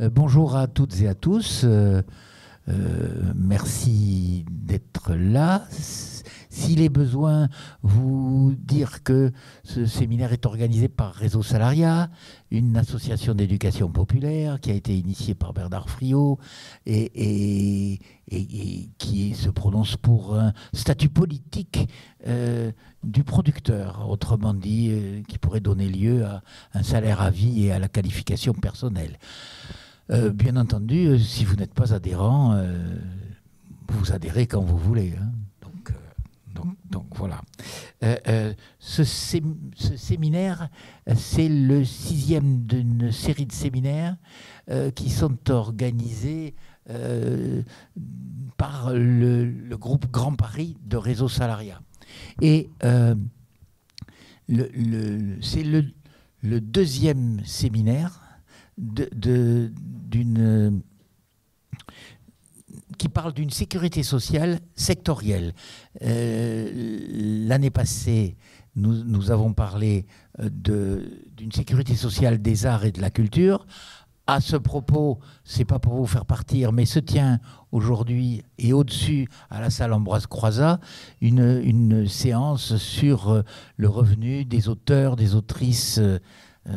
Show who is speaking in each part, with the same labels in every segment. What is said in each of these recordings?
Speaker 1: Euh, bonjour à toutes et à tous. Euh, euh, merci d'être là. S'il est besoin, vous dire que ce séminaire est organisé par Réseau Salariat, une association d'éducation populaire qui a été initiée par Bernard Friot et, qui se prononce pour un statut politique du producteur, autrement dit, qui pourrait donner lieu à un salaire à vie et à la qualification personnelle. Euh, bien entendu, euh, si vous n'êtes pas adhérent, euh, vous adhérez quand vous voulez. Hein. Donc, voilà. Ce, séminaire, c'est le sixième d'une série de séminaires qui sont organisés par le, groupe Grand Paris de Réseau Salariat. Et c'est le, deuxième séminaire qui parle d'une sécurité sociale sectorielle. Euh, l'année passée, nous, nous, avons parlé euh, d'une sécurité sociale des arts et de la culture. À ce propos, c'est pas pour vous faire partir, mais se tient aujourd'hui et au-dessus à la salle Ambroise Croizat une, une séance sur euh, le revenu des auteurs, des autrices.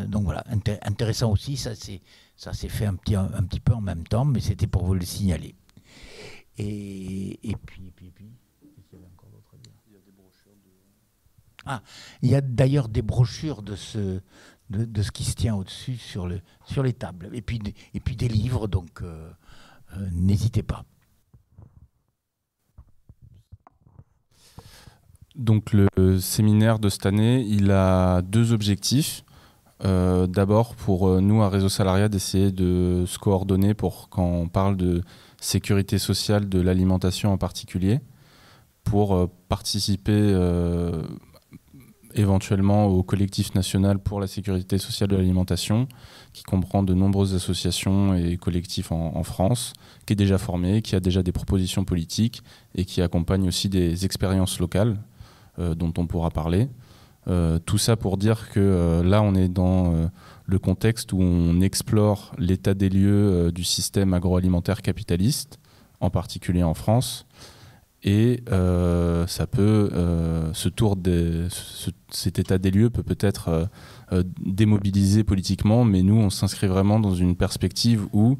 Speaker 1: Donc voilà, intéressant aussi, ça c'est ça s'est fait un petit, un, petit peu en même temps, mais c'était pour vous le signaler. Et, et puis, et puis, et puis il y encore d'autres à dire? Il y a des brochures de... Ah, il y a d'ailleurs des brochures de ce, de, de, ce qui se tient au-dessus sur, le, sur les tables. Et puis, et puis des livres, donc euh, euh, n'hésitez pas.
Speaker 2: Donc le séminaire de cette année, il a deux objectifs. Euh, d'abord, pour euh, nous, à Réseau Salariat, d'essayer de se coordonner pour quand on parle de sécurité sociale de l'alimentation en particulier, pour euh, participer éventuellement au collectif national pour la sécurité sociale de l'alimentation, qui comprend de nombreuses associations et collectifs en, France, qui est déjà formé, qui a déjà des propositions politiques et qui accompagne aussi des expériences locales dont on pourra parler. Euh, tout ça pour dire que euh, là, on est dans euh, le contexte où on explore l'état des lieux du système agroalimentaire capitaliste, en particulier en France. Et ça peut, ce tour cet état des lieux peut peut-être démobiliser politiquement, mais nous, on s'inscrit vraiment dans une perspective où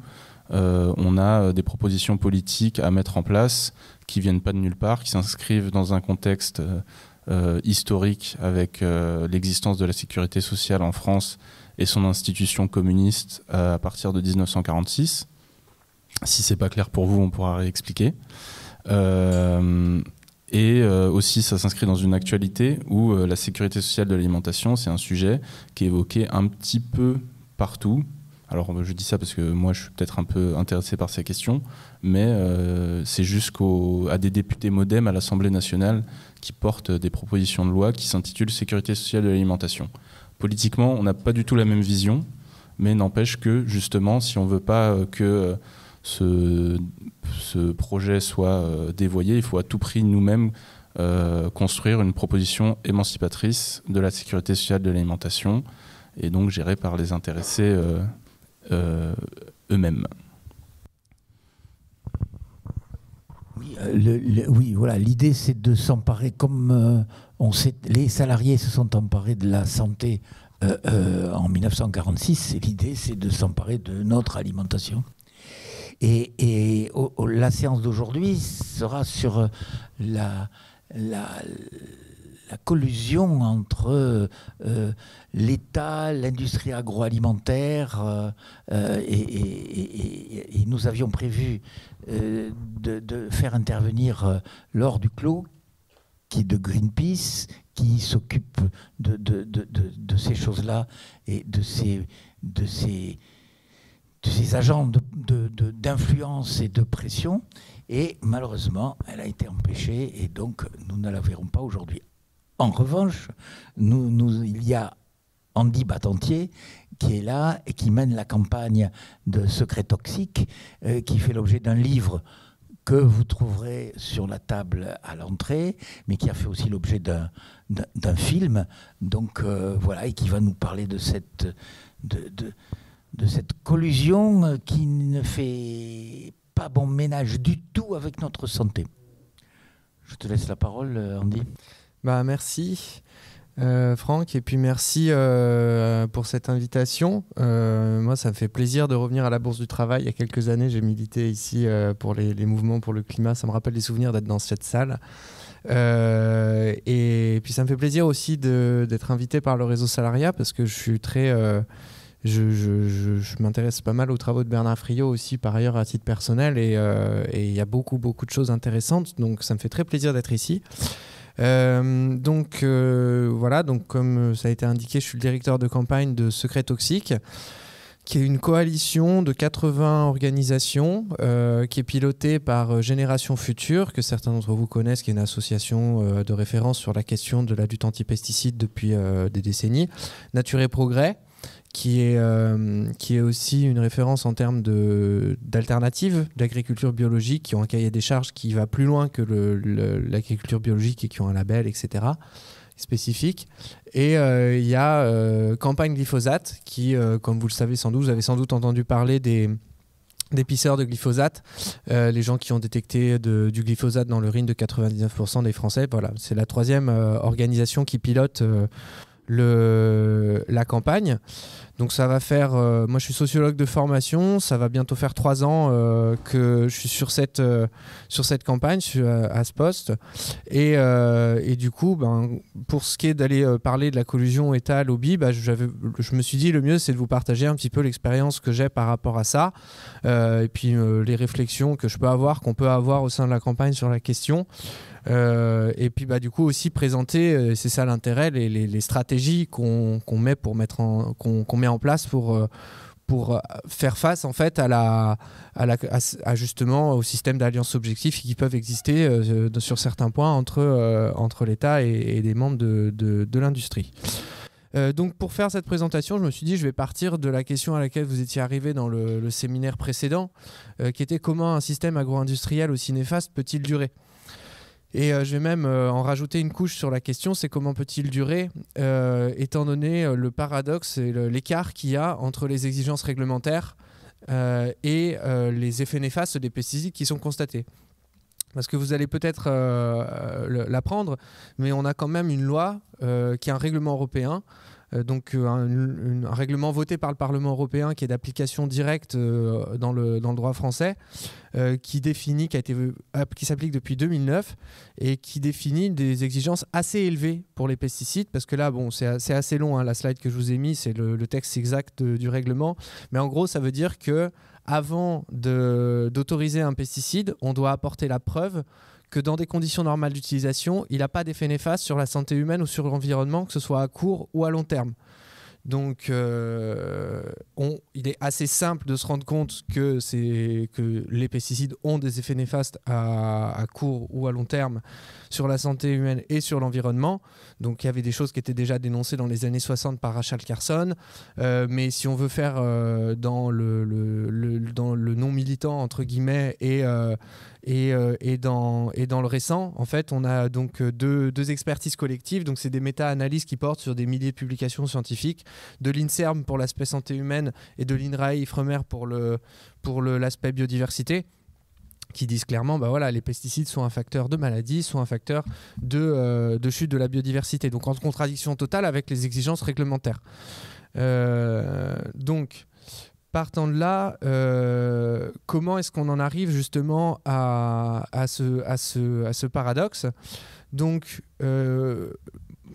Speaker 2: on a des propositions politiques à mettre en place qui viennent pas de nulle part, qui s'inscrivent dans un contexte euh, historique avec euh, l'existence de la sécurité sociale en France et son institution communiste euh, à partir de 1946. Si c'est pas clair pour vous, on pourra réexpliquer. et aussi, ça s'inscrit dans une actualité où la sécurité sociale de l'alimentation, c'est un sujet qui est évoqué un petit peu partout, alors je dis ça parce que moi je suis peut-être un peu intéressé par ces questions, mais c'est jusqu'à des députés modem à l'Assemblée nationale qui portent des propositions de loi qui s'intitulent Sécurité sociale de l'alimentation. Politiquement, on n'a pas du tout la même vision, mais n'empêche que justement, si on ne veut pas euh, que euh, ce, projet soit euh, dévoyé, il faut à tout prix nous-mêmes construire une proposition émancipatrice de la sécurité sociale de l'alimentation, et donc gérée par les intéressés eux-mêmes.
Speaker 1: Euh, oui, voilà. L'idée, c'est de s'emparer, comme euh, on sait, les salariés se sont emparés de la santé euh, en 1946. L'idée, c'est de s'emparer de notre alimentation. Et, la séance d'aujourd'hui sera sur la, collusion entre l'État, l'industrie agroalimentaire, et, et, nous avions prévu euh, de, faire intervenir euh, Laure Duclos, qui est de Greenpeace, qui s'occupe de, ces choses-là et de ces, ces agents d'influence et de pression. Et malheureusement, elle a été empêchée et donc nous ne la verrons pas aujourd'hui. En revanche, il y a Andy Batentier qui est là et qui mène la campagne de Secrets Toxiques, euh, qui fait l'objet d'un livre que vous trouverez sur la table à l'entrée, mais qui a fait aussi l'objet d'un film, donc euh, voilà, et qui va nous parler de cette, de, de cette collusion qui ne fait pas bon ménage du tout avec notre santé. Je te laisse la parole, Andy.
Speaker 3: Bah, merci. Euh, Franck, et puis merci euh, pour cette invitation. Euh, moi, ça me fait plaisir de revenir à la Bourse du Travail. Il y a quelques années, j'ai milité ici pour les, mouvements pour le climat. Ça me rappelle des souvenirs d'être dans cette salle. et puis, ça me fait plaisir aussi d'être invité par le réseau Salariat parce que je suis très. je, je m'intéresse pas mal aux travaux de Bernard Friot aussi, par ailleurs, à titre personnel. Et il y a beaucoup, beaucoup de choses intéressantes. Donc, ça me fait très plaisir d'être ici. Euh, donc euh, voilà, donc comme ça a été indiqué, je suis le directeur de campagne de Secret Toxique qui est une coalition de 80 organisations euh, qui est pilotée par Génération Future, que certains d'entre vous connaissent, qui est une association de référence sur la question de la lutte anti-pesticides depuis des décennies. Nature et Progrès, qui est, euh, qui est aussi une référence en termes d'alternatives d'agriculture biologique qui ont un cahier des charges qui va plus loin que l'agriculture biologique et qui ont un label, etc. spécifique. Et euh, il y a euh, Campagne Glyphosate qui, comme vous le savez sans doute, vous avez sans doute entendu parler des pisseurs de glyphosate, les gens qui ont détecté du glyphosate dans l'urine de 99% des Français. Voilà, c'est la troisième organisation qui pilote la campagne. Donc ça va faire, euh, moi je suis sociologue de formation, ça va bientôt faire trois ans euh, que je suis sur cette, euh, sur cette campagne, à ce poste. Et, et, du coup, ben, pour ce qui est d'aller parler de la collusion État-lobby, ben, je me suis dit le mieux c'est de vous partager un petit peu l'expérience que j'ai par rapport à ça, et puis les réflexions que je peux avoir, qu'on peut avoir au sein de la campagne sur la question. Euh, et puis bah, du coup aussi présenter, euh, c'est ça l'intérêt, les, stratégies qu'on met, pour mettre en, qu'on met en place pour, euh, pour faire face en fait à, la, à, la, justement au système d'alliances objectifs qui peuvent exister sur certains points entre, entre l'État et, des membres de, de, de l'industrie. donc pour faire cette présentation, je me suis dit je vais partir de la question à laquelle vous étiez arrivé dans le, le séminaire précédent, qui était comment un système agro-industriel aussi néfaste peut-il durer? Et euh, je vais même euh, en rajouter une couche sur la question, c'est comment peut-il durer, euh, étant donné le paradoxe et l'écart qu'il y a entre les exigences réglementaires et les effets néfastes des pesticides qui sont constatés. Parce que vous allez peut-être l'apprendre, mais on a quand même une loi qui est un règlement européen donc euh, un, règlement voté par le Parlement européen qui est d'application directe euh, dans, le, droit français, qui définit, qui, a été, qui s'applique depuis 2009 et qui définit des exigences assez élevées pour les pesticides, parce que là, bon, c'est assez long, hein, la slide que je vous ai mis, c'est le, le, texte exact du règlement, mais en gros, ça veut dire que avant d'autoriser un pesticide, on doit apporter la preuve que dans des conditions normales d'utilisation, il n'a pas d'effet néfaste sur la santé humaine ou sur l'environnement, que ce soit à court ou à long terme. Donc, euh, il est assez simple de se rendre compte que, les pesticides ont des effets néfastes à, court ou à long terme sur la santé humaine et sur l'environnement. Donc, il y avait des choses qui étaient déjà dénoncées dans les années 60 par Rachel Carson. Euh, mais si on veut faire euh, dans, le, dans le non militant, entre guillemets, et, et, et, dans, le récent, en fait, on a donc deux, deux expertises collectives. Donc, c'est des méta-analyses qui portent sur des milliers de publications scientifiques de l'INSERM pour l'aspect santé humaine et de l'INRAE Ifremer pour l'aspect biodiversité qui disent clairement bah voilà les pesticides sont un facteur de maladie sont un facteur de, euh, chute de la biodiversité donc en contradiction totale avec les exigences réglementaires euh, donc partant de là, euh, comment est-ce qu'on en arrive justement à, ce, paradoxe? Donc,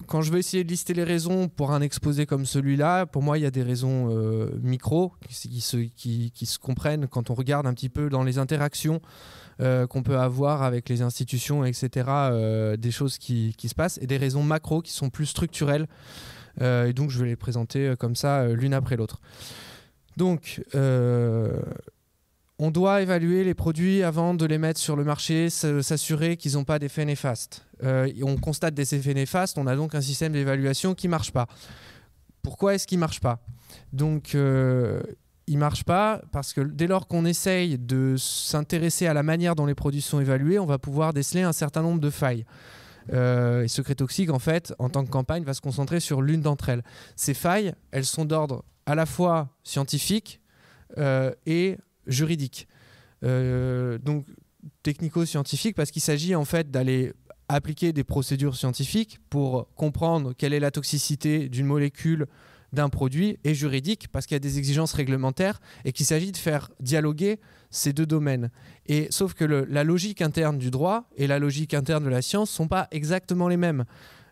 Speaker 3: quand je vais essayer de lister les raisons pour un exposé comme celui-là, pour moi, il y a des raisons euh, micro qui, se, comprennent quand on regarde un petit peu dans les interactions euh, qu'on peut avoir avec les institutions, etc., euh, des choses qui, se passent, et des raisons macro qui sont plus structurelles. et donc, je vais les présenter comme ça, l'une après l'autre. Donc, on doit évaluer les produits avant de les mettre sur le marché, s'assurer qu'ils n'ont pas d'effets néfastes. Euh, on constate des effets néfastes, on a donc un système d'évaluation qui ne marche pas. Pourquoi est-ce qu'il ne marche pas? Donc, euh, il ne marche pas parce que dès lors qu'on essaye de s'intéresser à la manière dont les produits sont évalués, on va pouvoir déceler un certain nombre de failles. Euh, et Secret Toxique, en fait, en tant que campagne, va se concentrer sur l'une d'entre elles. Ces failles, elles sont d'ordre à la fois scientifique et juridique. donc technico-scientifique parce qu'il s'agit en fait d'aller appliquer des procédures scientifiques pour comprendre quelle est la toxicité d'une molécule d'un produit et juridique parce qu'il y a des exigences réglementaires et qu'il s'agit de faire dialoguer ces deux domaines. Et sauf que la logique interne du droit et la logique interne de la science sont pas exactement les mêmes.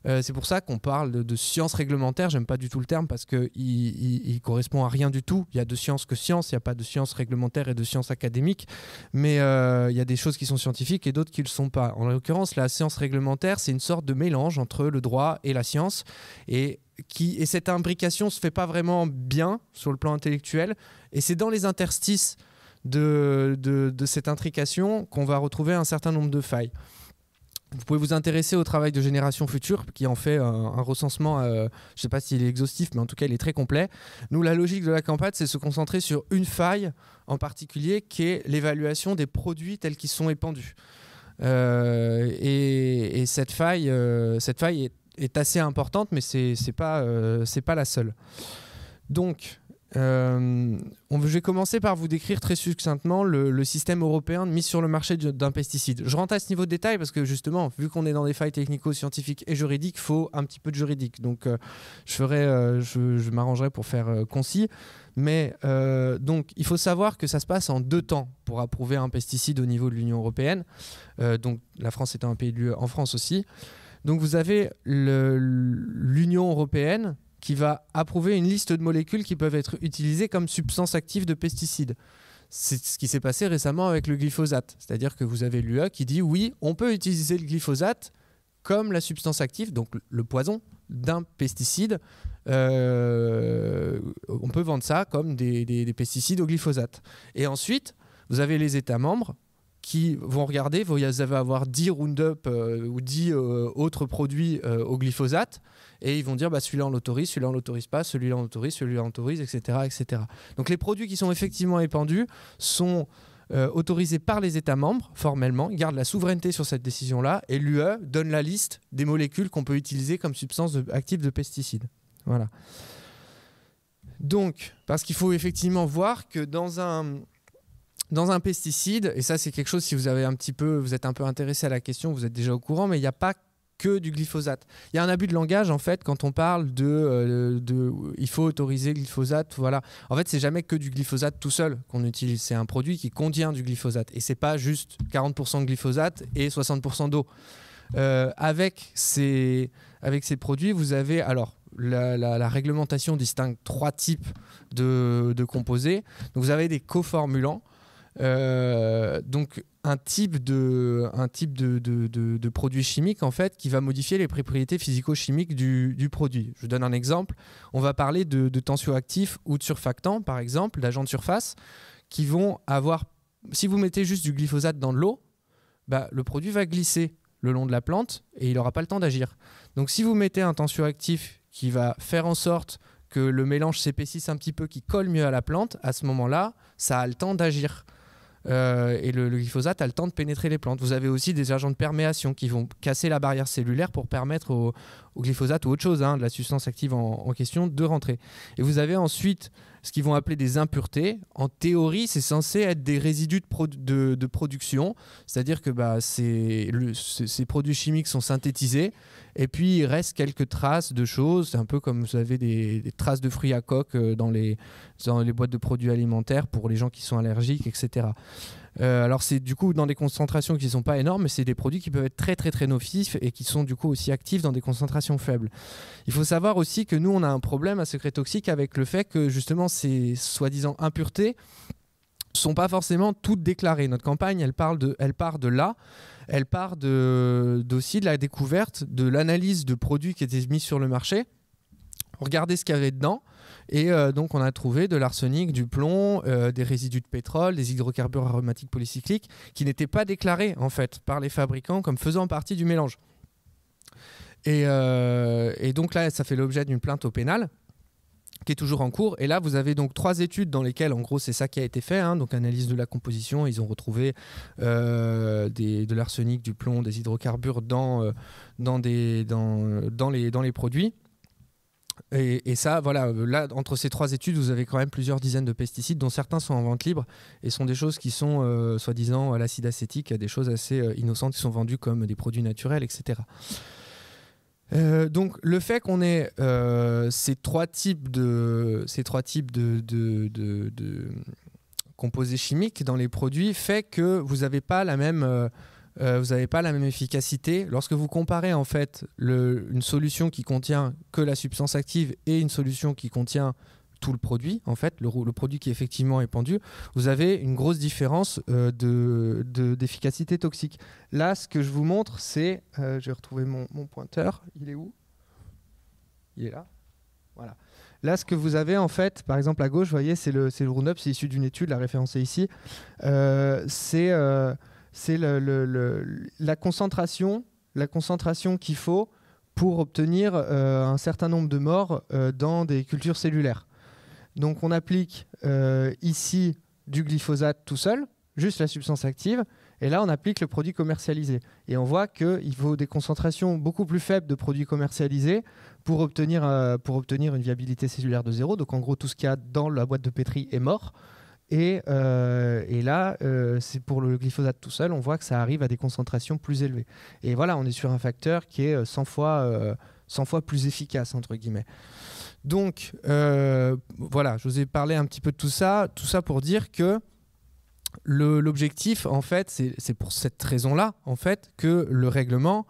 Speaker 3: Euh, c'est pour ça qu'on parle de, science réglementaire. J'aime pas du tout le terme parce qu'il il, correspond à rien du tout. Il y a de science que science. Il n'y a pas de science réglementaire et de science académique. Mais euh, il y a des choses qui sont scientifiques et d'autres qui ne le sont pas. En l'occurrence, la science réglementaire, c'est une sorte de mélange entre le droit et la science. Et cette imbrication se fait pas vraiment bien sur le plan intellectuel. Et c'est dans les interstices de, de, de cette intrication qu'on va retrouver un certain nombre de failles. Vous pouvez vous intéresser au travail de Génération Future qui en fait un, recensement, euh, je ne sais pas s'il est exhaustif, mais en tout cas il est très complet. Nous, la logique de la campagne, c'est se concentrer sur une faille en particulier qui est l'évaluation des produits tels qu'ils sont épandus. Euh, et, cette faille, euh, cette faille est, assez importante, mais ce n'est pas, c'est pas la seule. Donc, euh, on, je vais commencer par vous décrire très succinctement le, système européen de mise sur le marché d'un pesticide. Je rentre à ce niveau de détail parce que justement, vu qu'on est dans des failles technico-scientifiques et juridiques, il faut un petit peu de juridique. Donc euh, euh, je, m'arrangerai pour faire concis. Mais donc il faut savoir que ça se passe en deux temps pour approuver un pesticide au niveau de l'Union européenne. donc la France étant un pays de l'UE, en France aussi. Donc vous avez l'Union européenne qui va approuver une liste de molécules qui peuvent être utilisées comme substances actives de pesticides. C'est ce qui s'est passé récemment avec le glyphosate. C'est-à-dire que vous avez l'UE qui dit oui, on peut utiliser le glyphosate comme la substance active, donc le poison d'un pesticide. Euh, on peut vendre ça comme des, des, pesticides au glyphosate. Et ensuite, vous avez les États membres qui vont regarder, vous allez avoir 10 Roundup euh, ou 10 euh, autres produits au glyphosate et ils vont dire bah, celui-là on l'autorise, celui-là on l'autorise pas, celui-là on l'autorise, celui-là on l'autorise, etc., etc. Donc les produits qui sont effectivement épandus sont euh, autorisés par les États membres formellement, ils gardent la souveraineté sur cette décision-là et l'UE donne la liste des molécules qu'on peut utiliser comme substances actives de pesticides. Voilà. Donc, parce qu'il faut effectivement voir que dans un, dans un pesticide, et ça c'est quelque chose si vous avez un petit peu, vous êtes un peu intéressé à la question, vous êtes déjà au courant, mais il n'y a pas que du glyphosate. Il y a un abus de langage en fait quand on parle de, euh, de il faut autoriser le glyphosate, voilà. En fait, c'est jamais que du glyphosate tout seul qu'on utilise, c'est un produit qui contient du glyphosate et c'est pas juste 40% de glyphosate et 60% d'eau. Euh, avec ces avec ces produits, vous avez alors la, la, réglementation distingue trois types de, de composés. Donc vous avez des coformulants. Euh, donc un type de, un type de, de, de, produit chimique en fait qui va modifier les propriétés physico-chimiques du, du, produit. Je donne un exemple. On va parler de, de tensioactifs ou de surfactants, par exemple, d'agents de surface, qui vont avoir. Si vous mettez juste du glyphosate dans de l'eau, bah, le produit va glisser le long de la plante et il n'aura pas le temps d'agir. Donc si vous mettez un tensioactif qui va faire en sorte que le mélange s'épaississe un petit peu, qui colle mieux à la plante, à ce moment-là, ça a le temps d'agir. Euh, et le, glyphosate a le temps de pénétrer les plantes. Vous avez aussi des agents de perméation qui vont casser la barrière cellulaire pour permettre au, glyphosate ou autre chose, hein, de la substance active en, question, de rentrer. Et vous avez ensuite ce qu'ils vont appeler des impuretés. En théorie, c'est censé être des résidus de, production, c'est-à-dire que bah, ces produits chimiques sont synthétisés et puis il reste quelques traces de choses. C'est un peu comme vous avez des, traces de fruits à coque euh, dans les, dans les boîtes de produits alimentaires pour les gens qui sont allergiques, etc. Euh, alors c'est du coup dans des concentrations qui ne sont pas énormes, mais c'est des produits qui peuvent être très très très nocifs et qui sont du coup aussi actifs dans des concentrations faibles. Il faut savoir aussi que nous on a un problème à secret toxique avec le fait que justement ces soi-disant impuretés sont pas forcément toutes déclarées. Notre campagne, elle, parle de, elle part de là, elle part de, aussi de la découverte, de l'analyse de produits qui étaient mis sur le marché. Regardez ce qu'il y avait dedans. Et euh, donc, on a trouvé de l'arsenic, du plomb, euh, des résidus de pétrole, des hydrocarbures aromatiques polycycliques qui n'étaient pas déclarés en fait par les fabricants comme faisant partie du mélange. Et, euh, et donc là, ça fait l'objet d'une plainte au pénal qui est toujours en cours. Et là, vous avez donc trois études dans lesquelles, en gros, c'est ça qui a été fait. Hein. donc, analyse de la composition. Ils ont retrouvé de l'arsenic, du plomb, des hydrocarbures dans les produits. Et, ça, voilà, là, entre ces trois études, vous avez quand même plusieurs dizaines de pesticides, dont certains sont en vente libre et sont des choses qui sont, euh, soi-disant, à l'acide acétique, des choses assez euh, innocentes qui sont vendues comme des produits naturels, etc. Euh, donc le fait qu'on ait ces trois types de ces trois types de, composés chimiques dans les produits fait que vous n'avez pas la même euh, vous n'avez pas la même efficacité. Lorsque vous comparez en fait une solution qui contient que la substance active et une solution qui contient tout le produit, en fait, le, produit qui effectivement est pendu, vous avez une grosse différence euh, d'efficacité toxique. Là, ce que je vous montre, c'est, euh, j'ai retrouvé mon, pointeur, il est où? Il est là. Voilà. Là, ce que vous avez en fait, par exemple à gauche, vous voyez, c'est le, le Roundup, c'est issu d'une étude, la référence ici. c'est c'est la concentration, qu'il faut pour obtenir euh, un certain nombre de morts euh, dans des cultures cellulaires. Donc on applique euh, ici du glyphosate tout seul, juste la substance active, et là on applique le produit commercialisé. Et on voit qu'il faut des concentrations beaucoup plus faibles de produits commercialisés pour obtenir, pour obtenir une viabilité cellulaire de zéro. Donc en gros tout ce qu'il y a dans la boîte de pétri est mort. Euh, et, là, euh, c'est pour le glyphosate tout seul, on voit que ça arrive à des concentrations plus élevées. Et voilà, on est sur un facteur qui est 100 fois, 100 fois plus efficace, entre guillemets. Donc, euh, voilà, je vous ai parlé un petit peu de tout ça. Tout ça pour dire que l'objectif, en fait, c'est pour cette raison-là, en fait, que le règlement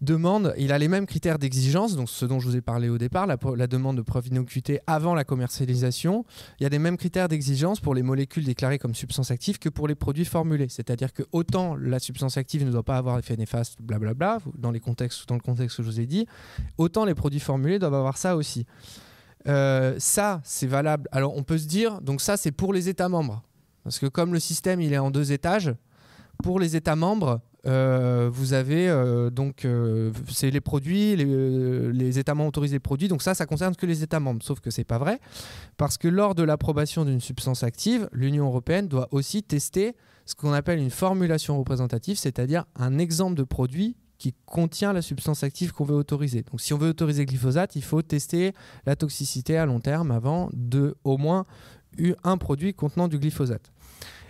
Speaker 3: demande, il a les mêmes critères d'exigence, donc ce dont je vous ai parlé au départ, la, demande de preuve d'innocuité avant la commercialisation. Il y a des mêmes critères d'exigence pour les molécules déclarées comme substances actives que pour les produits formulés. C'est-à-dire que autant la substance active ne doit pas avoir effet néfaste, blablabla, dans, les contextes, dans le contexte que je vous ai dit, autant les produits formulés doivent avoir ça aussi. Euh, ça, c'est valable. Alors on peut se dire, donc ça, c'est pour les États membres. Parce que comme le système, il est en deux étages, pour les États membres, euh, vous avez euh, donc euh, c'est les produits, les, États membres autorisent les produits, donc ça, ça concerne que les États membres. Sauf que c'est pas vrai, parce que lors de l'approbation d'une substance active, l'Union européenne doit aussi tester ce qu'on appelle une formulation représentative, c'est-à-dire un exemple de produit qui contient la substance active qu'on veut autoriser. Donc si on veut autoriser glyphosate, il faut tester la toxicité à long terme avant de au moins un produit contenant du glyphosate.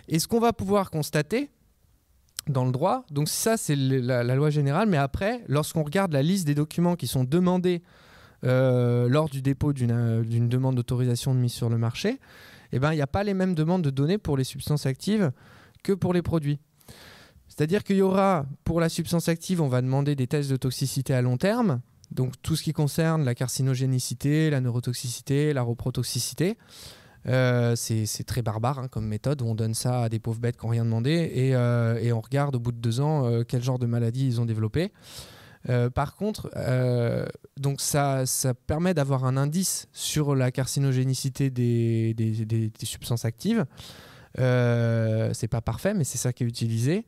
Speaker 3: Et ce qu'on va pouvoir constater, dans le droit. Donc ça, c'est la, loi générale. Mais après, lorsqu'on regarde la liste des documents qui sont demandés euh, lors du dépôt euh, d'une demande d'autorisation de mise sur le marché, eh ben, il n'y a pas les mêmes demandes de données pour les substances actives que pour les produits. C'est-à-dire qu'il y aura, pour la substance active, on va demander des tests de toxicité à long terme, donc tout ce qui concerne la carcinogénicité, la neurotoxicité, la reprotoxicité. Euh, c'est très barbare hein, comme méthode. On donne ça à des pauvres bêtes qui n'ont rien demandé et, euh, et, on regarde au bout de deux ans euh, quel genre de maladie ils ont développé. par contre, donc ça, permet d'avoir un indice sur la carcinogénicité des, des substances actives. c'est pas parfait, mais c'est ça qui est utilisé.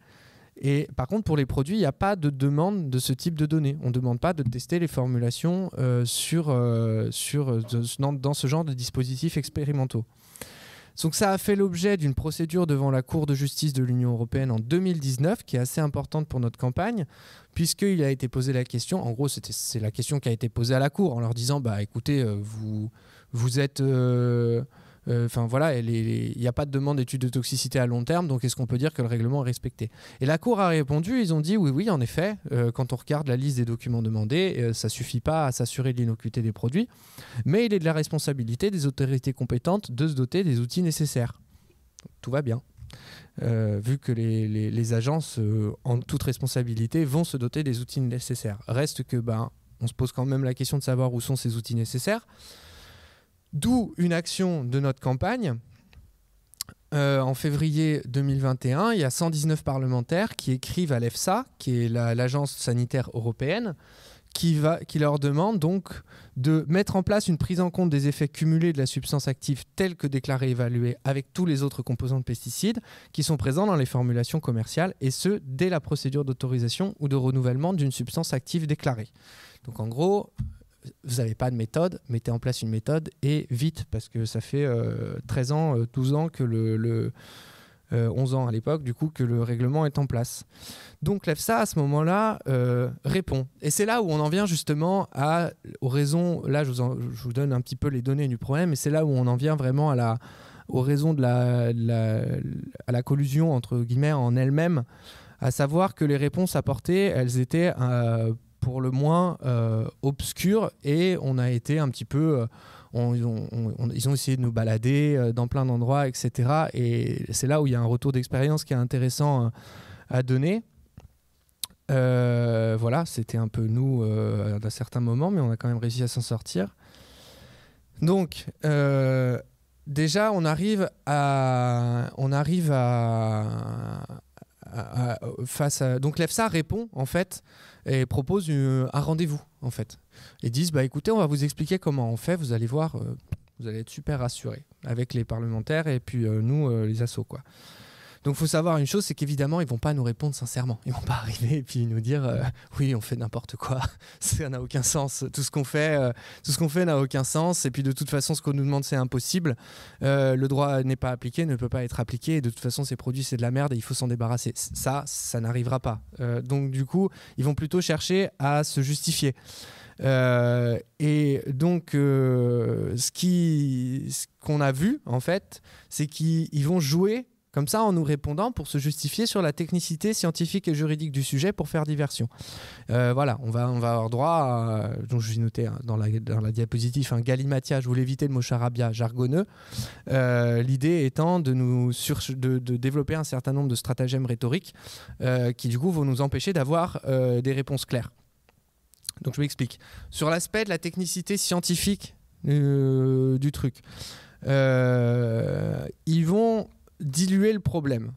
Speaker 3: Et par contre, pour les produits, il n'y a pas de demande de ce type de données. On ne demande pas de tester les formulations euh, sur, euh, euh, dans, ce genre de dispositifs expérimentaux. Donc ça a fait l'objet d'une procédure devant la Cour de justice de l'Union européenne en 2019, qui est assez importante pour notre campagne, puisqu'il a été posé la question, en gros c'est la question qui a été posée à la Cour, en leur disant, bah écoutez, vous, vous êtes... enfin voilà, il n'y a pas de demande d'étude de toxicité à long terme, donc est-ce qu'on peut dire que le règlement est respecté? Et la Cour a répondu, ils ont dit oui, oui, en effet, euh, quand on regarde la liste des documents demandés, euh, ça suffit pas à s'assurer de l'innocuité des produits, mais il est de la responsabilité des autorités compétentes de se doter des outils nécessaires. Tout va bien. vu que les, agences, en toute responsabilité, vont se doter des outils nécessaires. Reste que, ben, on se pose quand même la question de savoir où sont ces outils nécessaires. D'où une action de notre campagne. Euh, en février 2021, il y a 119 parlementaires qui écrivent à l'EFSA, qui est l'agence sanitaire européenne, qui, leur demande donc de mettre en place une prise en compte des effets cumulés de la substance active telle que déclarée et évaluée avec tous les autres composants de pesticides qui sont présents dans les formulations commerciales, et ce, dès la procédure d'autorisation ou de renouvellement d'une substance active déclarée. Donc en gros, vous n'avez pas de méthode, mettez en place une méthode et vite, parce que ça fait 13 euh, ans, 12 euh, ans que le, 11 ans à l'époque, du coup, que le règlement est en place. Donc l'EFSA, à ce moment-là, répond. Et c'est là où on en vient justement aux raisons, là je vous, donne un petit peu les données du problème, et c'est là où on en vient vraiment aux raisons de la, à la collusion entre guillemets en elle-même, à savoir que les réponses apportées, elles étaient euh, pour le moins euh, et on a été un petit peu, euh, ils ont essayé de nous balader dans plein d'endroits, etc. Et c'est là où il y a un retour d'expérience qui est intéressant à donner. voilà, c'était un peu nous à certains moments, mais on a quand même réussi à s'en sortir. Donc, déjà, on arrive à, on arrive à, face à, donc l'EFSA répond en fait et propose un rendez-vous en fait. Ils disent bah écoutez, on va vous expliquer comment on fait. Vous allez voir, euh, vous allez être super rassurés avec les parlementaires et puis euh, nous euh, les assos quoi. Donc, faut savoir une chose, c'est qu'évidemment, ils vont pas nous répondre sincèrement. Ils vont pas arriver et puis nous dire euh, oui, on fait n'importe quoi. Ça n'a aucun sens. Tout ce qu'on fait, euh, tout ce qu'on fait n'a aucun sens. Et puis, de toute façon, ce qu'on nous demande, c'est impossible. Euh, le droit n'est pas appliqué, ne peut pas être appliqué. Et de toute façon, ces produits, c'est de la merde et il faut s'en débarrasser. Ça, ça n'arrivera pas. donc, du coup, ils vont plutôt chercher à se justifier. et donc, ce qui, ce qu'on a vu en fait, c'est qu'ils vont jouer comme ça, en nous répondant pour se justifier sur la technicité scientifique et juridique du sujet pour faire diversion. Euh, voilà, on va, on va avoir droit à, donc je vais noter hein, dans, la, dans la diapositive, un galimatia, je voulais éviter le mot charabia jargonneux. Euh, l'idée étant de, nous de, développer un certain nombre de stratagèmes rhétoriques euh, qui du coup vont nous empêcher d'avoir des réponses claires. Donc je m'explique. Sur l'aspect de la technicité scientifique du truc, ils vont diluer le problème.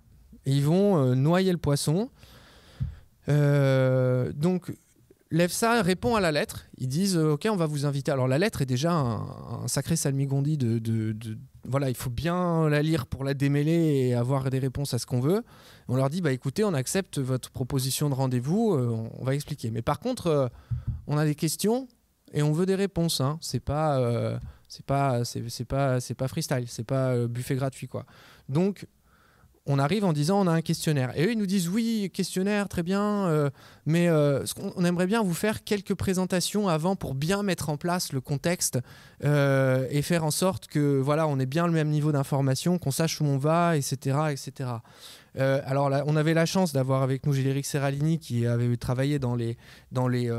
Speaker 3: ils vont euh, noyer le poisson. Euh, donc, l'EFSA répond à la lettre. Ils disent euh, Ok, on va vous inviter. Alors, la lettre est déjà un, sacré salmigondi. De, de, voilà, il faut bien la lire pour la démêler et avoir des réponses à ce qu'on veut. On leur dit Bah écoutez, on accepte votre proposition de rendez-vous, on, va expliquer. Mais par contre, on a des questions et on veut des réponses. Hein. C'est pas c'est pas, c'est, pas, c'est pas freestyle, c'est pas euh, buffet gratuit quoi. Donc on arrive en disant on a un questionnaire. Et eux, ils nous disent oui, questionnaire, très bien, euh, mais euh, on aimerait bien vous faire quelques présentations avant pour bien mettre en place le contexte et faire en sorte que voilà, on ait bien le même niveau d'information, qu'on sache où on va, etc. etc. alors on avait la chance d'avoir avec nous Giléric Serralini qui avait travaillé dans les, dans les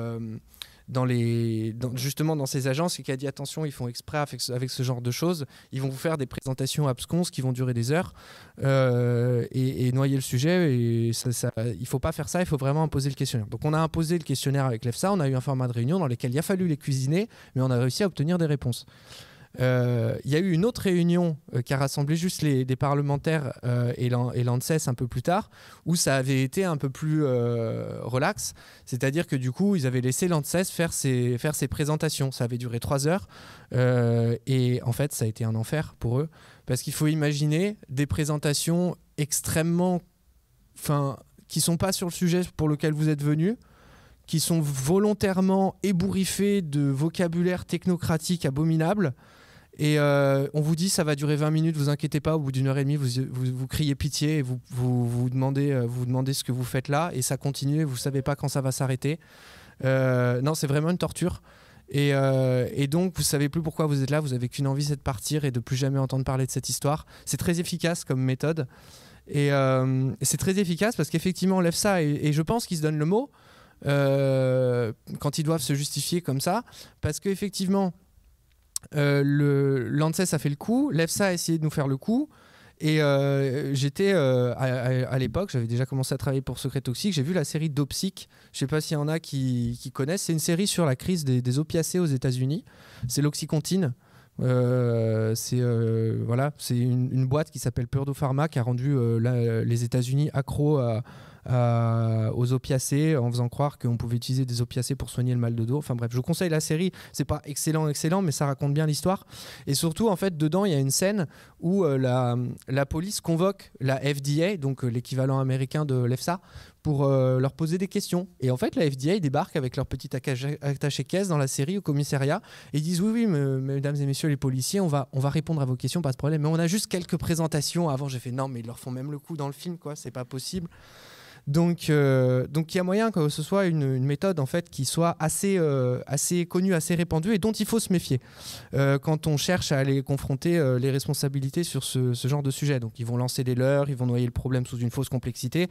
Speaker 3: justement dans ces agences et qui a dit attention, ils font exprès avec ce, avec ce, genre de choses. Ils vont vous faire des présentations absconses qui vont durer des heures euh, et, noyer le sujet. Et ça, ça, il faut pas faire ça, il faut vraiment imposer le questionnaire. Donc on a imposé le questionnaire avec l'EFSA, on a eu un format de réunion dans lequel il a fallu les cuisiner, mais on a réussi à obtenir des réponses. Euh, il y a eu une autre réunion euh, qui a rassemblé juste les, des parlementaires euh, et l'ANSES un peu plus tard, où ça avait été un peu plus relax. C'est-à-dire que du coup, ils avaient laissé l'ANSES faire ses, faire ses présentations. Ça avait duré trois heures. et en fait, ça a été un enfer pour eux. Parce qu'il faut imaginer des présentations extrêmement. Enfin, qui sont pas sur le sujet pour lequel vous êtes venu qui sont volontairement ébouriffés de vocabulaire technocratique abominable et euh, on vous dit ça va durer 20 minutes, vous inquiétez pas, au bout d'une heure et demie, vous, vous, criez pitié et vous vous, demandez, euh, vous demandez ce que vous faites là, et ça continue, vous savez pas quand ça va s'arrêter. Euh, non, c'est vraiment une torture. Et, et, donc, vous savez plus pourquoi vous êtes là, vous avez qu'une envie, c'est de partir et de plus jamais entendre parler de cette histoire. C'est très efficace comme méthode. Et, c'est très efficace parce qu'effectivement, l'EFSA, et, et je pense qu'ils se donnent le mot, quand ils doivent se justifier comme ça, parce qu'effectivement, le l'ANSES a fait le coup, l'EFSA a essayé de nous faire le coup. Et euh, j'étais euh, à, l'époque, j'avais déjà commencé à travailler pour Secret Toxique. J'ai vu la série Dopsic. Je sais pas s'il y en a qui, connaissent. C'est une série sur la crise des, opiacés aux États-Unis. C'est l'Oxycontine. c'est voilà, c'est une, boîte qui s'appelle Purdue Pharma qui a rendu les États-Unis accro à, euh, aux opiacés en faisant croire qu'on pouvait utiliser des opiacés pour soigner le mal de dos. Enfin bref, je vous conseille la série. C'est pas excellent, excellent, mais ça raconte bien l'histoire. Et surtout, en fait, dedans, il y a une scène où euh, la, police convoque la FDA, donc euh, l'équivalent américain de l'EFSA, pour leur poser des questions. Et en fait, la FDA débarque avec leur petit attaché-caisse dans la série au commissariat et ils disent oui, oui, mesdames et messieurs les policiers, on va, on va répondre à vos questions, pas de problème. Mais on a juste quelques présentations. Avant, j'ai fait non, mais ils leur font même le coup dans le film, quoi. C'est pas possible. Donc, euh, donc il y a moyen que ce soit une, méthode en fait qui soit assez, euh, assez connue, assez répandue et dont il faut se méfier euh, quand on cherche à aller confronter les responsabilités sur ce, ce, genre de sujet. Donc, ils vont lancer des leurs, ils vont noyer le problème sous une fausse complexité.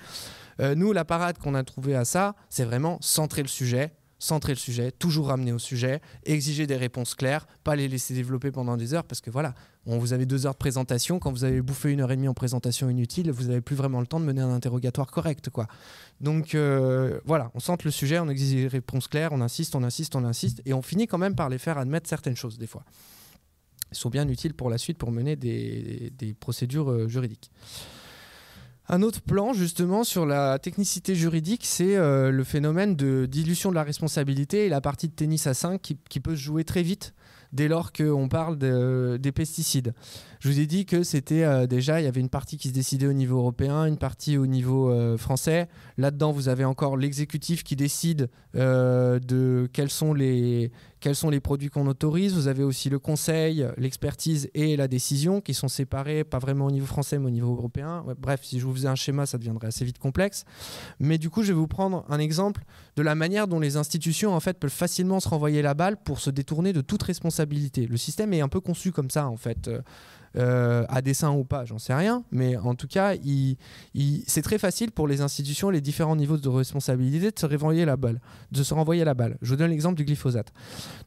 Speaker 3: nous, la parade qu'on a trouvée à ça, c'est vraiment centrer le sujet, centrer le sujet, toujours ramener au sujet, exiger des réponses claires, pas les laisser développer pendant des heures, parce que voilà, on, vous avez deux heures de présentation, quand vous avez bouffé une heure et demie en présentation inutile, vous n'avez plus vraiment le temps de mener un interrogatoire correct. quoi. Donc euh, voilà, on centre le sujet, on exige des réponses claires, on insiste, on insiste, on insiste, et on finit quand même par les faire admettre certaines choses des fois. Ils sont bien utiles pour la suite pour mener des, des procédures euh, juridiques. Un autre plan, justement, sur la technicité juridique, c'est euh, le phénomène de dilution de la responsabilité et la partie de tennis à 5 qui, peut se jouer très vite dès lors qu'on parle des pesticides. Je vous ai dit que c'était euh, déjà, il y avait une partie qui se décidait au niveau européen, une partie au niveau euh, français. Là-dedans, vous avez encore l'exécutif qui décide de quels sont les, quels sont les produits qu'on autorise. Vous avez aussi le conseil, l'expertise et la décision qui sont séparés, pas vraiment au niveau français, mais au niveau européen. bref, si je vous faisais un schéma, ça deviendrait assez vite complexe. Mais du coup, je vais vous prendre un exemple de la manière dont les institutions en fait peuvent facilement se renvoyer la balle pour se détourner de toute responsabilité. Le système est un peu conçu comme ça en fait. Euh, à dessein ou pas, j'en sais rien, mais en tout cas, c'est très facile pour les institutions, les différents niveaux de responsabilité, de se renvoyer la balle. De se renvoyer la balle. Je vous donne l'exemple du glyphosate.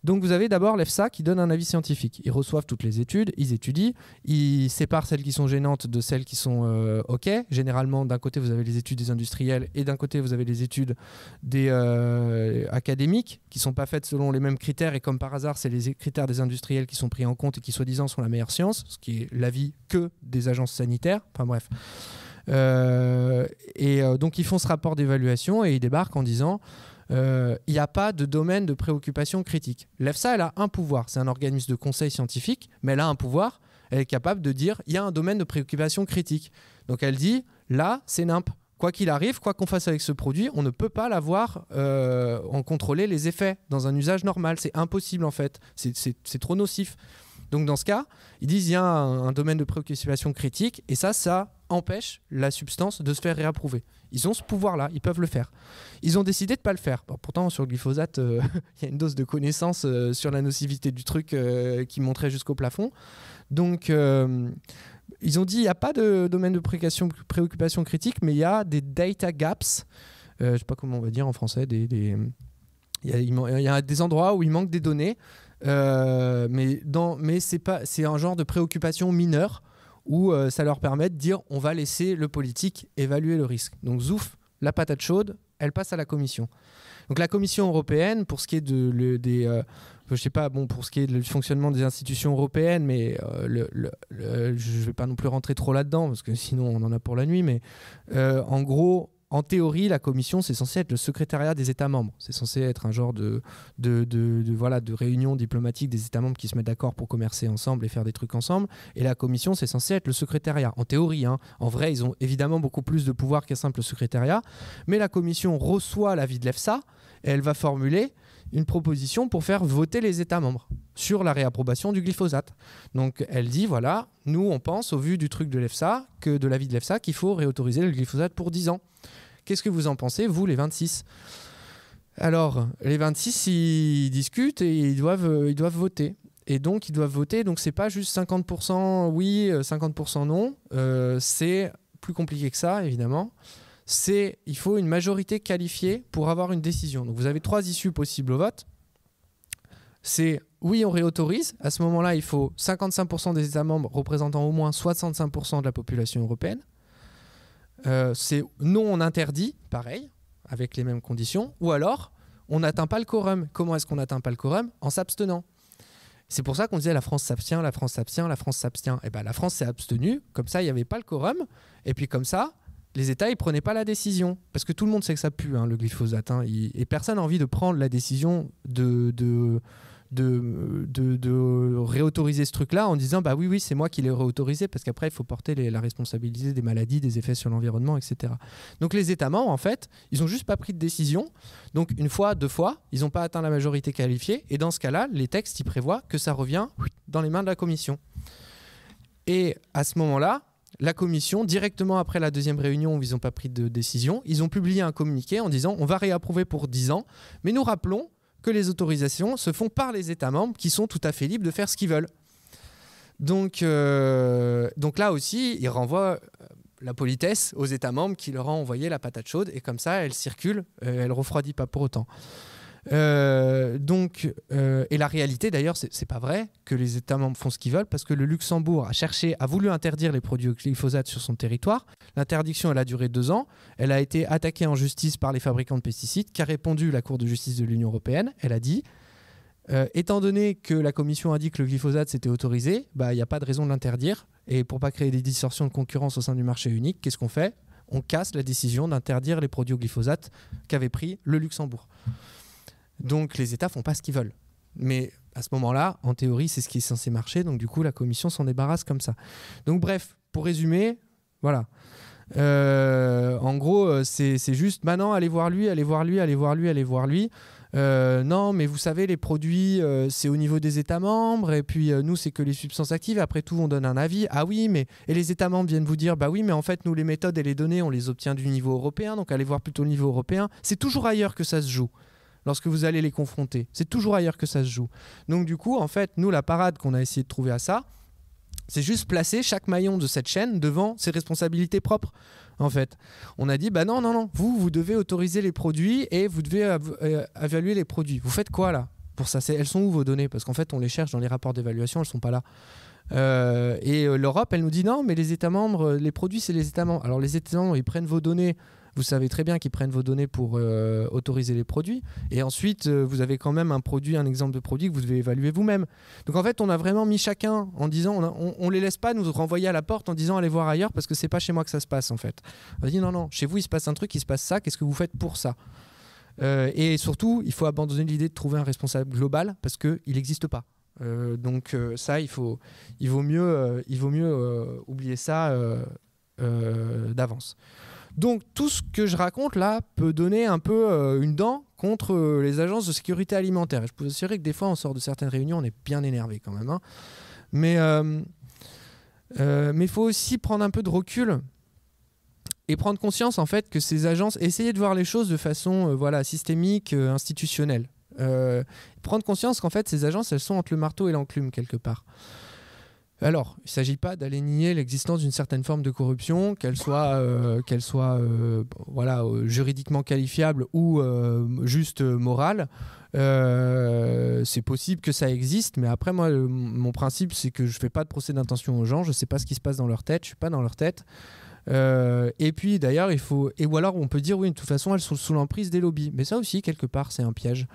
Speaker 3: Donc vous avez d'abord l'EFSA qui donne un avis scientifique. Ils reçoivent toutes les études, ils étudient, ils séparent celles qui sont gênantes de celles qui sont euh, OK. Généralement, d'un côté, vous avez les études des industriels et d'un côté, vous avez les études des euh, académiques qui sont pas faites selon les mêmes critères et comme par hasard, c'est les critères des industriels qui sont pris en compte et qui soi-disant sont la meilleure science, ce qui l'avis que des agences sanitaires. Enfin bref. Euh, et donc ils font ce rapport d'évaluation et ils débarquent en disant euh, il n'y a pas de domaine de préoccupation critique. L'EFSA, elle a un pouvoir. C'est un organisme de conseil scientifique, mais elle a un pouvoir. Elle est capable de dire il y a un domaine de préoccupation critique. Donc elle dit là, c'est NIMP. Quoi qu'il arrive, quoi qu'on fasse avec ce produit, on ne peut pas l'avoir euh, en contrôler les effets dans un usage normal. C'est impossible en fait. C'est trop nocif. Donc dans ce cas, ils disent il y a un, domaine de préoccupation critique et ça, ça empêche la substance de se faire réapprouver. Ils ont ce pouvoir-là, ils peuvent le faire. Ils ont décidé de ne pas le faire. pourtant, sur le glyphosate, euh, il y a une dose de connaissance euh, sur la nocivité du truc euh, qui montrait jusqu'au plafond. Donc, ils ont dit il n'y a pas de domaine de préoccupation, critique, mais il y a des data gaps. je ne sais pas comment on va dire en français. Des, Il, y a, des endroits où il manque des données. Mais dans, mais c'est pas, c'est un genre de préoccupation mineure où euh, ça leur permet de dire on va laisser le politique évaluer le risque. Donc zouf, la patate chaude, elle passe à la commission. Donc la Commission européenne, pour ce qui est de, le, des, euh, je sais pas, bon, pour ce qui est du fonctionnement des institutions européennes, mais euh, le, je vais pas non plus rentrer trop là-dedans parce que sinon on en a pour la nuit, mais en gros, en théorie, la commission, c'est censé être le secrétariat des États membres. C'est censé être un genre de, de, voilà, de réunion diplomatique des États membres qui se mettent d'accord pour commercer ensemble et faire des trucs ensemble. Et la commission, c'est censé être le secrétariat. En théorie, hein. en vrai, ils ont évidemment beaucoup plus de pouvoir qu'un simple secrétariat. Mais la commission reçoit l'avis de l'EFSA et elle va formuler une proposition pour faire voter les États membres sur la réapprobation du glyphosate. Donc elle dit voilà, nous on pense au vu du truc de l'EFSA, que de l'avis de l'EFSA, qu'il faut réautoriser le glyphosate pour 10 ans. Qu'est-ce que vous en pensez, vous, les 26 Alors, les 26, ils discutent et ils doivent, euh, ils doivent voter. Et donc, ils doivent voter. Donc, c'est pas juste 50% oui, 50% euh, non. Euh, c'est plus compliqué que ça, évidemment c'est il faut une majorité qualifiée pour avoir une décision. Donc vous avez trois issues possibles au vote. C'est oui, on réautorise. À ce moment-là, il faut 55% des États membres représentant au moins 65% de la population européenne. Euh, c'est non, on interdit, pareil, avec les mêmes conditions. Ou alors, on n'atteint pas le quorum. Comment est-ce qu'on n'atteint pas le quorum? En s'abstenant. C'est pour ça qu'on disait la France s'abstient, la France s'abstient, la France s'abstient. Et eh ben la France s'est abstenue, comme ça il n'y avait pas le quorum, et puis comme ça les États, ils prenaient pas la décision. Parce que tout le monde sait que ça pue, hein, le glyphosate. hein. Et personne n'a envie de prendre la décision de, de, de, réautoriser ce truc-là en disant bah oui, oui, c'est moi qui l'ai réautorisé, parce qu'après, il faut porter la responsabilité des maladies, des effets sur l'environnement, etc. Donc les États membres, en fait, ils ont juste pas pris de décision. Donc une fois, deux fois, ils n'ont pas atteint la majorité qualifiée. Et dans ce cas-là, les textes, ils prévoient que ça revient dans les mains de la Commission. Et à ce moment-là, la commission, directement après la deuxième réunion où ils n'ont pas pris de décision, ils ont publié un communiqué en disant on va réapprouver pour 10 ans, mais nous rappelons que les autorisations se font par les États membres qui sont tout à fait libres de faire ce qu'ils veulent. Donc, euh, donc là aussi, ils renvoient euh, la politesse aux États membres qui leur ont envoyé la patate chaude et comme ça, elle circule, euh, elle refroidit pas pour autant. Euh, donc, euh, et la réalité d'ailleurs, c'est pas vrai que les États membres font ce qu'ils veulent parce que le Luxembourg a cherché, a voulu interdire les produits au glyphosate sur son territoire. L'interdiction, a duré deux ans. Elle a été attaquée en justice par les fabricants de pesticides, qu'a répondu la Cour de justice de l'Union européenne. Elle a dit euh, étant donné que la Commission a dit que le glyphosate c'était autorisé, bah, il n'y a pas de raison de l'interdire. Et pour pas créer des distorsions de concurrence au sein du marché unique, qu'est-ce qu'on fait? On casse la décision d'interdire les produits au glyphosate qu'avait pris le Luxembourg. Donc les États font pas ce qu'ils veulent. Mais à ce moment-là, en théorie, c'est ce qui est censé marcher. Donc du coup, la Commission s'en débarrasse comme ça. Donc bref, pour résumer, voilà. Euh, en gros, euh, c'est juste maintenant, allez voir lui, allez voir lui, allez voir lui, allez voir lui. Euh, non, mais vous savez, les produits, c'est au niveau des États membres, et puis nous, c'est que les substances actives. Après tout, on donne un avis. Ah oui, mais et les États membres viennent vous dire, bah oui, mais en fait, nous, les méthodes et les données, on les obtient du niveau européen, donc allez voir plutôt le niveau européen. C'est toujours ailleurs que ça se joue. Lorsque vous allez les confronter, c'est toujours ailleurs que ça se joue. Donc du coup, en fait, nous, la parade qu'on a essayé de trouver à ça, c'est juste placer chaque maillon de cette chaîne devant ses responsabilités propres. En fait, on a dit bah non non non, vous vous devez autoriser les produits et vous devez euh, évaluer les produits. Vous faites quoi là pour ça? Elles sont où vos données? Parce qu'en fait, on les cherche dans les rapports d'évaluation, elles sont pas là. Euh, et euh, l'Europe, elle nous dit non, mais les États membres, les produits, c'est les États membres. Alors les États membres, ils prennent vos données. Vous savez très bien qu'ils prennent vos données pour euh, autoriser les produits. Et ensuite, euh, vous avez quand même un produit, un exemple de produit que vous devez évaluer vous-même. Donc en fait, on a vraiment mis chacun en disant, on, a- les laisse pas nous renvoyer à la porte en disant allez voir ailleurs parce que c'est pas chez moi que ça se passe en fait. On a dit non non, chez vous il se passe un truc, il se passe ça. Qu'est-ce que vous faites pour ça? Euh, Et surtout, il faut abandonner l'idée de trouver un responsable global parce que il n'existe pas. Donc ça, il faut, il vaut mieux, il vaut mieux oublier ça d'avance. Donc tout ce que je raconte là peut donner un peu euh, une dent contre euh, les agences de sécurité alimentaire. Je peux vous assurer que des fois, on sort de certaines réunions, on est bien énervé quand même. hein. Mais euh, mais il faut aussi prendre un peu de recul et prendre conscience en fait que ces agences essayer de voir les choses de façon voilà systémique, institutionnelle. Prendre conscience qu'en fait ces agences elles sont entre le marteau et l'enclume quelque part. Alors, il ne s'agit pas d'aller nier l'existence d'une certaine forme de corruption, qu'elle soit, euh, euh, euh, juridiquement qualifiable ou juste morale. C'est possible que ça existe, mais après, moi, mon principe, c'est que je ne fais pas de procès d'intention aux gens, je ne sais pas ce qui se passe dans leur tête, je ne suis pas dans leur tête. Et puis d'ailleurs, il faut. Et ou alors on peut dire oui, de toute façon, elles sont sous l'emprise des lobbies. Mais ça aussi, quelque part, c'est un piège.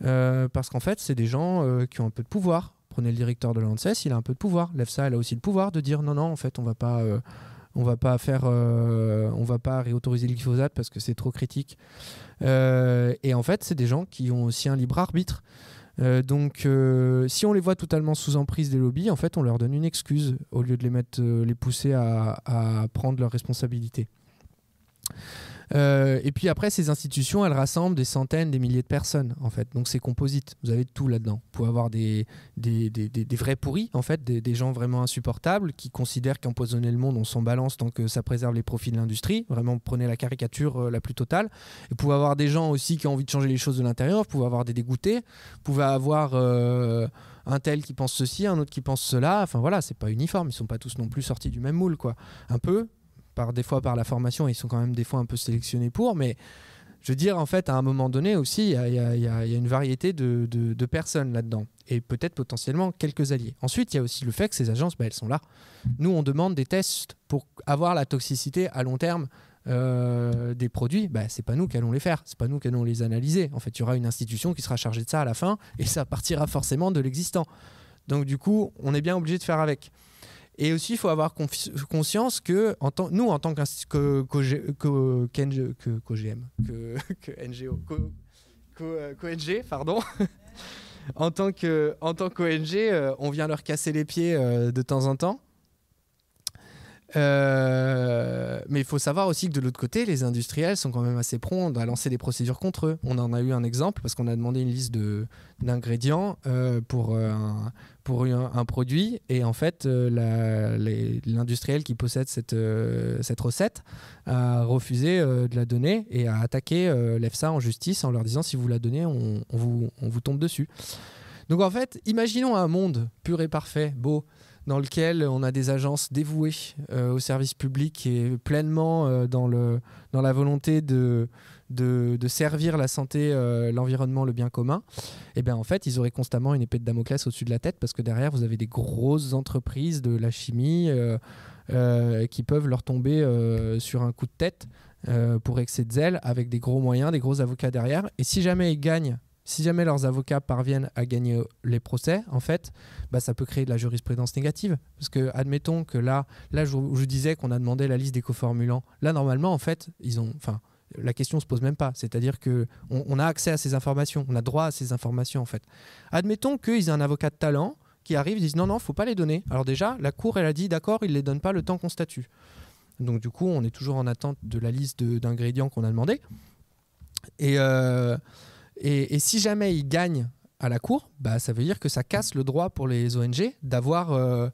Speaker 3: Parce qu'en fait, c'est des gens qui ont un peu de pouvoir. Prenez le directeur de l'ANSES, il a un peu de pouvoir. L'EFSA, elle a aussi le pouvoir de dire non, non, en fait, on va pas. euh, va pas faire, euh, va pas réautoriser le glyphosate parce que c'est trop critique. Euh, et en fait, c'est des gens qui ont aussi un libre arbitre. Donc, si on les voit totalement sous emprise des lobbies, en fait, on leur donne une excuse au lieu de les mettre, les pousser à, à prendre leurs responsabilités. Euh, et puis après, ces institutions, elles rassemblent des centaines, des milliers de personnes, en fait. Donc c'est composite. Vous avez tout là-dedans. Vous pouvez avoir des, des, des, des- vrais pourris, en fait, des, des gens vraiment insupportables qui considèrent qu'empoisonner le monde, on s'en balance tant que ça préserve les profits de l'industrie. Vraiment, prenez la caricature euh, la plus totale. Et vous pouvez avoir des gens aussi qui ont envie de changer les choses de l'intérieur. Vous pouvez avoir des dégoûtés. Vous pouvez avoir euh, un tel qui pense ceci, un autre qui pense cela. Enfin voilà, c'est pas uniforme. Ils sont pas tous non plus sortis du même moule, quoi. Un peu, par des fois par la formation, ils sont quand même des fois un peu sélectionnés pour, mais je veux dire, en fait, à un moment donné aussi, il y a, une variété de personnes là-dedans, et peut-être potentiellement quelques alliés. Ensuite, il y a aussi le fait que ces agences, bah, elles sont là. Nous, on demande des tests pour avoir la toxicité à long terme euh, des produits. Bah, c'est pas nous qui allons les faire, c'est pas nous qui allons les analyser. En fait, il y aura une institution qui sera chargée de ça à la fin, et ça partira forcément de l'existant. Donc, du coup, on est bien obligé de faire avec. Et aussi, il faut avoir conscience que en nous, en tant que, que, que, que, NGO, que, tant que en tant qu'ONG, euh, on vient leur casser les pieds euh, de temps en temps. Euh, mais il faut savoir aussi que de l'autre côté, les industriels sont quand même assez prompts à lancer des procédures contre eux. On en a eu un exemple parce qu'on a demandé une liste d'ingrédients euh, pour, euh, un, pour un, produit et en fait, l'industriel qui possède cette, cette recette a refusé de la donner et a attaqué l'EFSA en justice en leur disant si vous la donnez, on, vous, on vous tombe dessus. Donc en fait, imaginons un monde pur et parfait, beau, dans lequel on a des agences dévouées euh, au service public et pleinement euh, dans, le, dans la volonté de, servir la santé, euh, l'environnement, le bien commun, et eh bien en fait, ils auraient constamment une épée de Damoclès au-dessus de la tête parce que derrière, vous avez des grosses entreprises de la chimie qui peuvent leur tomber sur un coup de tête pour excès de zèle avec des gros moyens, des gros avocats derrière. Et si jamais ils gagnent si jamais leurs avocats parviennent à gagner les procès, en fait, bah, ça peut créer de la jurisprudence négative. Parce que, admettons que là, là je, disais qu'on a demandé la liste des coformulants. Là, normalement, en fait, ils ont. La question se pose même pas. C'est-à-dire que on, a accès à ces informations, on a droit à ces informations, en fait. Admettons qu'ils aient un avocat de talent qui arrive et disent non, non, faut pas les donner. Alors, déjà, la Cour, elle a dit d'accord, il les donne pas le temps qu'on statue. Donc, du coup, on est toujours en attente de la liste d'ingrédients qu'on a demandé. Et. Euh, et, si jamais ils gagnent à la cour, bah, ça veut dire que ça casse le droit pour les ONG d'avoir euh,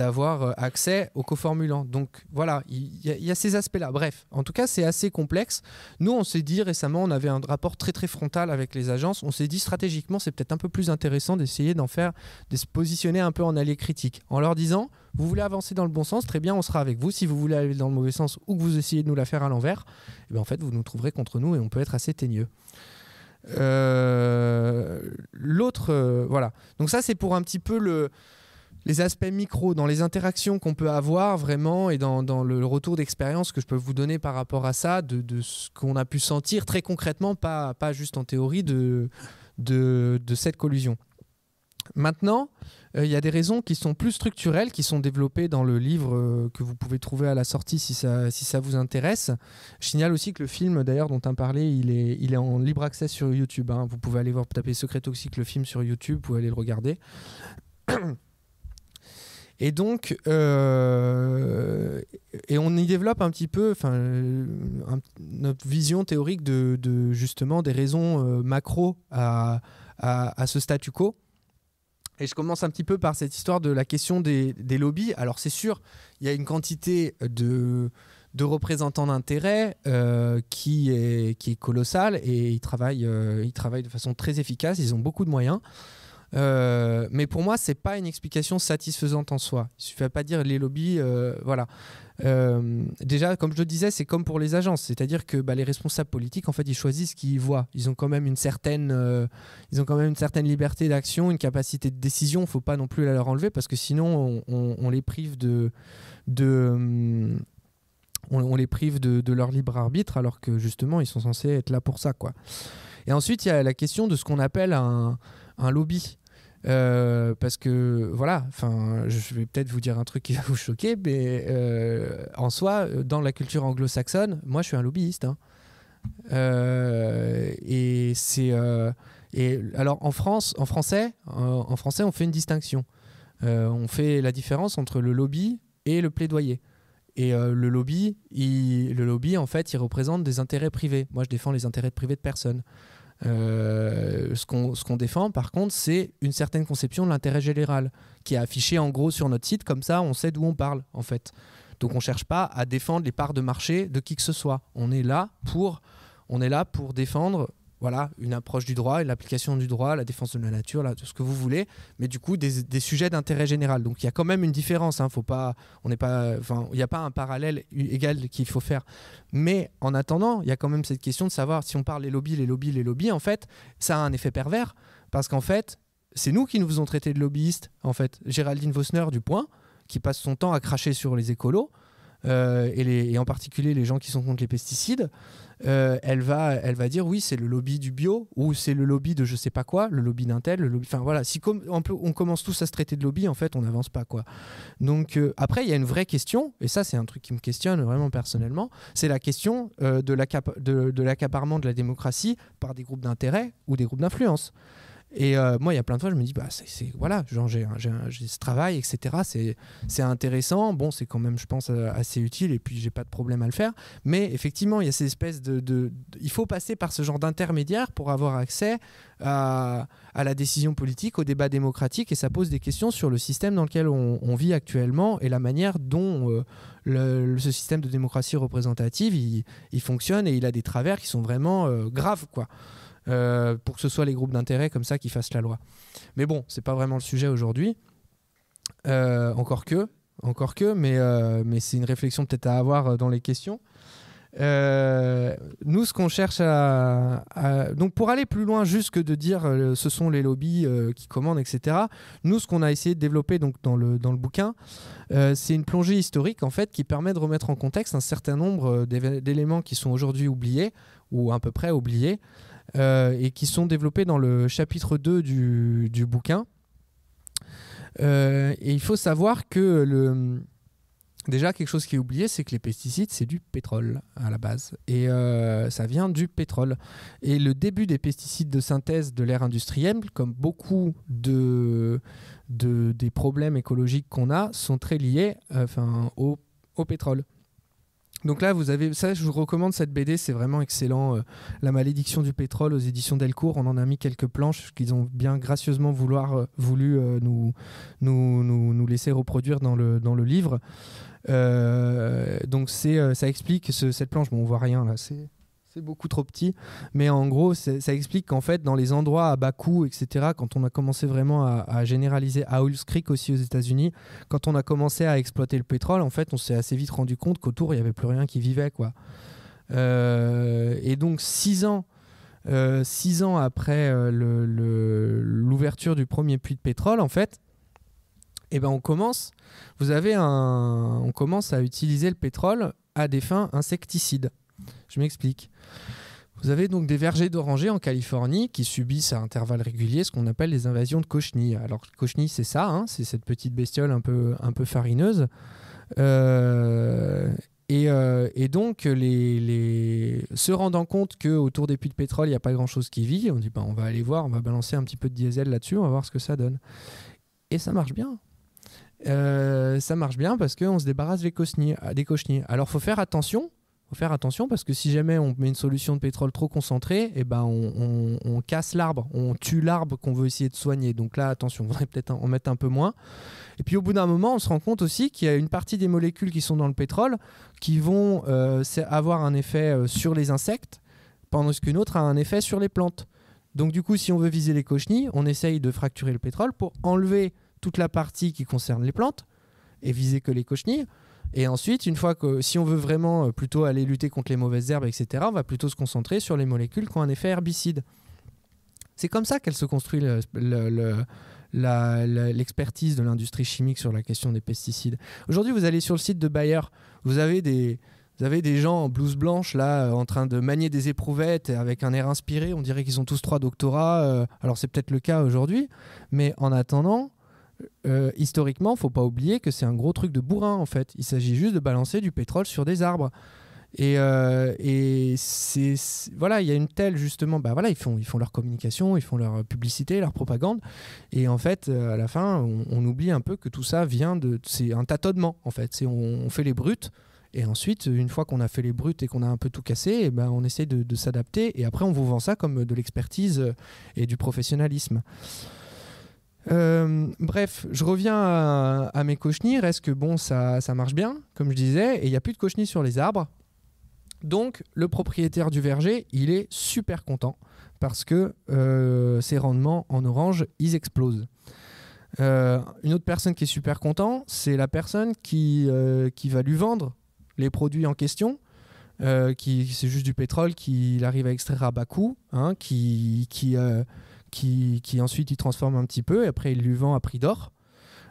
Speaker 3: euh, accès aux coformulants. Donc voilà, il y, a ces aspects-là. Bref, en tout cas, c'est assez complexe. Nous, on s'est dit récemment, on avait un rapport très très frontal avec les agences. On s'est dit stratégiquement, c'est peut-être un peu plus intéressant d'essayer d'en faire, de se positionner un peu en allié critique, en leur disant, vous voulez avancer dans le bon sens, très bien, on sera avec vous. Si vous voulez aller dans le mauvais sens ou que vous essayez de nous la faire à l'envers, eh bien, en fait, vous nous trouverez contre nous et on peut être assez teigneux. Euh, l'autre, euh, voilà. Donc ça, c'est pour un petit peu le, les aspects micro, dans les interactions qu'on peut avoir vraiment et dans, le retour d'expérience que je peux vous donner par rapport à ça, de, ce qu'on a pu sentir très concrètement, pas, pas juste en théorie, de, cette collusion. Maintenant, il y a des raisons qui sont plus structurelles, qui sont développées dans le livre euh, que vous pouvez trouver à la sortie si ça, vous intéresse. Je signale aussi que le film, d'ailleurs, dont on parlait, il est, en libre accès sur YouTube. Hein. Vous pouvez aller voir, taper Secret Toxique, le film sur YouTube, vous pouvez aller le regarder. Et donc, euh, et on y développe un petit peu enfin, notre vision théorique de, justement des raisons macro à, ce statu quo. Et je commence un petit peu par cette histoire de la question des, lobbies. Alors c'est sûr, il y a une quantité de, représentants d'intérêt euh, qui, est, qui est colossale et ils travaillent, euh, ils travaillent de façon très efficace, ils ont beaucoup de moyens. Euh, mais pour moi, c'est pas une explication satisfaisante en soi. Il suffit pas de dire les lobbies, euh, voilà. Euh, déjà, comme je le disais, c'est comme pour les agences, c'est-à-dire que bah, les responsables politiques, en fait, ils choisissent ce qu'ils voient. Ils ont quand même une certaine, ils ont quand même une certaine liberté d'action, une capacité de décision. Il faut pas non plus la leur enlever parce que sinon, on, les prive de, de on, les prive de, leur libre arbitre, alors que justement, ils sont censés être là pour ça, quoi. Et ensuite, il y a la question de ce qu'on appelle un, un lobby. Euh, parce que voilà, enfin, je vais peut-être vous dire un truc qui va vous choquer, mais euh, en soi, dans la culture anglo-saxonne, moi, je suis un lobbyiste. Hein. Euh, et c'est et alors en France, en français, en, français, on fait une distinction. on fait la différence entre le lobby et le plaidoyer. Et le lobby, le lobby, en fait, il représente des intérêts privés. Moi, je défends les intérêts privés de personne. Euh, ce qu'on défend, par contre, c'est une certaine conception de l'intérêt général, qui est affichée en gros sur notre site, comme ça on sait d'où on parle, en fait. Donc on ne cherche pas à défendre les parts de marché de qui que ce soit. On est là pour, on est là pour défendre voilà, une approche du droit, l'application du droit, la défense de la nature, là, tout ce que vous voulez, mais du coup des, sujets d'intérêt général. Donc il y a quand même une différence. Hein, faut pas, on n'est pas, il n'y a pas un parallèle égal qu'il faut faire. Mais en attendant, il y a quand même cette question de savoir si on parle les lobbies, les lobbies, les lobbies. En fait, ça a un effet pervers parce qu'en fait, c'est nous qui nous faisons traiter de lobbyistes. En fait, Géraldine Vosner du Point, qui passe son temps à cracher sur les écolos. et, les, et en particulier les gens qui sont contre les pesticides, euh, elle, va, elle va dire oui, c'est le lobby du bio ou c'est le lobby de je sais pas quoi, le lobby d'un tel, le lobby. Enfin voilà, si on, commence tous à se traiter de lobby, en fait, on n'avance pas quoi. Donc euh, après, il y a une vraie question, et ça, c'est un truc qui me questionne vraiment personnellement, c'est la question euh, de l'accaparement de la démocratie par des groupes d'intérêt ou des groupes d'influence. Et euh, moi, il y a plein de fois, je me dis, bah, voilà, j'ai, ce travail, etc. C'est, intéressant. Bon, c'est quand même, je pense, euh, assez utile et puis j'ai pas de problème à le faire. Mais effectivement, il y a ces espèces de, Il faut passer par ce genre d'intermédiaire pour avoir accès à, la décision politique, au débat démocratique et ça pose des questions sur le système dans lequel on, vit actuellement et la manière dont euh, ce système de démocratie représentative il, fonctionne et il a des travers qui sont vraiment graves, quoi. Euh, pour que ce soit les groupes d'intérêt comme ça qui fassent la loi. Mais bon, c'est pas vraiment le sujet aujourd'hui. Euh, encore que, encore que, mais, euh, mais c'est une réflexion peut-être à avoir dans les questions. nous, ce qu'on cherche à, Donc, pour aller plus loin, juste que de dire ce sont les lobbies qui commandent, etc., nous, ce qu'on a essayé de développer donc, dans, le, dans le bouquin, c'est une plongée historique, en fait, qui permet de remettre en contexte un certain nombre d'éléments qui sont aujourd'hui oubliés, ou à peu près oubliés, et qui sont développés dans le chapitre 2 du, du bouquin. Euh, et il faut savoir que le, déjà quelque chose qui est oublié, c'est que les pesticides, c'est du pétrole à la base. Et euh, ça vient du pétrole. Et le début des pesticides de synthèse de l'ère industrielle, comme beaucoup de, des problèmes écologiques qu'on a, sont très liés enfin, au, au pétrole. Donc là, vous avez ça, je vous recommande cette BD, c'est vraiment excellent. Euh, La malédiction du pétrole aux éditions Delcourt. On en a mis quelques planches qu'ils ont bien gracieusement euh, voulu euh, nous, laisser reproduire dans le, livre. donc ça explique cette planche. Bon, on voit rien là. C'est c'est beaucoup trop petit. Mais en gros, ça explique qu'en fait, dans les endroits à bas coût, etc., quand on a commencé vraiment à, généraliser, à Hulls Creek aussi aux États-Unis, quand on a commencé à exploiter le pétrole, en fait, on s'est assez vite rendu compte qu'autour, il n'y avait plus rien qui vivait. quoi. Euh, et donc, six ans. Euh, six ans après euh, l'ouverture du premier puits de pétrole, en fait, eh ben on commence, vous avez un, on commence à utiliser le pétrole à des fins insecticides. Je m'explique. Vous avez donc des vergers d'orangers en Californie qui subissent à intervalles réguliers ce qu'on appelle les invasions de cochenilles. Alors cochenille c'est ça, hein, c'est cette petite bestiole un peu, un peu farineuse. Euh, euh, et, donc les, se rendant compte qu'autour des puits de pétrole il n'y a pas grand chose qui vit, on dit bah, on va aller voir, on va balancer un petit peu de diesel là-dessus, on va voir ce que ça donne. Et ça marche bien. Euh, ça marche bien parce qu'on se débarrasse des cochenilles. Des cochenilles. Alors faut faire attention faire attention parce que si jamais on met une solution de pétrole trop concentrée, eh ben on, casse l'arbre, on tue l'arbre qu'on veut essayer de soigner. Donc là, attention, on faudrait peut-être en mettre un peu moins. Et puis au bout d'un moment, on se rend compte aussi qu'il y a une partie des molécules qui sont dans le pétrole qui vont euh, avoir un effet euh, sur les insectes, pendant qu'une autre a un effet sur les plantes. Donc du coup, si on veut viser les cochenilles, on essaye de fracturer le pétrole pour enlever toute la partie qui concerne les plantes et viser que les cochenilles. Et ensuite, une fois que si on veut vraiment euh, plutôt aller lutter contre les mauvaises herbes, etc., on va plutôt se concentrer sur les molécules qui ont un effet herbicide. C'est comme ça qu'elle se construit l'expertise de l'industrie chimique sur la question des pesticides. Aujourd'hui, vous allez sur le site de Bayer, vous avez des, vous avez des gens en blouse blanche là, euh, en train de manier des éprouvettes avec un air inspiré. On dirait qu'ils ont tous trois doctorats. Euh, alors c'est peut-être le cas aujourd'hui, mais en attendant, euh, historiquement, faut pas oublier que c'est un gros truc de bourrin en fait. Il s'agit juste de balancer du pétrole sur des arbres. Et, euh, c'est voilà, il y a une telle justement, bah voilà, ils font ils font leur communication, ils font leur publicité, leur propagande, et en fait, euh, à la fin, on, oublie un peu que tout ça vient de, c'est un tâtonnement en fait. C'est on, fait les brutes, et ensuite, une fois qu'on a fait les brutes et qu'on a un peu tout cassé, eh ben on essaie de, de s'adapter, et après on vous vend ça comme de l'expertise et du professionnalisme. Euh, bref, je reviens à, mes cochenilles. Est-ce que bon, ça, ça, marche bien, comme je disais, et il n'y a plus de cochenilles sur les arbres. Donc, le propriétaire du verger, il est super content parce que euh, ses rendements en orange, ils explosent. Euh, une autre personne qui est super content, c'est la personne qui, qui va lui vendre les produits en question. qui c'est juste du pétrole qu'il arrive à extraire à bas coût, hein, qui, qui ensuite il transforme un petit peu et après il lui vend à prix d'or.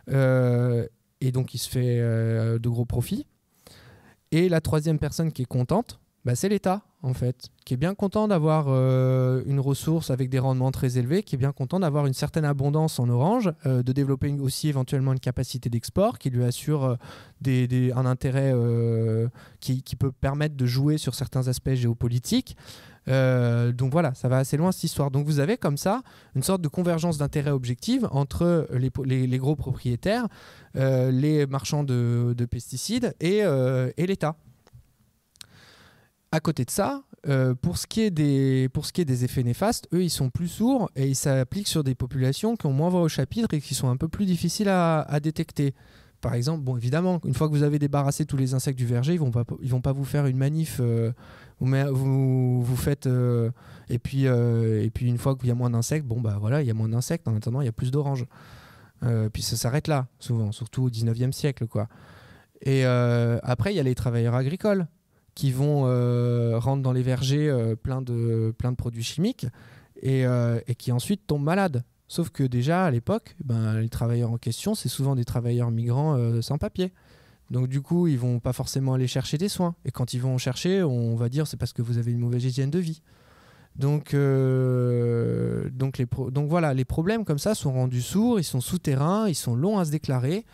Speaker 3: Euh, et donc il se fait euh, de gros profits. Et la troisième personne qui est contente, bah, c'est l'État, en fait, qui est bien content d'avoir euh, une ressource avec des rendements très élevés, qui est bien content d'avoir une certaine abondance en orange, de développer aussi éventuellement une capacité d'export qui lui assure un intérêt qui, peut permettre de jouer sur certains aspects géopolitiques. Donc voilà, ça va assez loin cette histoire. Donc vous avez comme ça une sorte de convergence d'intérêts objectifs entre les, gros propriétaires, les marchands de, de pesticides et, et l'État. À côté de ça, euh, pour, ce qui est des, pour ce qui est des effets néfastes, eux, ils sont plus sourds et ils s'appliquent sur des populations qui ont moins voix au chapitre et qui sont un peu plus difficiles à, détecter. Par exemple, bon, évidemment, une fois que vous avez débarrassé tous les insectes du verger, ils vont pas, ils vont pas vous faire une manif. Euh, vous, faites euh, et puis et puis une fois qu'il y a moins d'insectes, bon bah voilà, il y a moins d'insectes. En attendant, il y a plus d'oranges. puis ça s'arrête là, souvent, surtout au 19e siècle, quoi. Et après, il y a les travailleurs agricoles qui vont euh, rentrer dans les vergers euh, plein, de, produits chimiques euh, et, qui ensuite tombent malades. Sauf que déjà à l'époque, ben, les travailleurs en question, c'est souvent des travailleurs migrants sans papier. Donc du coup, ils vont pas forcément aller chercher des soins. Et quand ils vont chercher, on va dire c'est parce que vous avez une mauvaise hygiène de vie. Donc, donc, les donc voilà, les problèmes comme ça sont rendus sourds, ils sont souterrains, ils sont longs à se déclarer,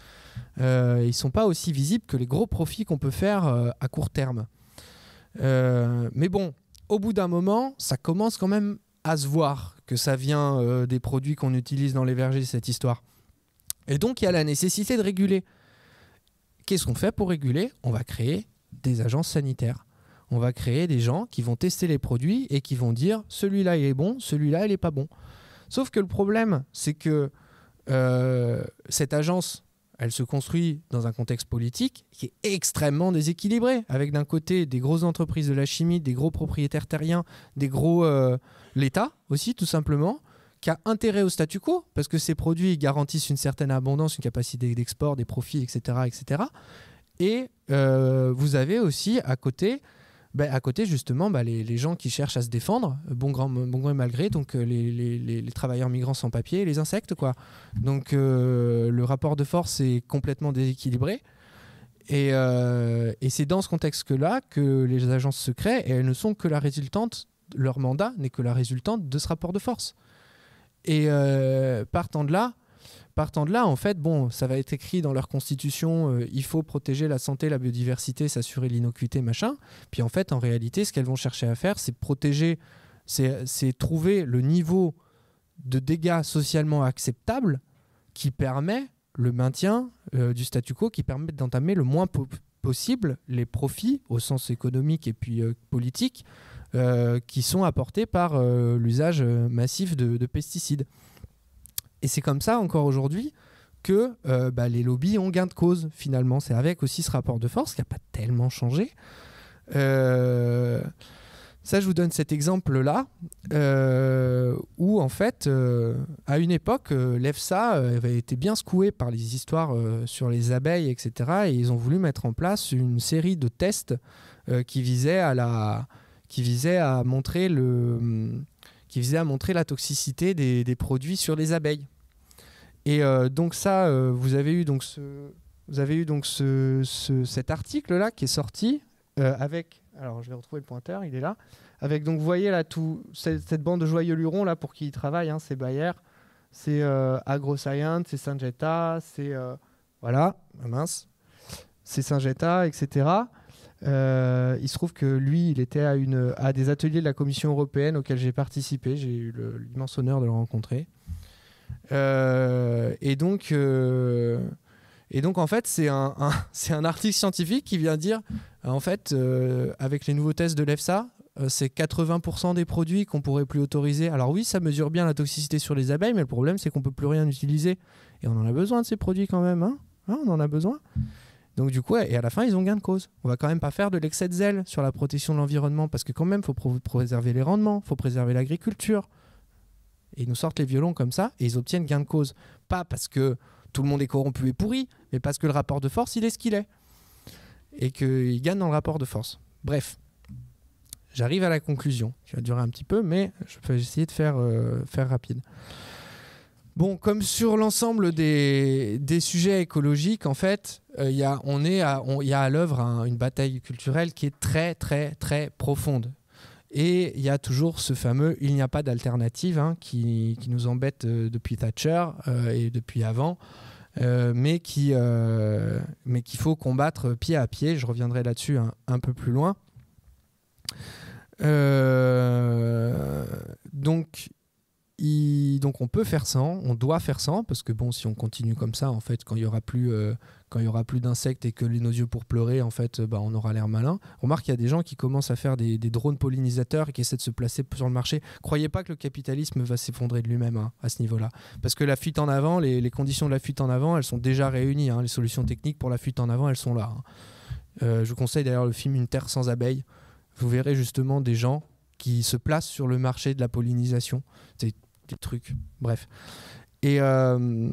Speaker 3: euh, ils sont pas aussi visibles que les gros profits qu'on peut faire à court terme. Euh, mais bon, au bout d'un moment, ça commence quand même à se voir que ça vient euh, des produits qu'on utilise dans les vergers, cette histoire. Et donc, il y a la nécessité de réguler. Qu'est-ce qu'on fait pour réguler? On va créer des agences sanitaires. On va créer des gens qui vont tester les produits et qui vont dire celui-là il est bon, celui-là il est pas bon. Sauf que le problème, c'est que euh, cette agence, elle se construit dans un contexte politique qui est extrêmement déséquilibré, avec d'un côté des grosses entreprises de la chimie, des gros propriétaires terriens, des gros... Euh, L'État aussi, tout simplement, qui a intérêt au statu quo, parce que ces produits garantissent une certaine abondance, une capacité d'export, des profits, etc. etc. Et euh, vous avez aussi à côté bah, à côté, justement, bah, les, gens qui cherchent à se défendre, bon grand, bon malgré, donc euh, les, travailleurs migrants sans papier, les insectes, quoi. Donc euh, le rapport de force est complètement déséquilibré. Et, et c'est dans ce contexte-là que les agences se créent et elles ne sont que la résultante, leur mandat n'est que la résultante de ce rapport de force. Et partant de là, Partant de là, en fait, bon, ça va être écrit dans leur constitution, euh, il faut protéger la santé, la biodiversité, s'assurer l'innocuité, machin. Puis en fait, en réalité, ce qu'elles vont chercher à faire, c'est protéger, c'est trouver le niveau de dégâts socialement acceptable qui permet le maintien euh, du statu quo, qui permet d'entamer le moins possible les profits au sens économique et puis euh, politique qui sont apportés par l'usage massif de pesticides. Et c'est comme ça encore aujourd'hui que euh, bah, les lobbies ont gain de cause finalement. C'est avec aussi ce rapport de force qui n'a pas tellement changé. Euh, ça, je vous donne cet exemple-là, euh, où en fait, à une époque, l'EFSA avait été bien secoué par les histoires sur les abeilles, etc. Et ils ont voulu mettre en place une série de tests qui visaient à la, qui visaient à montrer le qui visait à montrer la toxicité des, produits sur les abeilles. Et euh, donc ça, euh, vous avez eu donc ce, vous avez eu donc ce, cet article là qui est sorti euh, avec, alors je vais retrouver le pointeur, il est là, avec donc vous voyez là tout cette, bande de joyeux lurons là pour qui ils travaillent, hein, c'est Bayer, c'est AgroScience, c'est Syngenta, c'est voilà, mince, c'est Syngenta, etc. Euh, il se trouve que lui, il était à, des ateliers de la Commission européenne auxquels j'ai participé. J'ai eu l'immense honneur de le rencontrer. Euh, et donc, euh, et donc, en fait, c'est un, c'est un article scientifique qui vient dire, en fait, avec les nouveaux tests de l'EFSA, c'est 80% des produits qu'on pourrait plus autoriser. Alors oui, ça mesure bien la toxicité sur les abeilles, mais le problème, c'est qu'on peut plus rien utiliser. Et on en a besoin de ces produits quand même. Hein, hein on en a besoin. Donc du coup, et à la fin, ils ont gain de cause. On va quand même pas faire de l'excès de zèle sur la protection de l'environnement parce que quand même, faut préserver les rendements, faut préserver l'agriculture. Et ils nous sortent les violons comme ça et ils obtiennent gain de cause. Pas parce que tout le monde est corrompu et pourri, mais parce que le rapport de force, il est ce qu'il est. Et qu'ils gagnent dans le rapport de force. Bref, j'arrive à la conclusion, qui va durer un petit peu, mais je vais essayer de faire, euh, faire rapide. Comme sur l'ensemble des, sujets écologiques, en fait, euh, à, y a à l'œuvre une bataille culturelle qui est très, très, très profonde. Et il y a toujours ce fameux il n'y a pas d'alternative hein, qui, nous embête euh, depuis Thatcher euh, et depuis avant, mais qu'il faut combattre pied à pied. Je reviendrai là-dessus un, un, peu plus loin. donc donc on peut faire sans, on doit faire sans, parce que bon, si on continue comme ça, en fait, quand il y aura plus, euh, plus d'insectes et que les nos yeux pour pleurer, en fait, bah, on aura l'air malin. Remarque, il y a des gens qui commencent à faire des, drones pollinisateurs et qui essaient de se placer sur le marché. Croyez pas que le capitalisme va s'effondrer de lui-même hein, à ce niveau-là, parce que la fuite en avant, les, conditions de la fuite en avant, elles sont déjà réunies. Hein. les solutions techniques pour la fuite en avant, elles sont là. Hein. Euh, je vous conseille d'ailleurs le film Une terre sans abeilles. Vous verrez justement des gens qui se placent sur le marché de la pollinisation. C'est des trucs. Bref. Et euh,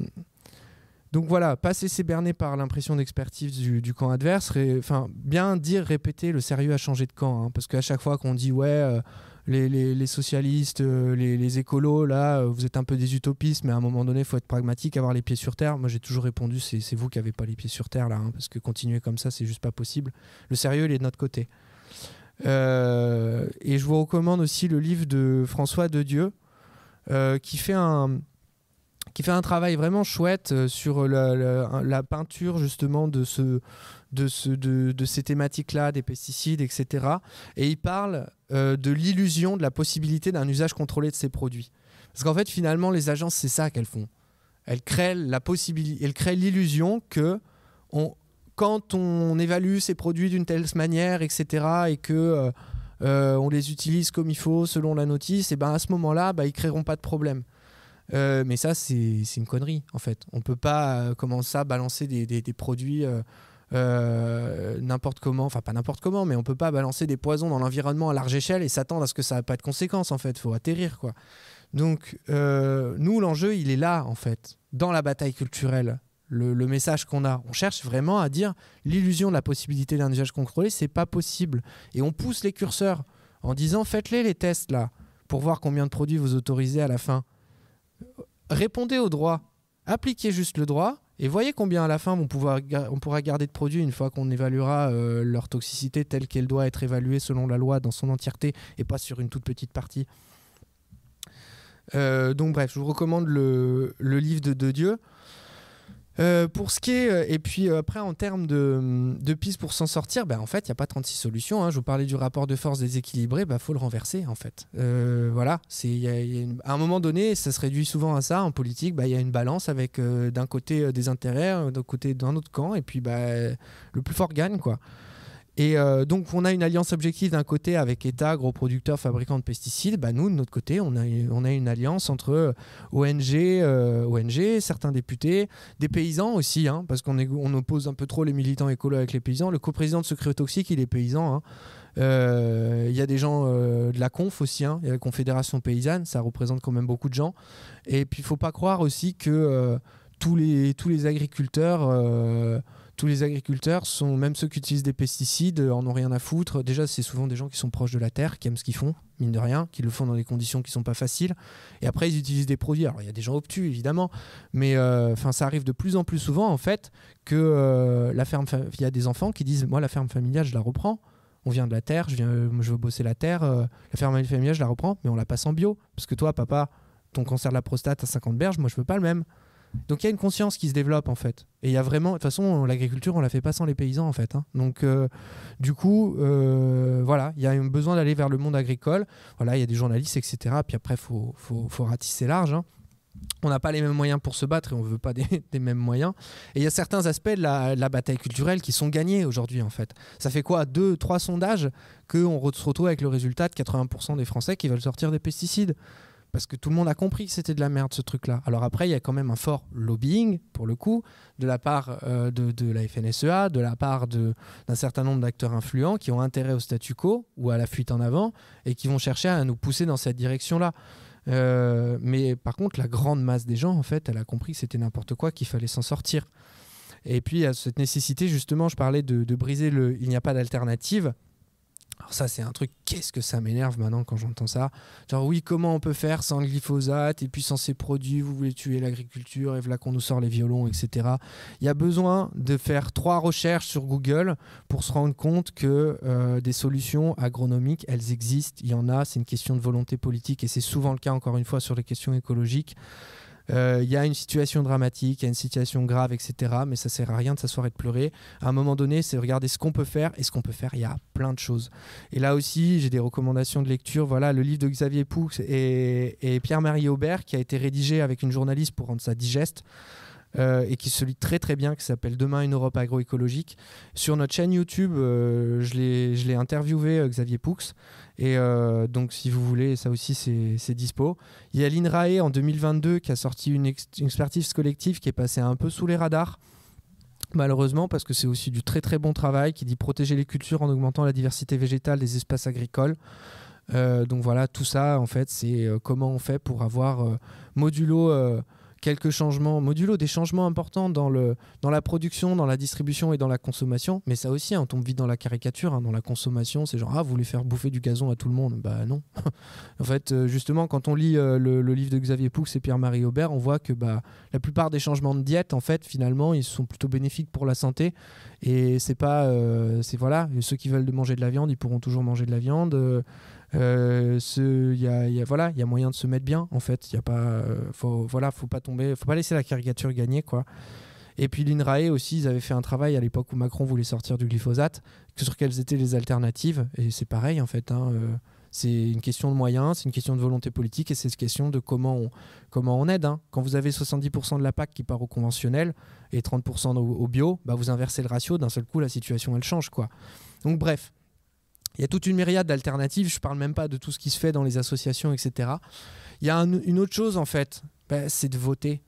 Speaker 3: donc voilà, pas se berner par l'impression d'expertise du, camp adverse. Enfin, bien dire, répéter, le sérieux a changé de camp. Hein, parce qu'à chaque fois qu'on dit, ouais, euh, les, socialistes, euh, les, écolos, là, vous êtes un peu des utopistes, mais à un moment donné, il faut être pragmatique, avoir les pieds sur terre. Moi, j'ai toujours répondu, c'est vous qui n'avez pas les pieds sur terre, là, hein, parce que continuer comme ça, c'est juste pas possible. Le sérieux, il est de notre côté. et je vous recommande aussi le livre de François de Dieu, qui fait un qui fait un travail vraiment chouette euh, sur la, peinture justement de, ce, de, ce, de, ces thématiques-là, des pesticides, etc. Et il parle euh, de l'illusion de la possibilité d'un usage contrôlé de ces produits. Parce qu'en fait, finalement, les agences, c'est ça qu'elles font. Elles créent la l'illusion que on, quand on évalue ces produits d'une telle manière, etc., et que euh, on les utilise comme il faut selon la notice, et ben à ce moment-là, bah, ils créeront pas de problème. Euh, mais ça, c'est une connerie, en fait. On peut pas euh, commencer à balancer des, des, produits n'importe comment, enfin pas n'importe comment, mais on peut pas balancer des poisons dans l'environnement à large échelle et s'attendre à ce que ça n'a pas de conséquences, en fait. Il faut atterrir, quoi. Donc, nous, l'enjeu, il est là, en fait, dans la bataille culturelle le, message qu'on a. On cherche vraiment à dire l'illusion de la possibilité d'un usage contrôlé, c'est pas possible. Et on pousse les curseurs en disant faites-les les tests là pour voir combien de produits vous autorisez à la fin. Répondez au droit, appliquez juste le droit et voyez combien à la fin on, pourra garder de produits une fois qu'on évaluera euh, leur toxicité telle qu'elle doit être évaluée selon la loi dans son entièreté et pas sur une toute petite partie. Euh, donc bref, je vous recommande le, livre de, de Dieu. Euh, pour ce qui est, euh, et puis euh, après en termes de, de pistes pour s'en sortir, ben, en fait il n'y a pas 36 solutions. Hein. Je vous parlais du rapport de force déséquilibré, il ben, faut le renverser en fait. voilà, c'est à un moment donné, ça se réduit souvent à ça en politique. Ben, il y a une balance avec d'un côté des intérêts, d'un côté d'un autre camp, et puis ben, le plus fort gagne quoi. Et euh, donc, on a une alliance objective d'un côté avec État, gros producteurs, fabricants de pesticides. Bah, nous, de notre côté, on a, une alliance entre euh, ONG, euh, ONG, certains députés, des paysans aussi, hein, parce qu'on on oppose un peu trop les militants écolos avec les paysans. Le coprésident de Secret Toxique, il est paysan. Hein. Il y a des gens de la conf aussi, hein. il y a la Confédération paysanne, ça représente quand même beaucoup de gens. Et puis, il faut pas croire aussi que tous les agriculteurs tous les agriculteurs sont, même ceux qui utilisent des pesticides, euh, en ont rien à foutre. Déjà, c'est souvent des gens qui sont proches de la terre, qui aiment ce qu'ils font, mine de rien, qui le font dans des conditions qui sont pas faciles. Et après, ils utilisent des produits. Alors, il y a des gens obtus, évidemment, mais euh, ça arrive de plus en plus souvent, en fait, que euh, la ferme, il y a des enfants qui disent, moi, la ferme familiale, je la reprends on vient de la terre, je, viens, je veux bosser la terre, la ferme familiale, je la reprends, mais on la passe en bio. Parce que toi, papa, ton cancer de la prostate à 50 berges, moi, je veux pas le même. Donc il y a une conscience qui se développe en fait. Et il y a vraiment, de toute façon, l'agriculture, on la fait pas sans les paysans en fait. Hein. Donc euh, du coup, euh, voilà, il y a un besoin d'aller vers le monde agricole. Voilà, il y a des journalistes, etc. Puis après, faut, faut, faut ratisser large. Hein. On n'a pas les mêmes moyens pour se battre et on ne veut pas des, mêmes moyens. Et il y a certains aspects de la, bataille culturelle qui sont gagnés aujourd'hui en fait. Ça fait quoi? Deux, trois sondages qu'on se retrouve avec le résultat de 80% des Français qui veulent sortir des pesticides parce que tout le monde a compris que c'était de la merde ce truc-là. Alors après, il y a quand même un fort lobbying, pour le coup, de la part euh, de, la FNSEA, de la part d'un certain nombre d'acteurs influents qui ont intérêt au statu quo ou à la fuite en avant et qui vont chercher à nous pousser dans cette direction-là. Euh, mais par contre, la grande masse des gens, en fait, elle a compris que c'était n'importe quoi, qu'il fallait s'en sortir. Et puis, a cette nécessité, justement, je parlais de briser le il n'y a pas d'alternative. Alors ça, c'est un truc, qu'est-ce que ça m'énerve maintenant quand j'entends ça. Genre, oui, comment on peut faire sans le glyphosate et puis sans ces produits, vous voulez tuer l'agriculture et voilà qu'on nous sort les violons, etc. Il y a besoin de faire trois recherches sur Google pour se rendre compte que euh, des solutions agronomiques, elles existent, il y en a, c'est une question de volonté politique et c'est souvent le cas, encore une fois, sur les questions écologiques. Euh, il y a une situation dramatique, il y a une situation grave, etc. Mais ça sert à rien de s'asseoir et de pleurer. À un moment donné, c'est regarder ce qu'on peut faire. Et ce qu'on peut faire, il y a plein de choses. Et là aussi, j'ai des recommandations de lecture. Voilà, le livre de Xavier Poux et, et Pierre-Marie Aubert, qui a été rédigé avec une journaliste pour rendre ça digeste. Euh, et qui se lit très très bien, qui s'appelle Demain une Europe agroécologique. Sur notre chaîne YouTube, euh, je l'ai interviewé, euh, Xavier Poux. Et donc, si vous voulez, ça aussi, c'est dispo. Il y a l'INRAE en 2022 qui a sorti une, une, expertise collective qui est passée un peu sous les radars. Malheureusement, parce que c'est aussi du très très bon travail qui dit protéger les cultures en augmentant la diversité végétale des espaces agricoles. donc voilà, tout ça, en fait, c'est comment on fait pour avoir modulo quelques changements modulo, des changements importants dans, le, dans la production, dans la distribution et dans la consommation. Mais ça aussi, hein, on tombe vite dans la caricature. Hein, dans la consommation, c'est genre, ah, vous voulez faire bouffer du gazon à tout le monde? Bah non. en fait, euh, justement, quand on lit euh, le, livre de Xavier Poux et Pierre-Marie Aubert, on voit que bah, la plupart des changements de diète, en fait, finalement, ils sont plutôt bénéfiques pour la santé. Et c'est pas. Euh, c'est voilà, ceux qui veulent manger de la viande, ils pourront toujours manger de la viande. Euh, y a, voilà, il y a moyen de se mettre bien en fait. Il y a pas, euh, faut, voilà, faut pas tomber, faut pas laisser la caricature gagner quoi. Et puis l'INRAE aussi, ils avaient fait un travail à l'époque où Macron voulait sortir du glyphosate, sur quelles étaient les alternatives. Et c'est pareil en fait. Hein, euh, c'est une question de moyens, c'est une question de volonté politique et c'est une question de comment on, comment on aide. Hein. Quand vous avez 70% de la PAC qui part au conventionnel et 30% au, bio, bah vous inversez le ratio, d'un seul coup la situation elle change. quoi. Donc bref, il y a toute une myriade d'alternatives. Je ne parle même pas de tout ce qui se fait dans les associations, etc. Il y a une autre chose, en fait, ben, c'est de voter.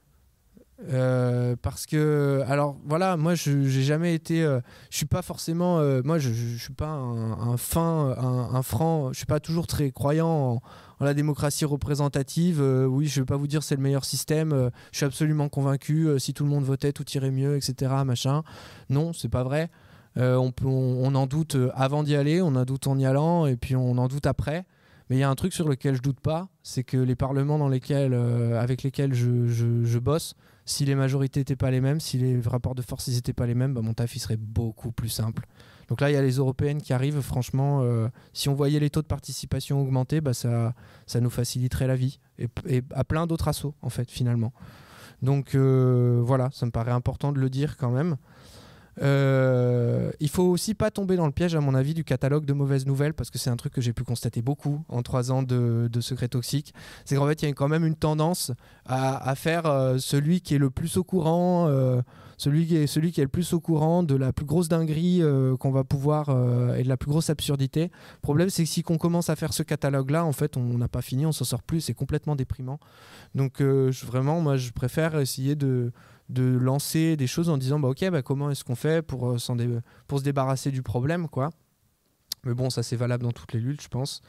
Speaker 3: Euh, parce que, alors voilà, moi je j'ai jamais été, euh, je suis pas forcément, euh, moi je, je, suis pas un, fin, un, franc, je suis pas toujours très croyant en, la démocratie représentative. oui, je vais pas vous dire c'est le meilleur système. je suis absolument convaincu. si tout le monde votait, tout irait mieux, etc. Machin. Non, c'est pas vrai. Euh, on, en doute euh, avant d'y aller, on en doute en y allant, et puis on en doute après. Mais il y a un truc sur lequel je doute pas, c'est que les parlements euh, avec lesquels je, bosse, si les majorités n'étaient pas les mêmes, si les rapports de force n'étaient pas les mêmes, bah, mon taf il serait beaucoup plus simple. Donc là, il y a les européennes qui arrivent. Franchement, si on voyait les taux de participation augmenter, bah, ça, nous faciliterait la vie. Et à plein d'autres assauts, en fait, finalement. Donc voilà, ça me paraît important de le dire quand même. Euh, il faut aussi pas tomber dans le piège, à mon avis, du catalogue de mauvaises nouvelles, parce que c'est un truc que j'ai pu constater beaucoup en trois ans de, de Secret Toxique. C'est qu'en fait, il y a quand même une tendance à, faire euh, celui qui est le plus au courant, euh, celui, qui est, celui qui est le plus au courant de la plus grosse dinguerie qu'on va pouvoir et de la plus grosse absurdité. Le problème, c'est que si on commence à faire ce catalogue-là, en fait, on n'a pas fini, on s'en sort plus, c'est complètement déprimant. Donc, vraiment, moi, je préfère essayer de de lancer des choses en disant bah ok bah comment est-ce qu'on fait pour, euh, pour se débarrasser du problème quoi. Mais bon ça c'est valable dans toutes les luttes je pense.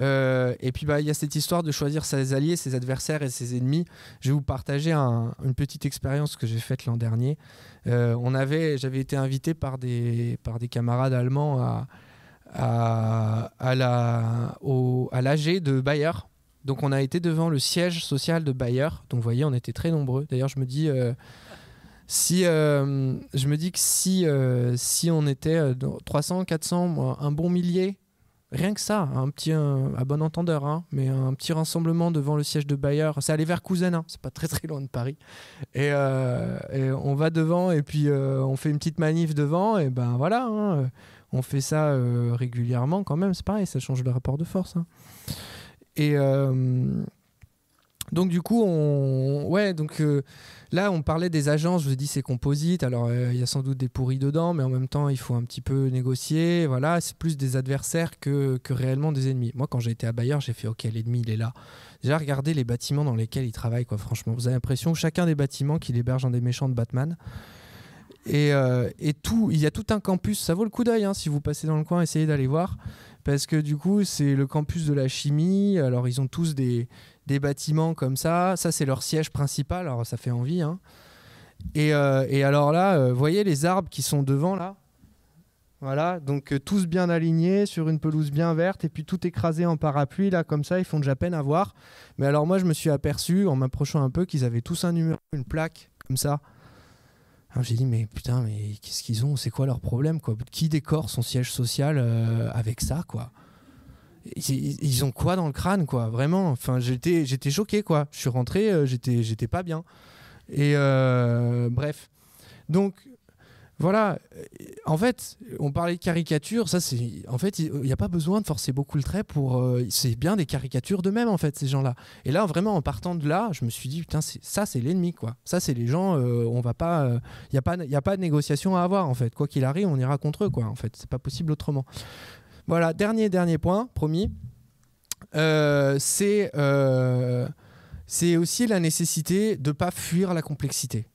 Speaker 3: Euh, et puis bah il y a cette histoire de choisir ses alliés ses adversaires et ses ennemis. Je vais vous partager une petite expérience que j'ai faite l'an dernier. Euh, on avait j'avais été invité par des par des camarades allemands à à, à l'AG de Bayer donc on a été devant le siège social de Bayer. Donc vous voyez, on était très nombreux. D'ailleurs, je me dis euh, si euh, je me dis que si euh, si on était 300, 400, un bon millier, rien que ça, un petit à bon entendeur, hein, mais un petit rassemblement devant le siège de Bayer. C'est aller vers Cousin, hein, c'est pas très très loin de Paris. Et, on va devant et puis on fait une petite manif devant et ben voilà. Hein, on fait ça régulièrement quand même. C'est pareil, ça change le rapport de force. Et euh, donc du coup, ouais, donc euh, là, on parlait des agences. Je vous ai dit c'est composite. Alors euh, il y a sans doute des pourris dedans, mais en même temps, il faut un petit peu négocier. Voilà, c'est plus des adversaires que, réellement des ennemis. Moi, quand j'ai été à Bayer, j'ai fait OK, l'ennemi, il est là. Déjà, regardez les bâtiments dans lesquels ils travaillent. Franchement, vous avez l'impression chacun des bâtiments qu'il héberge dans des méchants de Batman. Et, et, tout, il y a tout un campus. Ça vaut le coup d'œil hein, si vous passez dans le coin, essayez d'aller voir parce que du coup c'est le campus de la chimie. Alors ils ont tous des, bâtiments comme ça. Ça c'est leur siège principal. Alors ça fait envie. Hein. Et, euh, alors là, vous euh, voyez les arbres qui sont devant là Voilà, donc tous bien alignés sur une pelouse bien verte et puis tout écrasé en parapluie, là, comme ça, ils font déjà peine à voir. Mais alors, moi, je me suis aperçu en m'approchant un peu qu'ils avaient tous un numéro, une plaque, comme ça. J'ai dit, mais putain, mais qu'est-ce qu'ils ont? C'est quoi leur problème quoi? Qui décore son siège social avec ça, quoi? Ils, ont quoi dans le crâne, quoi? Vraiment. Enfin, j'étais, choqué, quoi. Je suis rentré, euh, j'étais, j'étais pas bien. Et euh, bref. Donc, voilà. En fait, on parlait de caricature. Ça, c'est. En fait, il n'y a pas besoin de forcer beaucoup le trait pour. Euh, c'est bien des caricatures d'eux-mêmes, en fait, ces gens-là. Et là, vraiment, en partant de là, je me suis dit, putain, ça, c'est l'ennemi, quoi. Ça, c'est les gens. on va pas. Il n'y a pas, il a pas de négociation à avoir, en fait. Quoi qu'il arrive, on ira contre eux, quoi. En fait, c'est pas possible autrement. Voilà, dernier, dernier point, promis. Euh, euh, c'est aussi la nécessité de pas fuir la complexité.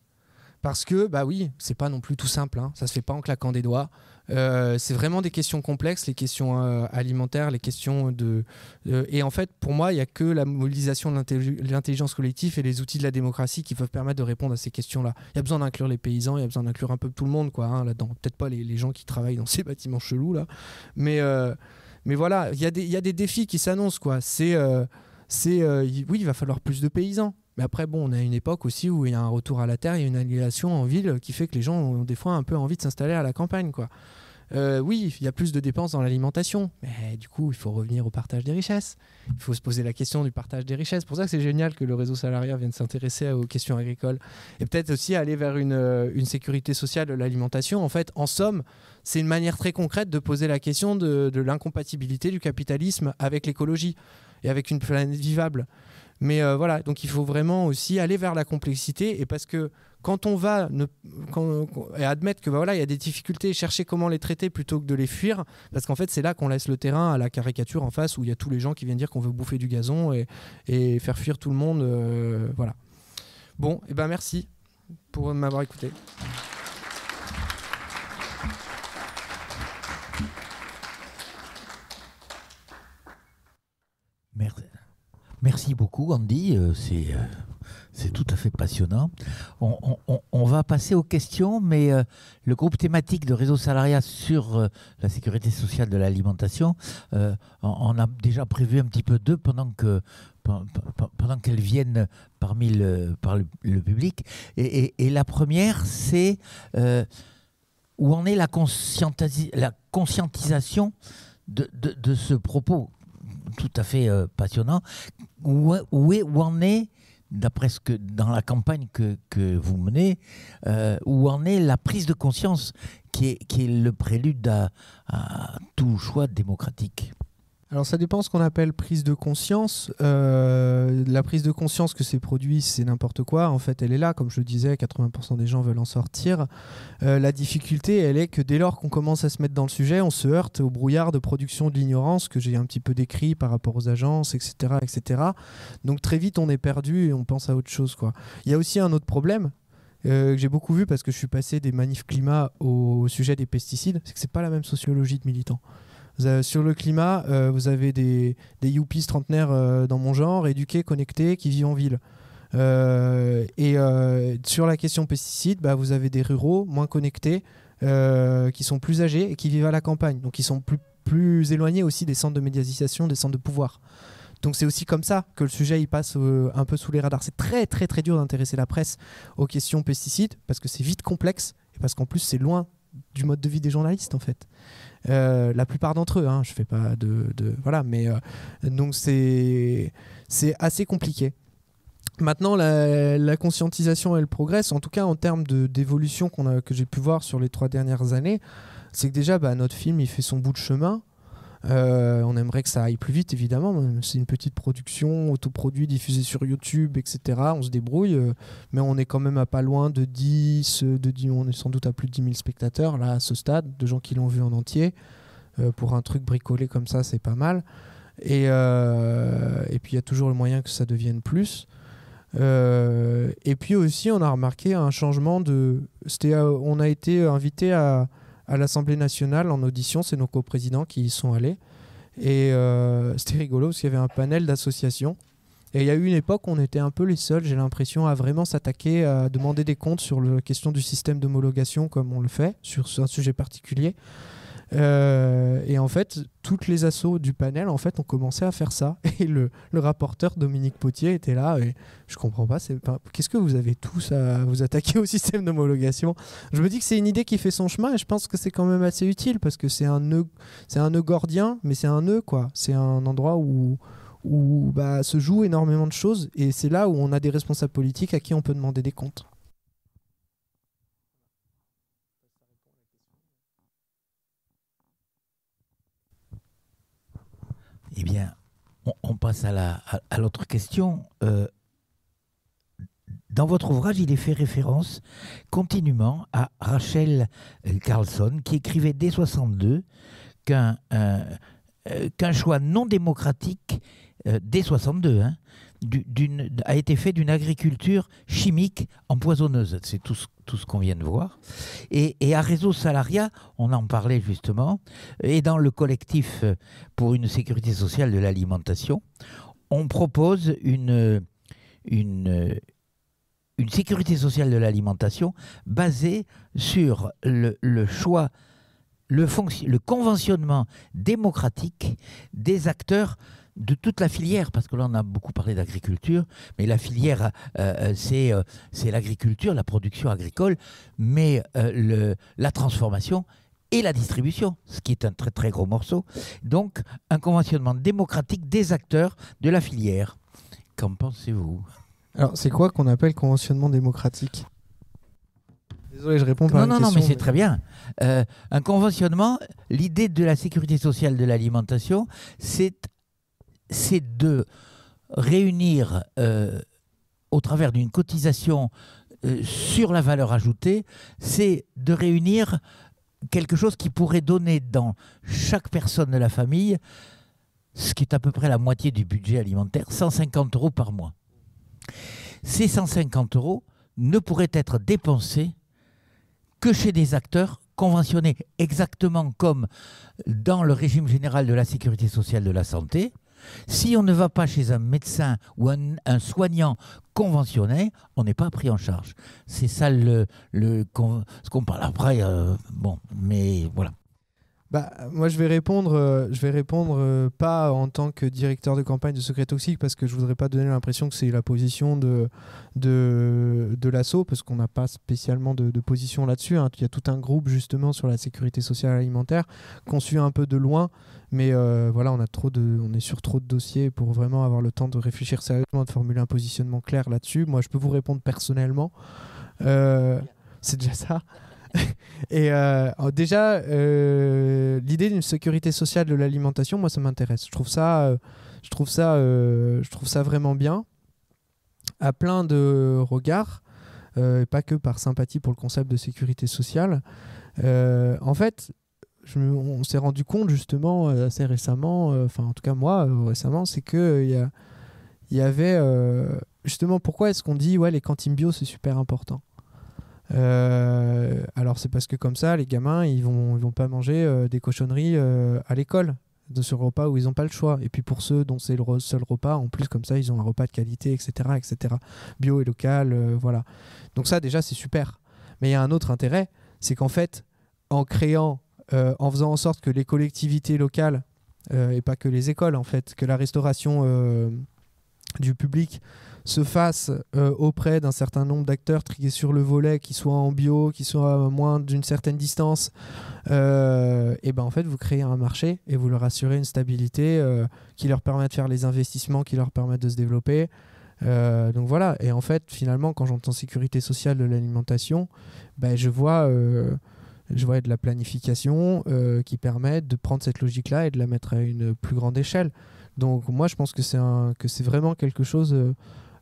Speaker 3: Parce que, bah oui, c'est pas non plus tout simple, hein. ça se fait pas en claquant des doigts. Euh, c'est vraiment des questions complexes, les questions alimentaires, les questions de. et en fait, pour moi, il n'y a que la mobilisation de l'intelligence collective et les outils de la démocratie qui peuvent permettre de répondre à ces questions-là. Il y a besoin d'inclure les paysans, il y a besoin d'inclure un peu tout le monde, quoi, hein, là-dedans. Peut-être pas les, gens qui travaillent dans ces bâtiments chelous, là. Mais, mais voilà, il y, y a des défis qui s'annoncent, quoi. C'est. c'est oui, il va falloir plus de paysans mais après, bon, on a une époque aussi où il y a un retour à la terre, il y a une annihilation en ville qui fait que les gens ont des fois un peu envie de s'installer à la campagne, quoi. Euh, oui, il y a plus de dépenses dans l'alimentation, mais du coup, il faut revenir au partage des richesses. Il faut se poser la question du partage des richesses. C'est pour ça que c'est génial que le réseau salarial vienne s'intéresser aux questions agricoles. Et peut-être aussi aller vers une, euh, sécurité sociale de l'alimentation. En fait, en somme, c'est une manière très concrète de poser la question de l'incompatibilité du capitalisme avec l'écologie et avec une planète vivable. Mais euh, voilà, donc il faut vraiment aussi aller vers la complexité et parce que quand on va ne, et admettre que bah voilà il y a des difficultés, chercher comment les traiter plutôt que de les fuir, parce qu'en fait c'est là qu'on laisse le terrain à la caricature en face où il y a tous les gens qui viennent dire qu'on veut bouffer du gazon et, et faire fuir tout le monde, euh, voilà. Bon, et eh ben merci pour m'avoir écouté.
Speaker 1: Merci. Merci beaucoup, Andy. Euh, c'est euh, c'est tout à fait passionnant. On, va passer aux questions, mais euh, le groupe thématique de réseau salariat sur la sécurité sociale de l'alimentation, on, a déjà prévu un petit peu deux pendant que pendant qu'elles viennent parmi le, par le, public. Et, la première, c'est où en est la, la conscientisation de, de, ce propos tout à fait passionnant. Où, où, en est, d'après ce que dans la campagne que, vous menez, euh, où en est la prise de conscience est, qui est le prélude à tout choix démocratique?
Speaker 3: Alors ça dépend ce qu'on appelle prise de conscience. Euh, la prise de conscience que ces produits, c'est n'importe quoi. En fait, elle est là, comme je le disais, 80% des gens veulent en sortir. Euh, la difficulté, elle est que dès lors qu'on commence à se mettre dans le sujet, on se heurte au brouillard de production de l'ignorance que j'ai un petit peu décrit par rapport aux agences, etc., etc. Donc très vite, on est perdu et on pense à autre chose. Il y a aussi un autre problème, euh, que j'ai beaucoup vu parce que je suis passé des manifs climat au, sujet des pesticides, c'est que c'est pas la même sociologie de militants sur le climat, euh, vous avez des, des yuppies trentenaires euh, dans mon genre, éduqués, connectés, qui vivent en ville. Euh, et sur la question pesticides, bah, vous avez des ruraux moins connectés, qui sont plus âgés et qui vivent à la campagne. Donc ils sont plus, plus éloignés aussi des centres de médiatisation, des centres de pouvoir. Donc c'est aussi comme ça que le sujet il passe un peu sous les radars. C'est très très très dur d'intéresser la presse aux questions pesticides parce que c'est vite complexe et parce qu'en plus c'est loin du mode de vie des journalistes en fait. Euh, la plupart d'entre eux, hein, je fais pas de, voilà, mais euh, donc c'est c'est assez compliqué. Maintenant, la, conscientisation, elle progresse, en tout cas en termes d'évolution qu'on que j'ai pu voir sur les trois dernières années. C'est que déjà, bah, notre film, il fait son bout de chemin. Euh, on aimerait que ça aille plus vite, évidemment. C'est une petite production, autoproduit, diffusée sur YouTube, etc. On se débrouille, euh, mais on est quand même à pas loin de 10, de 10, on est sans doute à plus de 10 000 spectateurs, là, à ce stade, de gens qui l'ont vu en entier. Euh, pour un truc bricolé comme ça, c'est pas mal. Et, et puis, il y a toujours le moyen que ça devienne plus. et puis aussi, on a remarqué un changement de. on a été invité à à l'Assemblée nationale en audition. C'est nos coprésidents qui y sont allés. Et euh, c'était rigolo parce qu'il y avait un panel d'associations. Et il y a eu une époque où on était un peu les seuls, j'ai l'impression, à vraiment s'attaquer, à demander des comptes sur la question du système d'homologation comme on le fait, sur un sujet particulier. Euh, et en fait, toutes les assos du panel en fait ont commencé à faire ça. Et le, rapporteur Dominique Potier était là. Et je comprends pas. Qu'est-ce que vous avez tous à vous attaquer au système d'homologation? Je me dis que c'est une idée qui fait son chemin et je pense que c'est quand même assez utile parce que c'est un nœud, c'est un nœud gordien, mais c'est un nœud quoi. C'est un endroit où où bah, se jouent énormément de choses et c'est là où on a des responsables politiques à qui on peut demander des comptes.
Speaker 1: Eh bien, on, passe à, l'autre question. Euh, dans votre ouvrage, il est fait référence continuellement à Rachel Carlson, qui écrivait dès 62 qu'un euh, qu'un choix non démocratique, euh, dès 62, hein, a été fait d'une agriculture chimique empoisonneuse. C'est tout ce, qu'on vient de voir. Et, à Réseau Salaria, on en parlait justement, et dans le collectif pour une sécurité sociale de l'alimentation, on propose une, une sécurité sociale de l'alimentation basée sur le, choix, le conventionnement démocratique des acteurs de toute la filière, parce que là on a beaucoup parlé d'agriculture, mais la filière euh, euh, euh, c'est l'agriculture, la production agricole, mais le, la transformation et la distribution, ce qui est un très très gros morceau. Donc un conventionnement démocratique des acteurs de la filière. Qu'en pensez-vous?
Speaker 3: Alors c'est quoi qu'on appelle conventionnement démocratique? Désolé, je réponds pas
Speaker 1: non,
Speaker 3: à
Speaker 1: Non, non, mais c'est très bien. un conventionnement, l'idée de la sécurité sociale de l'alimentation, c'est c'est de réunir euh, au travers d'une cotisation euh, sur la valeur ajoutée, c'est de réunir quelque chose qui pourrait donner dans chaque personne de la famille, ce qui est à peu près la moitié du budget alimentaire, 150 euros par mois. Ces 150 euros ne pourraient être dépensés que chez des acteurs conventionnés exactement comme dans le régime général de la sécurité sociale de la santé, si on ne va pas chez un médecin ou un, soignant conventionné, on n'est pas pris en charge. C'est ça le, ce qu'on parle après. Euh, bon, mais voilà.
Speaker 3: Bah, moi, je vais répondre, euh, je vais répondre euh, pas en tant que directeur de campagne de Secret Toxique parce que je voudrais pas donner l'impression que c'est la position de, de, l'assaut parce qu'on n'a pas spécialement de, position là-dessus. Hein. Il y a tout un groupe justement sur la sécurité sociale alimentaire qu'on suit un peu de loin, mais euh, voilà, on, a trop de, on est sur trop de dossiers pour vraiment avoir le temps de réfléchir sérieusement, de formuler un positionnement clair là-dessus. Moi, je peux vous répondre personnellement. c'est déjà ça. et euh, déjà, euh, l'idée d'une sécurité sociale de l'alimentation, moi, ça m'intéresse. Je trouve ça, euh, je trouve ça, je trouve ça vraiment bien, à plein de regards, et pas que par sympathie pour le concept de sécurité sociale. en fait, on s'est rendu compte justement assez récemment, enfin en tout cas moi récemment, c'est que il y, y, avait justement pourquoi est-ce qu'on dit ouais les cantines bio c'est super important? Euh, alors c'est parce que comme ça, les gamins, ils vont, ils vont pas manger euh, des cochonneries euh, à l'école de ce repas où ils n'ont pas le choix. Et puis pour ceux dont c'est le seul repas, en plus comme ça, ils ont un repas de qualité, etc., etc. Bio et local, voilà. Donc ça déjà c'est super. Mais il y a un autre intérêt, c'est qu'en fait, en créant, en faisant en sorte que les collectivités locales et pas que les écoles, en fait, que la restauration du public se fasse euh, auprès d'un certain nombre d'acteurs triés sur le volet, qui soient en bio, qui soient à moins d'une certaine distance, euh, et ben en fait vous créez un marché et vous leur assurez une stabilité euh, qui leur permet de faire les investissements qui leur permettent de se développer. donc voilà, et en fait finalement quand j'entends sécurité sociale de l'alimentation, ben, je vois je vois de la planification qui permet de prendre cette logique-là et de la mettre à une plus grande échelle. Donc moi je pense que c'est que c'est vraiment quelque chose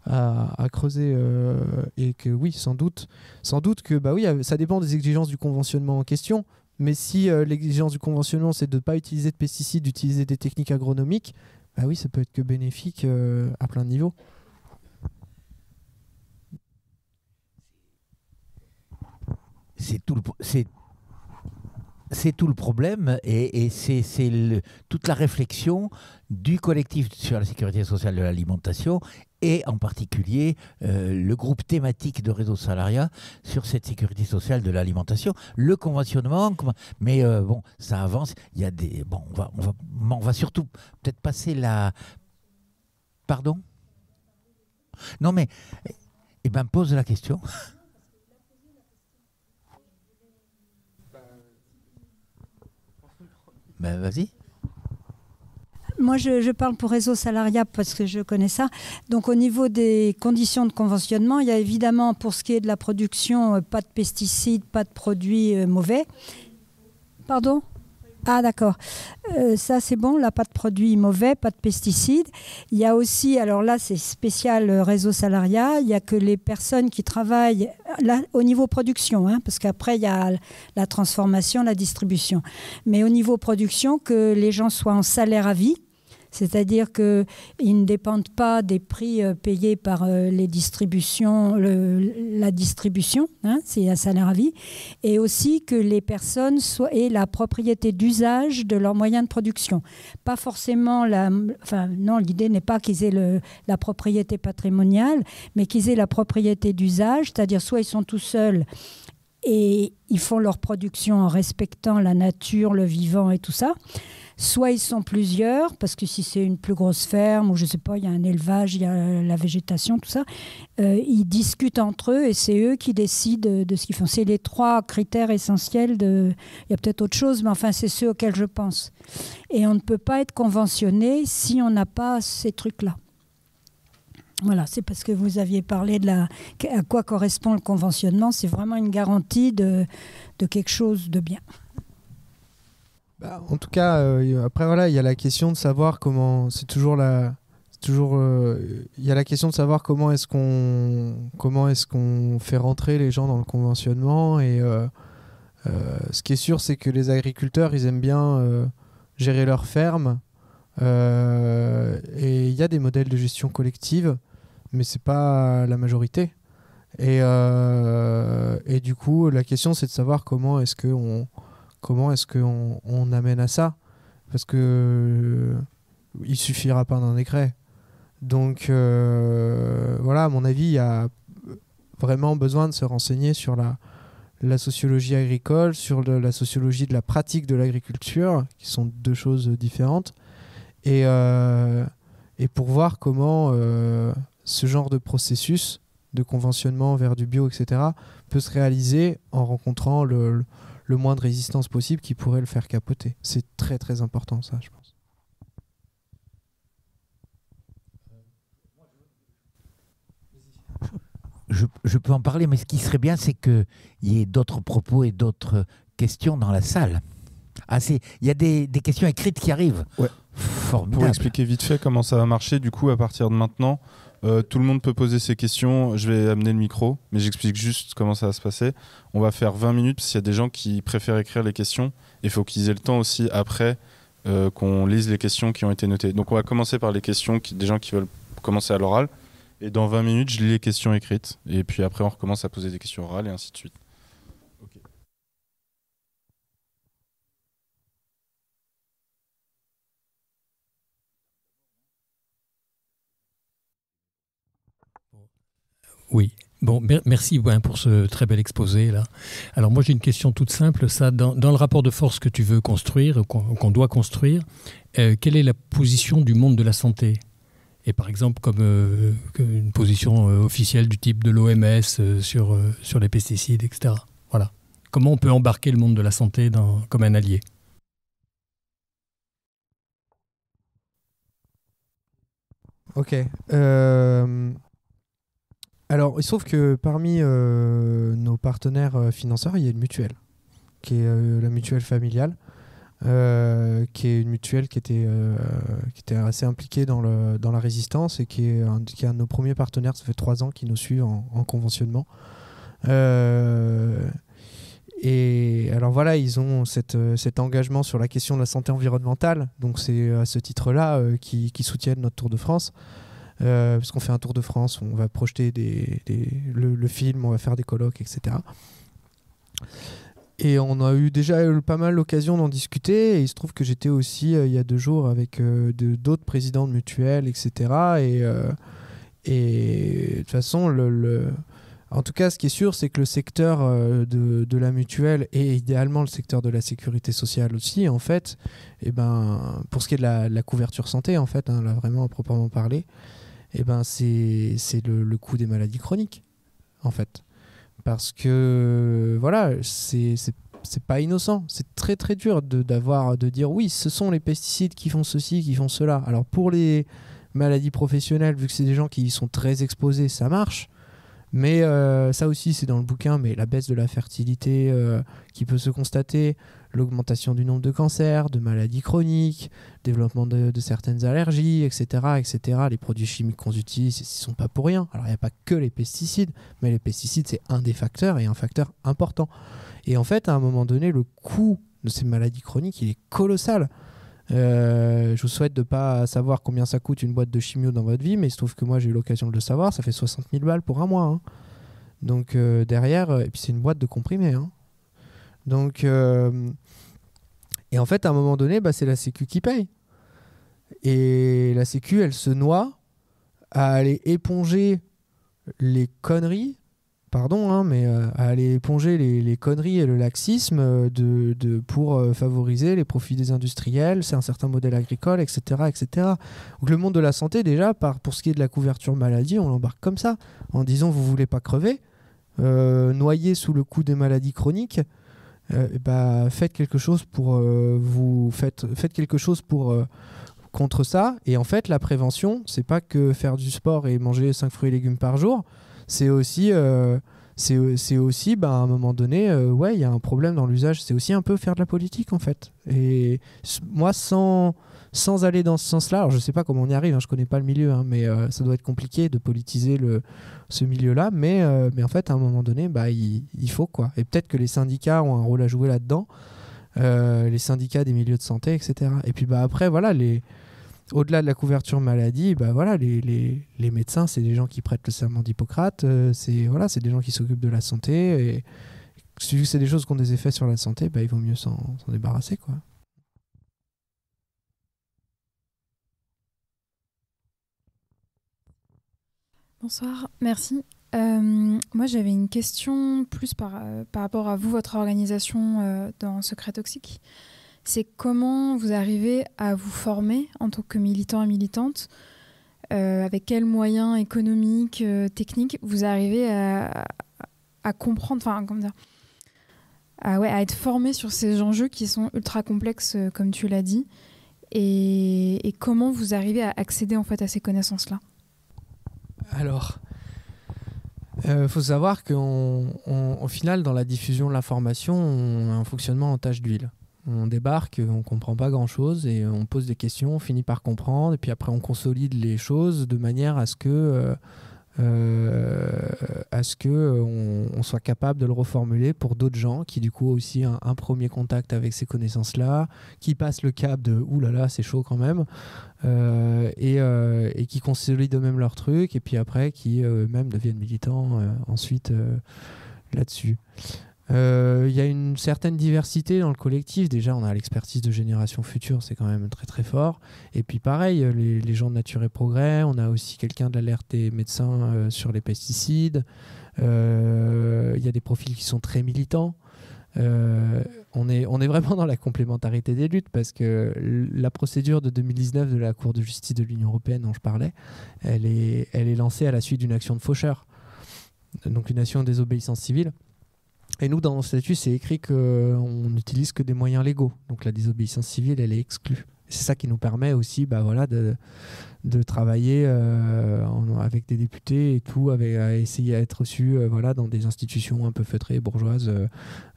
Speaker 3: à, creuser euh, et que oui, sans doute, sans doute que bah oui, ça dépend des exigences du conventionnement en question. Mais si euh, l'exigence du conventionnement c'est de ne pas utiliser de pesticides, d'utiliser des techniques agronomiques, bah oui, ça peut être que bénéfique euh, à plein de niveaux.
Speaker 1: C'est tout le, c'est tout le problème et, c'est toute la réflexion du collectif sur la sécurité sociale de l'alimentation et en particulier euh, le groupe thématique de réseau salariat sur cette sécurité sociale de l'alimentation, le conventionnement, mais euh, bon, ça avance. Il y a des bon, on va, surtout peut-être passer la. Pardon? Non mais, eh ben pose la question. Ben vas-y.
Speaker 4: Moi, je, parle pour Réseau Salariat parce que je connais ça. Donc, au niveau des conditions de conventionnement, il y a évidemment, pour ce qui est de la production, euh, pas de pesticides, pas de produits euh, mauvais. Pardon? Ah d'accord. Euh, ça c'est bon, là pas de produits mauvais, pas de pesticides. Il y a aussi, alors là c'est spécial réseau salariat, il y a que les personnes qui travaillent là, au niveau production, hein, parce qu'après il y a la transformation, la distribution. Mais au niveau production, que les gens soient en salaire à vie, c'est-à-dire qu'ils ne dépendent pas des prix euh, payés par euh, les distributions, la distribution, hein, c'est un salaire à vie, et aussi que les personnes aient la propriété d'usage de leurs moyens de production. Pas forcément la. Enfin, non, l'idée n'est pas qu'ils aient la propriété patrimoniale, mais qu'ils aient la propriété d'usage, c'est-à-dire soit ils sont tout seuls et ils font leur production en respectant la nature, le vivant et tout ça Soit ils sont plusieurs, parce que si c'est une plus grosse ferme, ou je ne sais pas, il y a un élevage, il y a la végétation, tout ça, euh, ils discutent entre eux et c'est eux qui décident de ce qu'ils font. C'est les trois critères essentiels de... Il y a peut-être autre chose, mais enfin, c'est ceux auxquels je pense. Et on ne peut pas être conventionné si on n'a pas ces trucs-là. Voilà, c'est parce que vous aviez parlé de la, à quoi correspond le conventionnement. C'est vraiment une garantie de, de quelque chose de bien.
Speaker 3: Bah, en tout cas, euh, après voilà, il y a la question de savoir comment. C'est toujours la. Toujours, euh, il y a la question de savoir comment est-ce qu'on comment est-ce qu'on fait rentrer les gens dans le conventionnement et euh, ce qui est sûr c'est que les agriculteurs ils aiment bien gérer leur ferme et il y a des modèles de gestion collective mais c'est pas la majorité et, et du coup la question c'est de savoir comment est-ce qu'on comment est-ce qu'on on amène à ça? Parce que euh, il suffira pas d'un décret. Donc euh, voilà, à mon avis, il y a vraiment besoin de se renseigner sur la, sociologie agricole, sur la sociologie de la pratique de l'agriculture, qui sont deux choses différentes, et, euh, pour voir comment ce genre de processus de conventionnement vers du bio, etc., peut se réaliser en rencontrant le moins de résistance possible qui pourrait le faire capoter. C'est très très important ça, je pense.
Speaker 1: Je, peux en parler, mais ce qui serait bien, c'est qu'il y ait d'autres propos et d'autres questions dans la salle. Ah, il y a des, questions écrites qui arrivent.
Speaker 2: Ouais. Pour expliquer vite fait comment ça va marcher, du coup, à partir de maintenant, euh, tout le monde peut poser ses questions. Je vais amener le micro, mais j'explique juste comment ça va se passer. On va faire 20 minutes parce qu'il y a des gens qui préfèrent écrire les questions. Il faut qu'ils aient le temps aussi après euh, qu'on lise les questions qui ont été notées. Donc on va commencer par les questions des gens qui veulent commencer à l'oral. Et dans 20 minutes, je lis les questions écrites. Et puis après, on recommence à poser des questions orales et ainsi de suite.
Speaker 5: Oui. Bon, merci pour ce très bel exposé là. Alors moi j'ai une question toute simple. Dans, le rapport de force que tu veux construire, qu'on doit construire, euh, quelle est la position du monde de la santé? Et par exemple comme euh, une position euh, officielle du type de l'OMS sur les pesticides, etc. Voilà. Comment on peut embarquer le monde de la santé comme un allié?
Speaker 3: Ok. Alors, il se trouve que parmi euh, nos partenaires euh, financeurs, il y a une mutuelle, qui est euh, la mutuelle familiale, qui est une mutuelle qui était, qui était assez impliquée dans, le, dans la résistance et qui est, un, qui est de nos premiers partenaires. Ça fait trois ans qu'ils nous suivent en, conventionnement. et alors voilà, ils ont cette, cet engagement sur la question de la santé environnementale. Donc c'est à ce titre-là qu'ils qui soutiennent notre Tour de France. Euh, parce qu'on fait un tour de France, on va projeter le, film, on va faire des colloques, etc. Et on a eu déjà eu pas mal l'occasion d'en discuter. Et il se trouve que j'étais aussi il y a deux jours avec d'autres présidents de mutuelles, etc. Et, de toute façon, en tout cas, ce qui est sûr, c'est que le secteur euh, de, la mutuelle et idéalement le secteur de la sécurité sociale aussi, en fait, eh ben, pour ce qui est de la, couverture santé, en fait, hein, là vraiment à proprement parler, eh ben, c'est le, coût des maladies chroniques, en fait. Parce que, voilà, c'est pas innocent. C'est très très dur de, d'avoir, de dire oui, ce sont les pesticides qui font ceci, qui font cela. Alors pour les maladies professionnelles, vu que c'est des gens qui sont très exposés, ça marche. Mais euh, ça aussi, c'est dans le bouquin, mais la baisse de la fertilité euh, qui peut se constater, l'augmentation du nombre de cancers, de maladies chroniques, développement de, certaines allergies, etc., etc. Les produits chimiques qu'on utilise, ils ne sont pas pour rien. Alors, il n'y a pas que les pesticides, mais les pesticides, c'est un des facteurs et un facteur important. Et en fait, à un moment donné, le coût de ces maladies chroniques, il est colossal. Euh, je vous souhaite de ne pas savoir combien ça coûte une boîte de chimio dans votre vie, mais il se trouve que moi j'ai eu l'occasion de le savoir, ça fait 60 000 balles pour un mois. Hein. Donc euh, derrière, euh, et puis c'est une boîte de comprimés. Hein. Donc, et en fait, à un moment donné, bah, c'est la Sécu qui paye. Et la Sécu, elle se noie à aller éponger les conneries pardon, hein, mais euh, à aller éponger les, conneries et le laxisme euh, pour euh, favoriser les profits des industriels, c'est un certain modèle agricole, etc., etc. Donc le monde de la santé, déjà, pour ce qui est de la couverture maladie, on l'embarque comme ça, en disant vous voulez pas crever, noyer sous le coup des maladies chroniques, bah, faites quelque chose pour vous faites, faites quelque chose pour contre ça. Et en fait, la prévention, c'est pas que faire du sport et manger 5 fruits et légumes par jour. C'est aussi euh, c'est aussi bah, à un moment donné euh, ouais il y a un problème dans l'usage. C'est aussi un peu faire de la politique en fait. Et moi sans sans aller dans ce sens-là alors je sais pas comment on y arrive hein, je connais pas le milieu hein, mais euh, ça doit être compliqué de politiser ce milieu-là mais mais en fait à un moment donné bah il, faut quoi et peut-être que les syndicats ont un rôle à jouer là-dedans les syndicats des milieux de santé etc et puis bah après voilà les au-delà de la couverture maladie, bah voilà, les, médecins, c'est des gens qui prêtent le serment d'Hippocrate, euh, c'est des gens qui s'occupent de la santé. Et si c'est des choses qui ont des effets sur la santé, bah, il vaut mieux s'en débarrasser. Quoi.
Speaker 6: Bonsoir, merci. Euh, moi, j'avais une question plus par, euh, par rapport à vous, votre organisation dans Secret Toxique c'est comment vous arrivez à vous former en tant que militant et militante, euh, avec quels moyens économiques, euh, techniques vous arrivez à, comprendre, enfin, comment dire, à, ouais, à être formé sur ces enjeux qui sont ultra complexes, euh, comme tu l'as dit, et, comment vous arrivez à accéder en fait à ces connaissances-là?
Speaker 3: Alors, il faut savoir qu'au final, dans la diffusion de l'information, on a un fonctionnement en tâche d'huile. On débarque, on comprend pas grand chose et on pose des questions, on finit par comprendre et puis après on consolide les choses de manière à ce que euh, euh, à ce que on, soit capable de le reformuler pour d'autres gens qui du coup ont aussi un, premier contact avec ces connaissances là, qui passent le cap de ouh là là c'est chaud quand même euh, et, et, qui consolident eux-mêmes leur truc et puis après qui eux-mêmes deviennent militants ensuite là-dessus. Euh, il y a une certaine diversité dans le collectif. Déjà, on a l'expertise de Génération Future, c'est quand même très très fort. Et puis pareil, les, gens de Nature et Progrès, on a aussi quelqu'un de l'alerte des médecins euh, sur les pesticides. Euh, il y a des profils qui sont très militants. on, est, on est vraiment dans la complémentarité des luttes parce que la procédure de 2019 de la Cour de justice de l'Union européenne dont je parlais, elle est, elle est lancée à la suite d'une action de faucheur, donc une action de désobéissance civile. Et nous, dans nos statuts, c'est écrit qu'on n'utilise que des moyens légaux. Donc la désobéissance civile, elle est exclue. C'est ça qui nous permet aussi bah, voilà, de, travailler euh, avec des députés et tout, à essayer à être reçu euh, voilà, dans des institutions un peu feutrées, bourgeoises,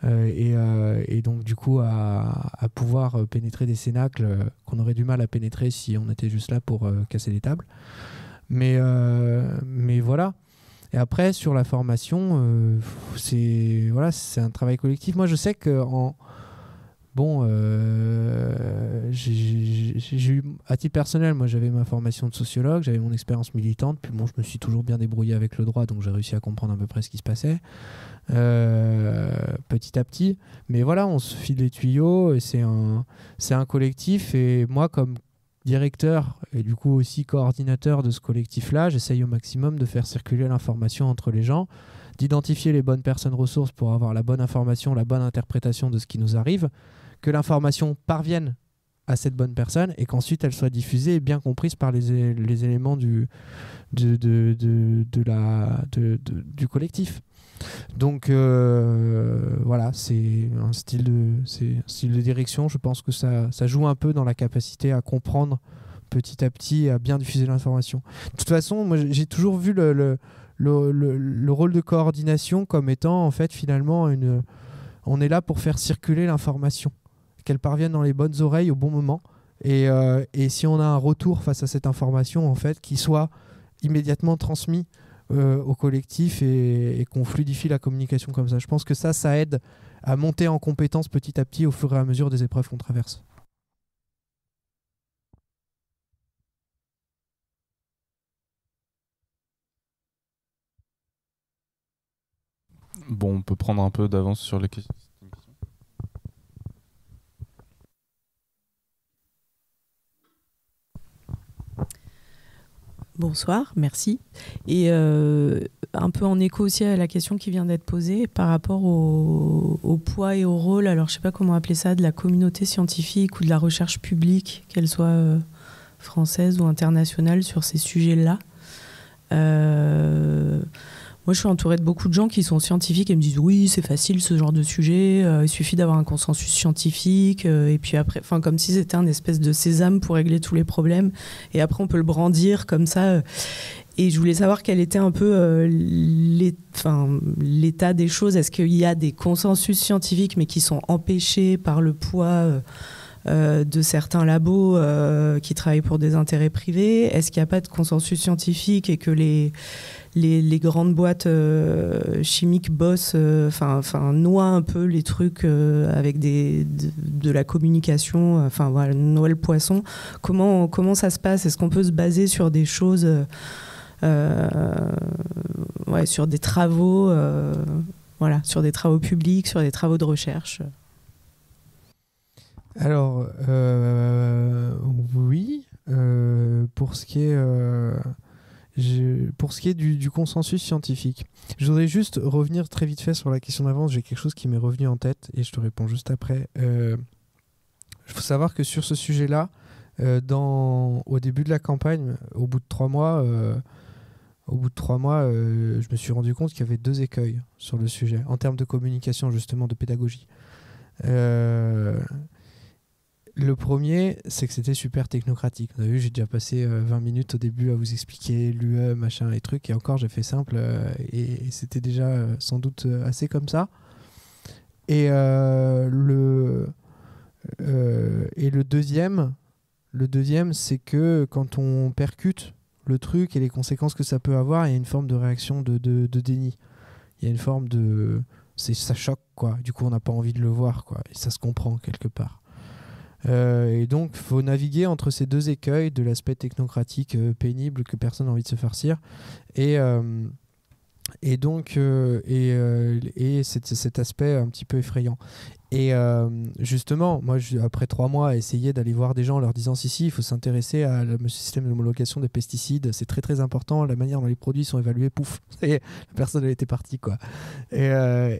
Speaker 3: euh, et, donc du coup à, pouvoir pénétrer des cénacles qu'on aurait du mal à pénétrer si on était juste là pour casser les tables. Mais, mais voilà. Et après, sur la formation, euh, c'est voilà, un travail collectif. Moi, je sais que en, bon, euh, j'ai eu, à titre personnel, moi j'avais ma formation de sociologue, j'avais mon expérience militante, puis bon, je me suis toujours bien débrouillé avec le droit, donc j'ai réussi à comprendre à peu près ce qui se passait. Euh, petit à petit. Mais voilà, on se file les tuyaux c'est un, un collectif. Et moi, comme directeur et du coup aussi coordinateur de ce collectif-là, j'essaye au maximum de faire circuler l'information entre les gens, d'identifier les bonnes personnes ressources pour avoir la bonne information, la bonne interprétation de ce qui nous arrive, que l'information parvienne à cette bonne personne et qu'ensuite elle soit diffusée et bien comprise par les, éléments du collectif. Donc euh, voilà, c'est un style de style de direction. Je pense que ça, ça joue un peu dans la capacité à comprendre petit à petit, à bien diffuser l'information. De toute façon, moi j'ai toujours vu le, le, le, le, rôle de coordination comme étant en fait finalement une on est là pour faire circuler l'information, qu'elle parvienne dans les bonnes oreilles au bon moment. Et, euh, et, si on a un retour face à cette information, en fait, qui soit immédiatement transmis euh, au collectif et, qu'on fluidifie la communication comme ça. Je pense que ça, ça aide à monter en compétence petit à petit au fur et à mesure des épreuves qu'on traverse.
Speaker 2: Bon, on peut prendre un peu d'avance sur les questions.
Speaker 7: Bonsoir, merci. Et euh, un peu en écho aussi à la question qui vient d'être posée par rapport au, poids et au rôle, alors je ne sais pas comment appeler ça, de la communauté scientifique ou de la recherche publique, qu'elle soit euh, française ou internationale sur ces sujets-là. Euh, moi, je suis entourée de beaucoup de gens qui sont scientifiques et me disent oui, c'est facile ce genre de sujet, euh, il suffit d'avoir un consensus scientifique, euh, et puis après, enfin, comme si c'était un espèce de sésame pour régler tous les problèmes, et après on peut le brandir comme ça. Euh. et je voulais savoir quel était un peu l'état des choses. Est-ce qu'il y a des consensus scientifiques, mais qui sont empêchés par le poids de certains labos qui travaillent pour des intérêts privés? Est-ce qu'il n'y a pas de consensus scientifique et que les les, grandes boîtes euh, chimiques bossent, euh, enfin, enfin noient un peu les trucs euh, avec des, de, la communication, enfin voilà, le poisson. Comment, comment ça se passe? Est-ce qu'on peut se baser sur des choses, ouais, sur des travaux, voilà, sur des travaux publics, sur des travaux de recherche?
Speaker 3: Alors, oui, pour ce qui est pour ce qui est du, consensus scientifique, je voudrais juste revenir très vite fait sur la question d'avance. J'ai quelque chose qui m'est revenu en tête et je te réponds juste après. Il euh, faut savoir que sur ce sujet-là, euh, au début de la campagne, au bout de trois mois, euh, au bout de trois mois, je me suis rendu compte qu'il y avait deux écueils sur le sujet en termes de communication, justement, de pédagogie. Le premier, c'est que c'était super technocratique. Vous avez vu, j'ai déjà passé 20 euh, minutes au début à vous expliquer l'UE, machin, les trucs, et encore, j'ai fait simple, euh, et, c'était déjà euh, sans doute assez comme ça. Et, le, et deuxième, le deuxième, c'est que quand on percute le truc et les conséquences que ça peut avoir, il y a une forme de réaction de, de, de déni. Il y a une forme de... Ça choque, quoi. Du coup, on n'a pas envie de le voir, quoi. Et ça se comprend quelque part. Euh, et donc, il faut naviguer entre ces deux écueils de l'aspect technocratique euh, pénible que personne n'a envie de se farcir et, euh, et donc et, et cet, aspect un petit peu effrayant. Et justement, moi, après trois mois, essayer d'aller voir des gens en leur disant si, si, il faut s'intéresser à le système d'homologation des pesticides, c'est très très important, la manière dont les produits sont évalués, pouf, la personne était partie quoi. Et,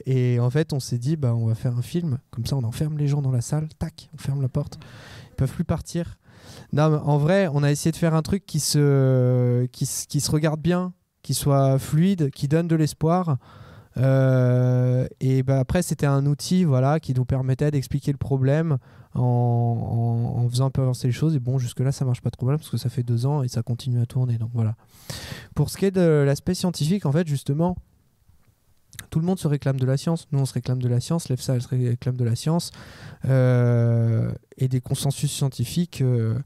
Speaker 3: et, en fait, on s'est dit, bah, on va faire un film, comme ça on enferme les gens dans la salle, tac, on ferme la porte, ils peuvent plus partir. Non, mais en vrai, on a essayé de faire un truc qui se, qui, qui se regarde bien, qui soit fluide, qui donne de l'espoir. Euh, et bah, après, c'était un outil voilà, qui nous permettait d'expliquer le problème en, en, faisant un peu avancer les choses. Et bon, jusque-là, ça marche pas trop mal parce que ça fait deux ans et ça continue à tourner. Donc voilà. Pour ce qui est de l'aspect scientifique, en fait, justement, tout le monde se réclame de la science. Nous, on se réclame de la science. L'EFSA, elle se réclame de la science. Euh, et des consensus scientifiques. Euh,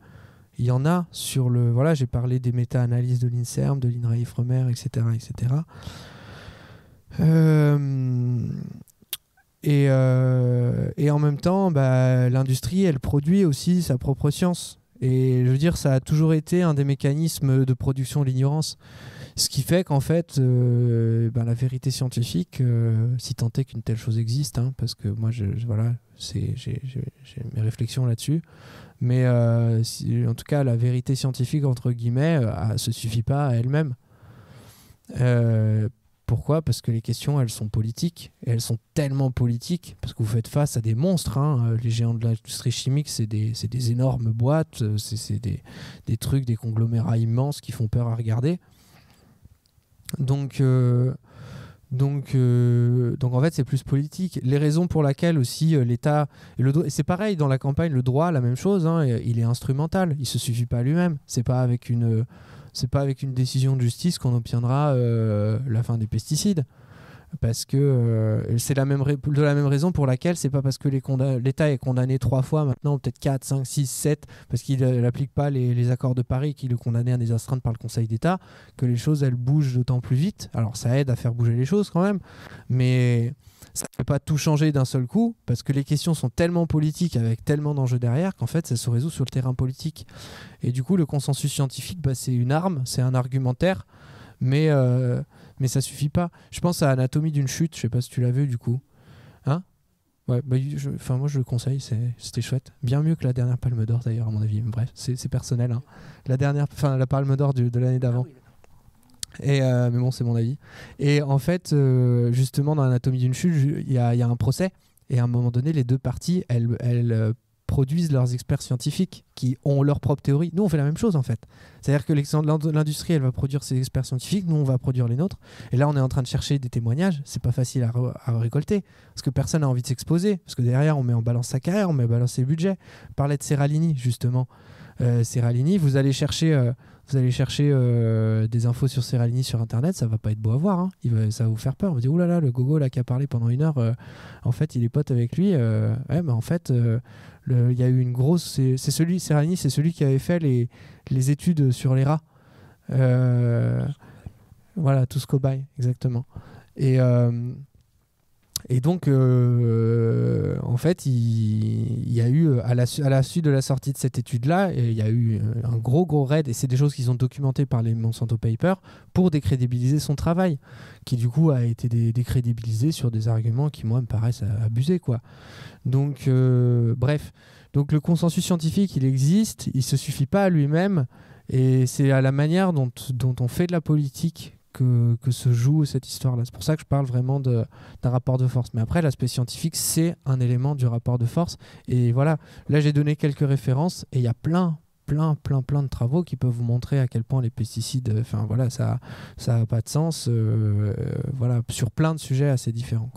Speaker 3: il y en a sur le. Voilà, j'ai parlé des méta-analyses de l'INSERM, de l'INRA IFREMER, etc., etc. Euh, Et, et en même temps, bah, l'industrie, elle produit aussi sa propre science. Et je veux dire, ça a toujours été un des mécanismes de production de l'ignorance. Ce qui fait qu'en fait, euh, ben, la vérité scientifique, euh, si tant est qu'une telle chose existe, hein, parce que moi, je, voilà, j'ai mes réflexions là-dessus, mais euh, en tout cas, la vérité scientifique, entre guillemets, ne se suffit pas à elle-même. Pourquoi? Parce que les questions, elles sont politiques. Et elles sont tellement politiques, parce que vous faites face à des monstres. Hein. Les géants de l'industrie chimique, c'est des, des, énormes boîtes, c'est des, des, trucs, des conglomérats immenses qui font peur à regarder. Donc, euh, donc, euh, donc en fait, c'est plus politique. Les raisons pour lesquelles aussi euh, l'État. C'est pareil dans la campagne, le droit, la même chose. Hein, il est instrumental. Il se suffit pas lui-même. C'est pas avec une. C'est pas avec une décision de justice qu'on obtiendra la fin des pesticides parce que euh, c'est de la même raison pour laquelle c'est pas parce que l'État est condamné trois fois maintenant, peut-être 4, 5, 6, 7, parce qu'il n'applique pas les, accords de Paris qui le condamnaient à des astreintes par le Conseil d'État, que les choses elles bougent d'autant plus vite. Alors ça aide à faire bouger les choses quand même, mais ça ne fait pas tout changer d'un seul coup, parce que les questions sont tellement politiques, avec tellement d'enjeux derrière, qu'en fait ça se résout sur le terrain politique. Et du coup, le consensus scientifique, bah, c'est une arme, c'est un argumentaire, mais... Euh, mais ça suffit pas. Je pense à Anatomie d'une chute, je sais pas si tu l'as vu du coup. Hein? Ouais, bah, enfin, moi je le conseille, c'était chouette. Bien mieux que la dernière Palme d'Or d'ailleurs, à mon avis. Bref, c'est personnel. Hein. La dernière, enfin, la Palme d'Or de l'année d'avant. Ah euh, mais bon, c'est mon avis. Et en fait, euh, justement, dans Anatomie d'une chute, il y, a, un procès. Et à un moment donné, les deux parties, elles, euh, produisent leurs experts scientifiques qui ont leur propre théorie. Nous, on fait la même chose en fait. C'est-à-dire que l'industrie, elle va produire ses experts scientifiques, nous, on va produire les nôtres. Et là, on est en train de chercher des témoignages. C'est pas facile à, récolter parce que personne n'a envie de s'exposer. Parce que derrière, on met en balance sa carrière, on met en balance ses budgets. Parler de Serralini, justement. Euh, Serralini, vous allez chercher. Euh, vous allez chercher euh, des infos sur Serralini sur internet, ça va pas être beau à voir. Hein. Il va, ça va vous faire peur. Vous dire, oulala, le gogo là qui a parlé pendant une heure, en fait, il est pote avec lui. ouais, mais en fait, il y a eu une grosse. C'est celui, Serrani, c'est celui qui avait fait les, les études sur les rats. Euh, voilà, tous cobayes, exactement. Et, euh, et donc, euh, en fait, il, y a eu, à la, à la, suite de la sortie de cette étude-là, il y a eu un gros, gros raid, et c'est des choses qui sont documentées par les Monsanto Papers, pour décrédibiliser son travail, qui du coup a été décrédibilisé sur des arguments qui, moi, me paraissent abusés. Quoi. Donc, euh, bref. Donc, le consensus scientifique, il existe, il ne se suffit pas à lui-même, et c'est à la manière dont on fait de la politique que, se joue cette histoire-là. C'est pour ça que je parle vraiment d'un rapport de force. Mais après, l'aspect scientifique, c'est un élément du rapport de force. Et voilà, là, j'ai donné quelques références et il y a plein, plein, plein, plein de travaux qui peuvent vous montrer à quel point les pesticides, enfin voilà, ça ça a pas de sens, euh, voilà, sur plein de sujets assez différents.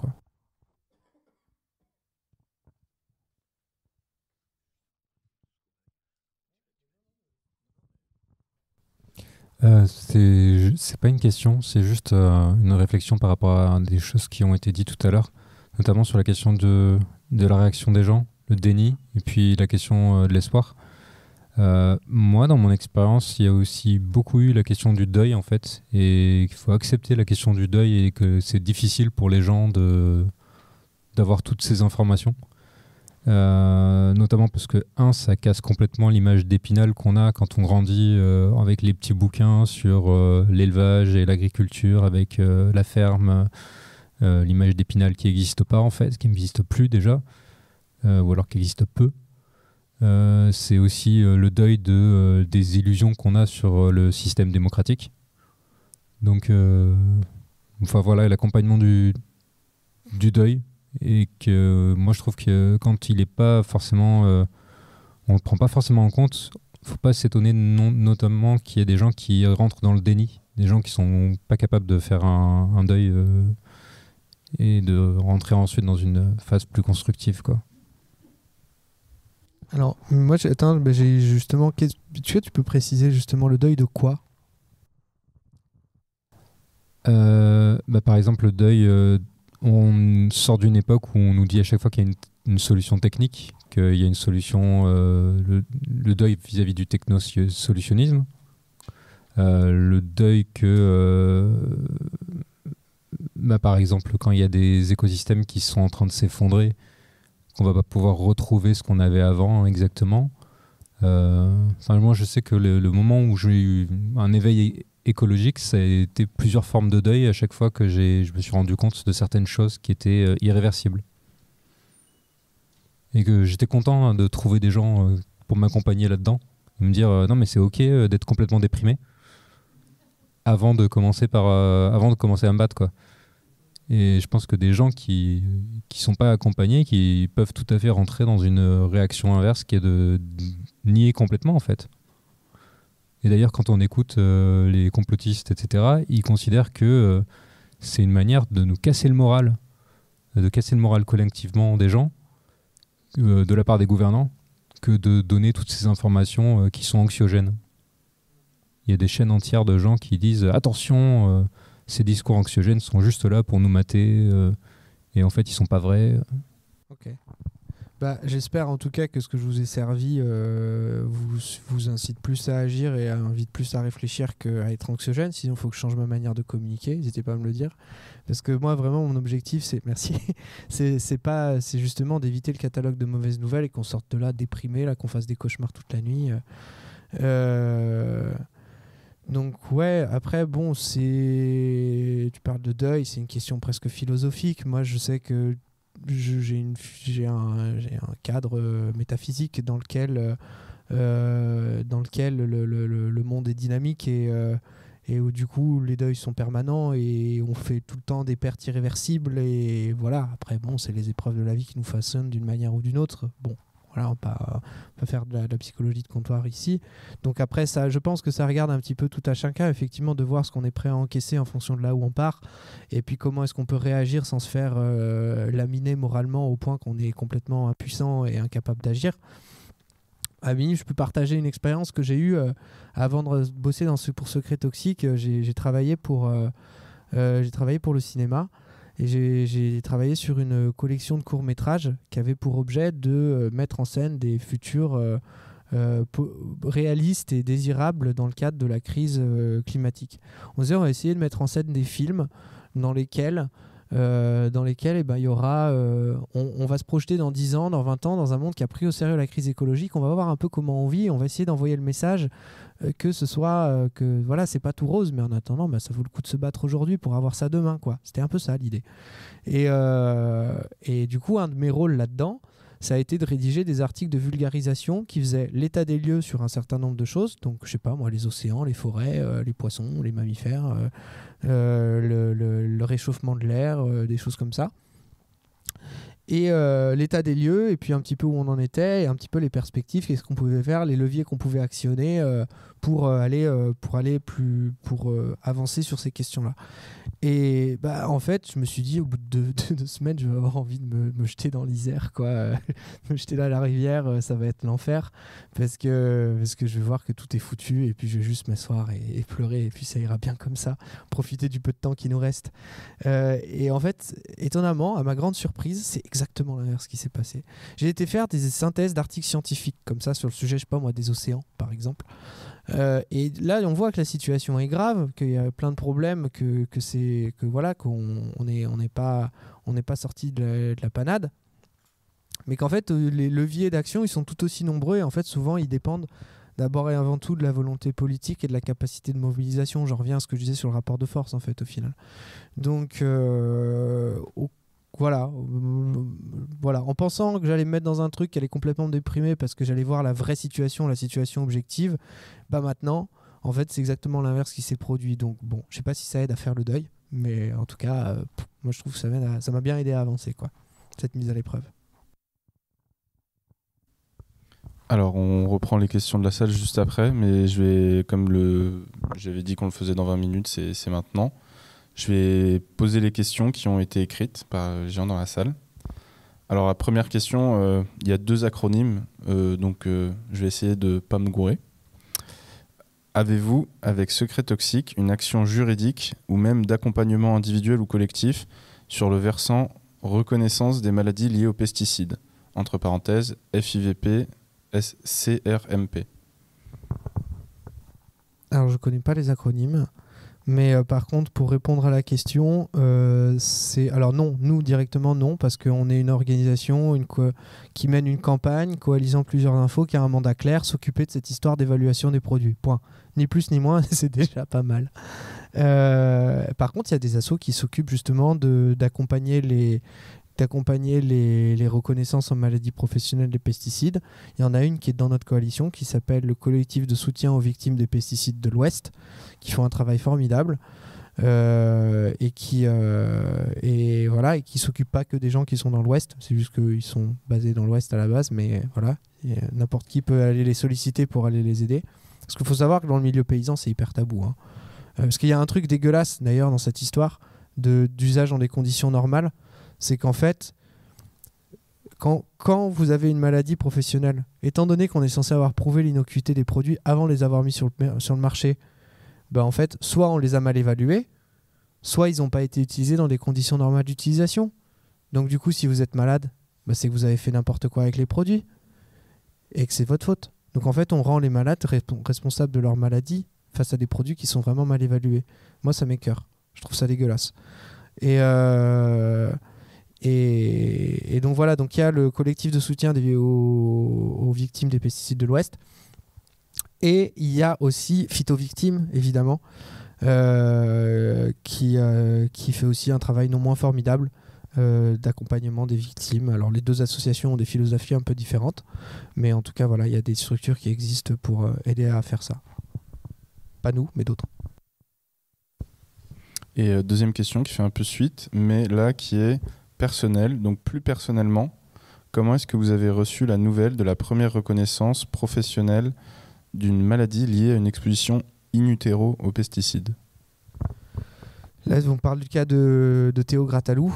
Speaker 8: Euh, c'est pas une question, c'est juste euh, une réflexion par rapport à des choses qui ont été dites tout à l'heure, notamment sur la question de, la réaction des gens, le déni, et puis la question euh, de l'espoir. Moi, dans mon expérience, il y a aussi beaucoup eu la question du deuil, en fait, et qu'il faut accepter la question du deuil et que c'est difficile pour les gens d'avoir toutes ces informations. Euh, notamment parce que, un, ça casse complètement l'image d'épinal qu'on a quand on grandit euh, avec les petits bouquins sur euh, l'élevage et l'agriculture, avec la ferme, l'image d'épinal qui n'existe pas en fait, qui n'existe plus déjà, ou alors qui existe peu. c'est aussi le deuil de, des illusions qu'on a sur le système démocratique. Donc, enfin voilà, l'accompagnement du, du deuil, et que moi je trouve que quand il est pas forcément euh, on le prend pas forcément en compte faut pas s'étonner notamment qu'il y ait des gens qui rentrent dans le déni des gens qui sont pas capables de faire un, deuil euh, et de rentrer ensuite dans une phase plus constructive quoi.
Speaker 3: Alors moi j'ai justement tu, tu peux préciser justement le deuil de quoi?
Speaker 8: Euh, bah, par exemple le deuil on sort d'une époque où on nous dit à chaque fois qu'il y a une, solution technique, qu'il y a une solution, euh, le, deuil vis-à-vis du techno-solutionnisme, euh, le deuil que, euh, bah, par exemple, quand il y a des écosystèmes qui sont en train de s'effondrer, qu'on va pas pouvoir retrouver ce qu'on avait avant exactement. Moi, je sais que le, moment où j'ai eu un éveil écologique, ça a été plusieurs formes de deuil à chaque fois que je me suis rendu compte de certaines choses qui étaient euh, irréversibles. Et que j'étais content hein, de trouver des gens euh, pour m'accompagner là-dedans, de me dire non mais c'est ok d'être complètement déprimé avant de commencer par avant de commencer à me battre quoi. Et je pense que des gens qui qui sont pas accompagnés, qui peuvent tout à fait rentrer dans une réaction inverse qui est de, nier complètement en fait. Et d'ailleurs, quand on écoute euh, les complotistes, etc., ils considèrent que euh, c'est une manière de nous casser le moral, de casser le moral collectivement des gens, euh, de la part des gouvernants, que de donner toutes ces informations qui sont anxiogènes. Il y a des chaînes entières de gens qui disent attention, ces discours anxiogènes sont juste là pour nous mater, et en fait, ils sont pas vrais.
Speaker 3: Bah, J'espère en tout cas que ce que je vous ai servi euh, vous, vous incite plus à agir et invite plus à réfléchir qu'à être anxiogène. Sinon, il faut que je change ma manière de communiquer. N'hésitez pas à me le dire. Parce que moi, vraiment, mon objectif, c'est merci. c'est justement d'éviter le catalogue de mauvaises nouvelles et qu'on sorte de là déprimé, là, qu'on fasse des cauchemars toute la nuit. Euh, donc ouais, après bon, c'est tu parles de deuil, c'est une question presque philosophique. Moi, je sais que j'ai un, un, cadre euh, métaphysique dans lequel, euh, euh, dans lequel le, monde est dynamique et, et où du coup les deuils sont permanents et on fait tout le temps des pertes irréversibles et voilà. Après bon c'est les épreuves de la vie qui nous façonnent d'une manière ou d'une autre. Bon voilà, on va pas, faire de la, psychologie de comptoir ici. Donc après, ça, je pense que ça regarde un petit peu tout à chacun, effectivement, de voir ce qu'on est prêt à encaisser en fonction de là où on part, et puis comment est-ce qu'on peut réagir sans se faire euh, laminer moralement au point qu'on est complètement impuissant et incapable d'agir. À minimum, je peux partager une expérience que j'ai eue euh, avant de bosser dans ce, pour Secret Toxique. J'ai travaillé pour, euh, j'ai travaillé pour le cinéma. Et j'ai travaillé sur une collection de courts-métrages qui avait pour objet de euh, mettre en scène des futurs euh, euh, réalistes et désirables dans le cadre de la crise climatique. On disait on va essayer de mettre en scène des films dans lesquels dans lesquels eh ben, y aura, on, va se projeter dans 10 ans, dans 20 ans, dans un monde qui a pris au sérieux la crise écologique. On va voir un peu comment on vit. On va essayer d'envoyer le message euh, que ce soit euh, que voilà, c'est pas tout rose, mais en attendant, bah, ça vaut le coup de se battre aujourd'hui pour avoir ça demain, quoi. C'était un peu ça l'idée. Et, euh, et du coup, un de mes rôles là-dedans, ça a été de rédiger des articles de vulgarisation qui faisaient l'état des lieux sur un certain nombre de choses. Donc, je sais pas, moi, les océans, les forêts, les poissons, les mammifères, le, le, réchauffement de l'air, des choses comme ça et euh, l'état des lieux, et puis un petit peu où on en était, et un petit peu les perspectives, qu'est-ce qu'on pouvait faire, les leviers qu'on pouvait actionner euh, pour, euh, aller, pour aller plus, pour avancer sur ces questions-là. Et bah, en fait, je me suis dit, au bout de deux, semaines, je vais avoir envie de me, jeter dans l'Isère, quoi. me jeter dans la rivière, ça va être l'enfer, parce que, parce que je vais voir que tout est foutu, et puis je vais juste m'asseoir et, et, pleurer, et puis ça ira bien comme ça, profiter du peu de temps qui nous reste. et en fait, étonnamment, à ma grande surprise, c'est exactement l'inverse qui s'est passé. J'ai été faire des synthèses d'articles scientifiques comme ça sur le sujet, je sais pas moi, des océans par exemple. Euh, et là, on voit que la situation est grave, qu'il y a plein de problèmes, que, que c'est que voilà qu'on n'est on n'est pas on n'est pas sorti de la, panade, mais qu'en fait euh, les leviers d'action ils sont tout aussi nombreux en fait souvent ils dépendent d'abord et avant tout de la volonté politique et de la capacité de mobilisation. Je reviens à ce que je disais sur le rapport de force en fait au final. Donc euh, au voilà, voilà, en pensant que j'allais me mettre dans un truc qui allait complètement me déprimer parce que j'allais voir la vraie situation, la situation objective, bah maintenant, en fait, c'est exactement l'inverse qui s'est produit. Donc bon, je sais pas si ça aide à faire le deuil, mais en tout cas, euh, moi je trouve que ça, m'a bien aidé à avancer, quoi, cette mise à l'épreuve.
Speaker 2: Alors, on reprend les questions de la salle juste après, mais je vais, comme j'avais dit qu'on le faisait dans 20 minutes, c'est maintenant. Je vais poser les questions qui ont été écrites par les gens dans la salle. Alors la première question, euh, il y a deux acronymes, euh, donc euh, je vais essayer de ne pas me gourer. Avez-vous, avec Secret Toxique, une action juridique ou même d'accompagnement individuel ou collectif sur le versant reconnaissance des maladies liées aux pesticides? Entre parenthèses, FIVP, SCRMP.
Speaker 3: Alors je ne connais pas les acronymes. Mais euh, par contre, pour répondre à la question, euh, c'est alors non, nous directement non, parce qu'on est une organisation qui mène une campagne coalisant plusieurs infos, qui a un mandat clair, s'occuper de cette histoire d'évaluation des produits. Point. Ni plus ni moins, c'est déjà pas mal. Euh, par contre, il y a des assos qui s'occupent justement d'accompagner les, d'accompagner les, les, reconnaissances en maladies professionnelles des pesticides. Il y en a une qui est dans notre coalition qui s'appelle le collectif de soutien aux victimes des pesticides de l'Ouest, qui font un travail formidable. Euh, et qui euh, et voilà et qui s'occupent pas que des gens qui sont dans l'Ouest. C'est juste qu'ils sont basés dans l'Ouest à la base, mais voilà, n'importe qui peut aller les solliciter pour aller les aider. Parce qu'il faut savoir que dans le milieu paysan, c'est hyper tabou. Hein. Euh, parce qu'il y a un truc dégueulasse d'ailleurs dans cette histoire d'usage dans des conditions normales c'est qu'en fait, quand, vous avez une maladie professionnelle, étant donné qu'on est censé avoir prouvé l'innocuité des produits avant de les avoir mis sur le, sur le marché, ben en fait, soit on les a mal évalués, soit ils n'ont pas été utilisés dans des conditions normales d'utilisation. Donc du coup, si vous êtes malade, ben c'est que vous avez fait n'importe quoi avec les produits et que c'est votre faute. Donc en fait, on rend les malades responsables de leur maladie face à des produits qui sont vraiment mal évalués. Moi, ça m'écœure. Je trouve ça dégueulasse. Et, euh, et, donc voilà, donc il y a le collectif de soutien aux, victimes des pesticides de l'Ouest. Et il y a aussi Phytovictimes, évidemment, euh, qui, euh, qui fait aussi un travail non moins formidable euh, d'accompagnement des victimes. Alors les deux associations ont des philosophies un peu différentes, mais en tout cas, voilà, il y a des structures qui existent pour aider à faire ça. Pas nous, mais d'autres.
Speaker 2: Et deuxième question qui fait un peu suite, mais là qui est personnel, donc plus personnellement, comment est-ce que vous avez reçu la nouvelle de la première reconnaissance professionnelle d'une maladie liée à une exposition in utero aux pesticides
Speaker 3: Là, on parle du cas de, Théo Gratalou.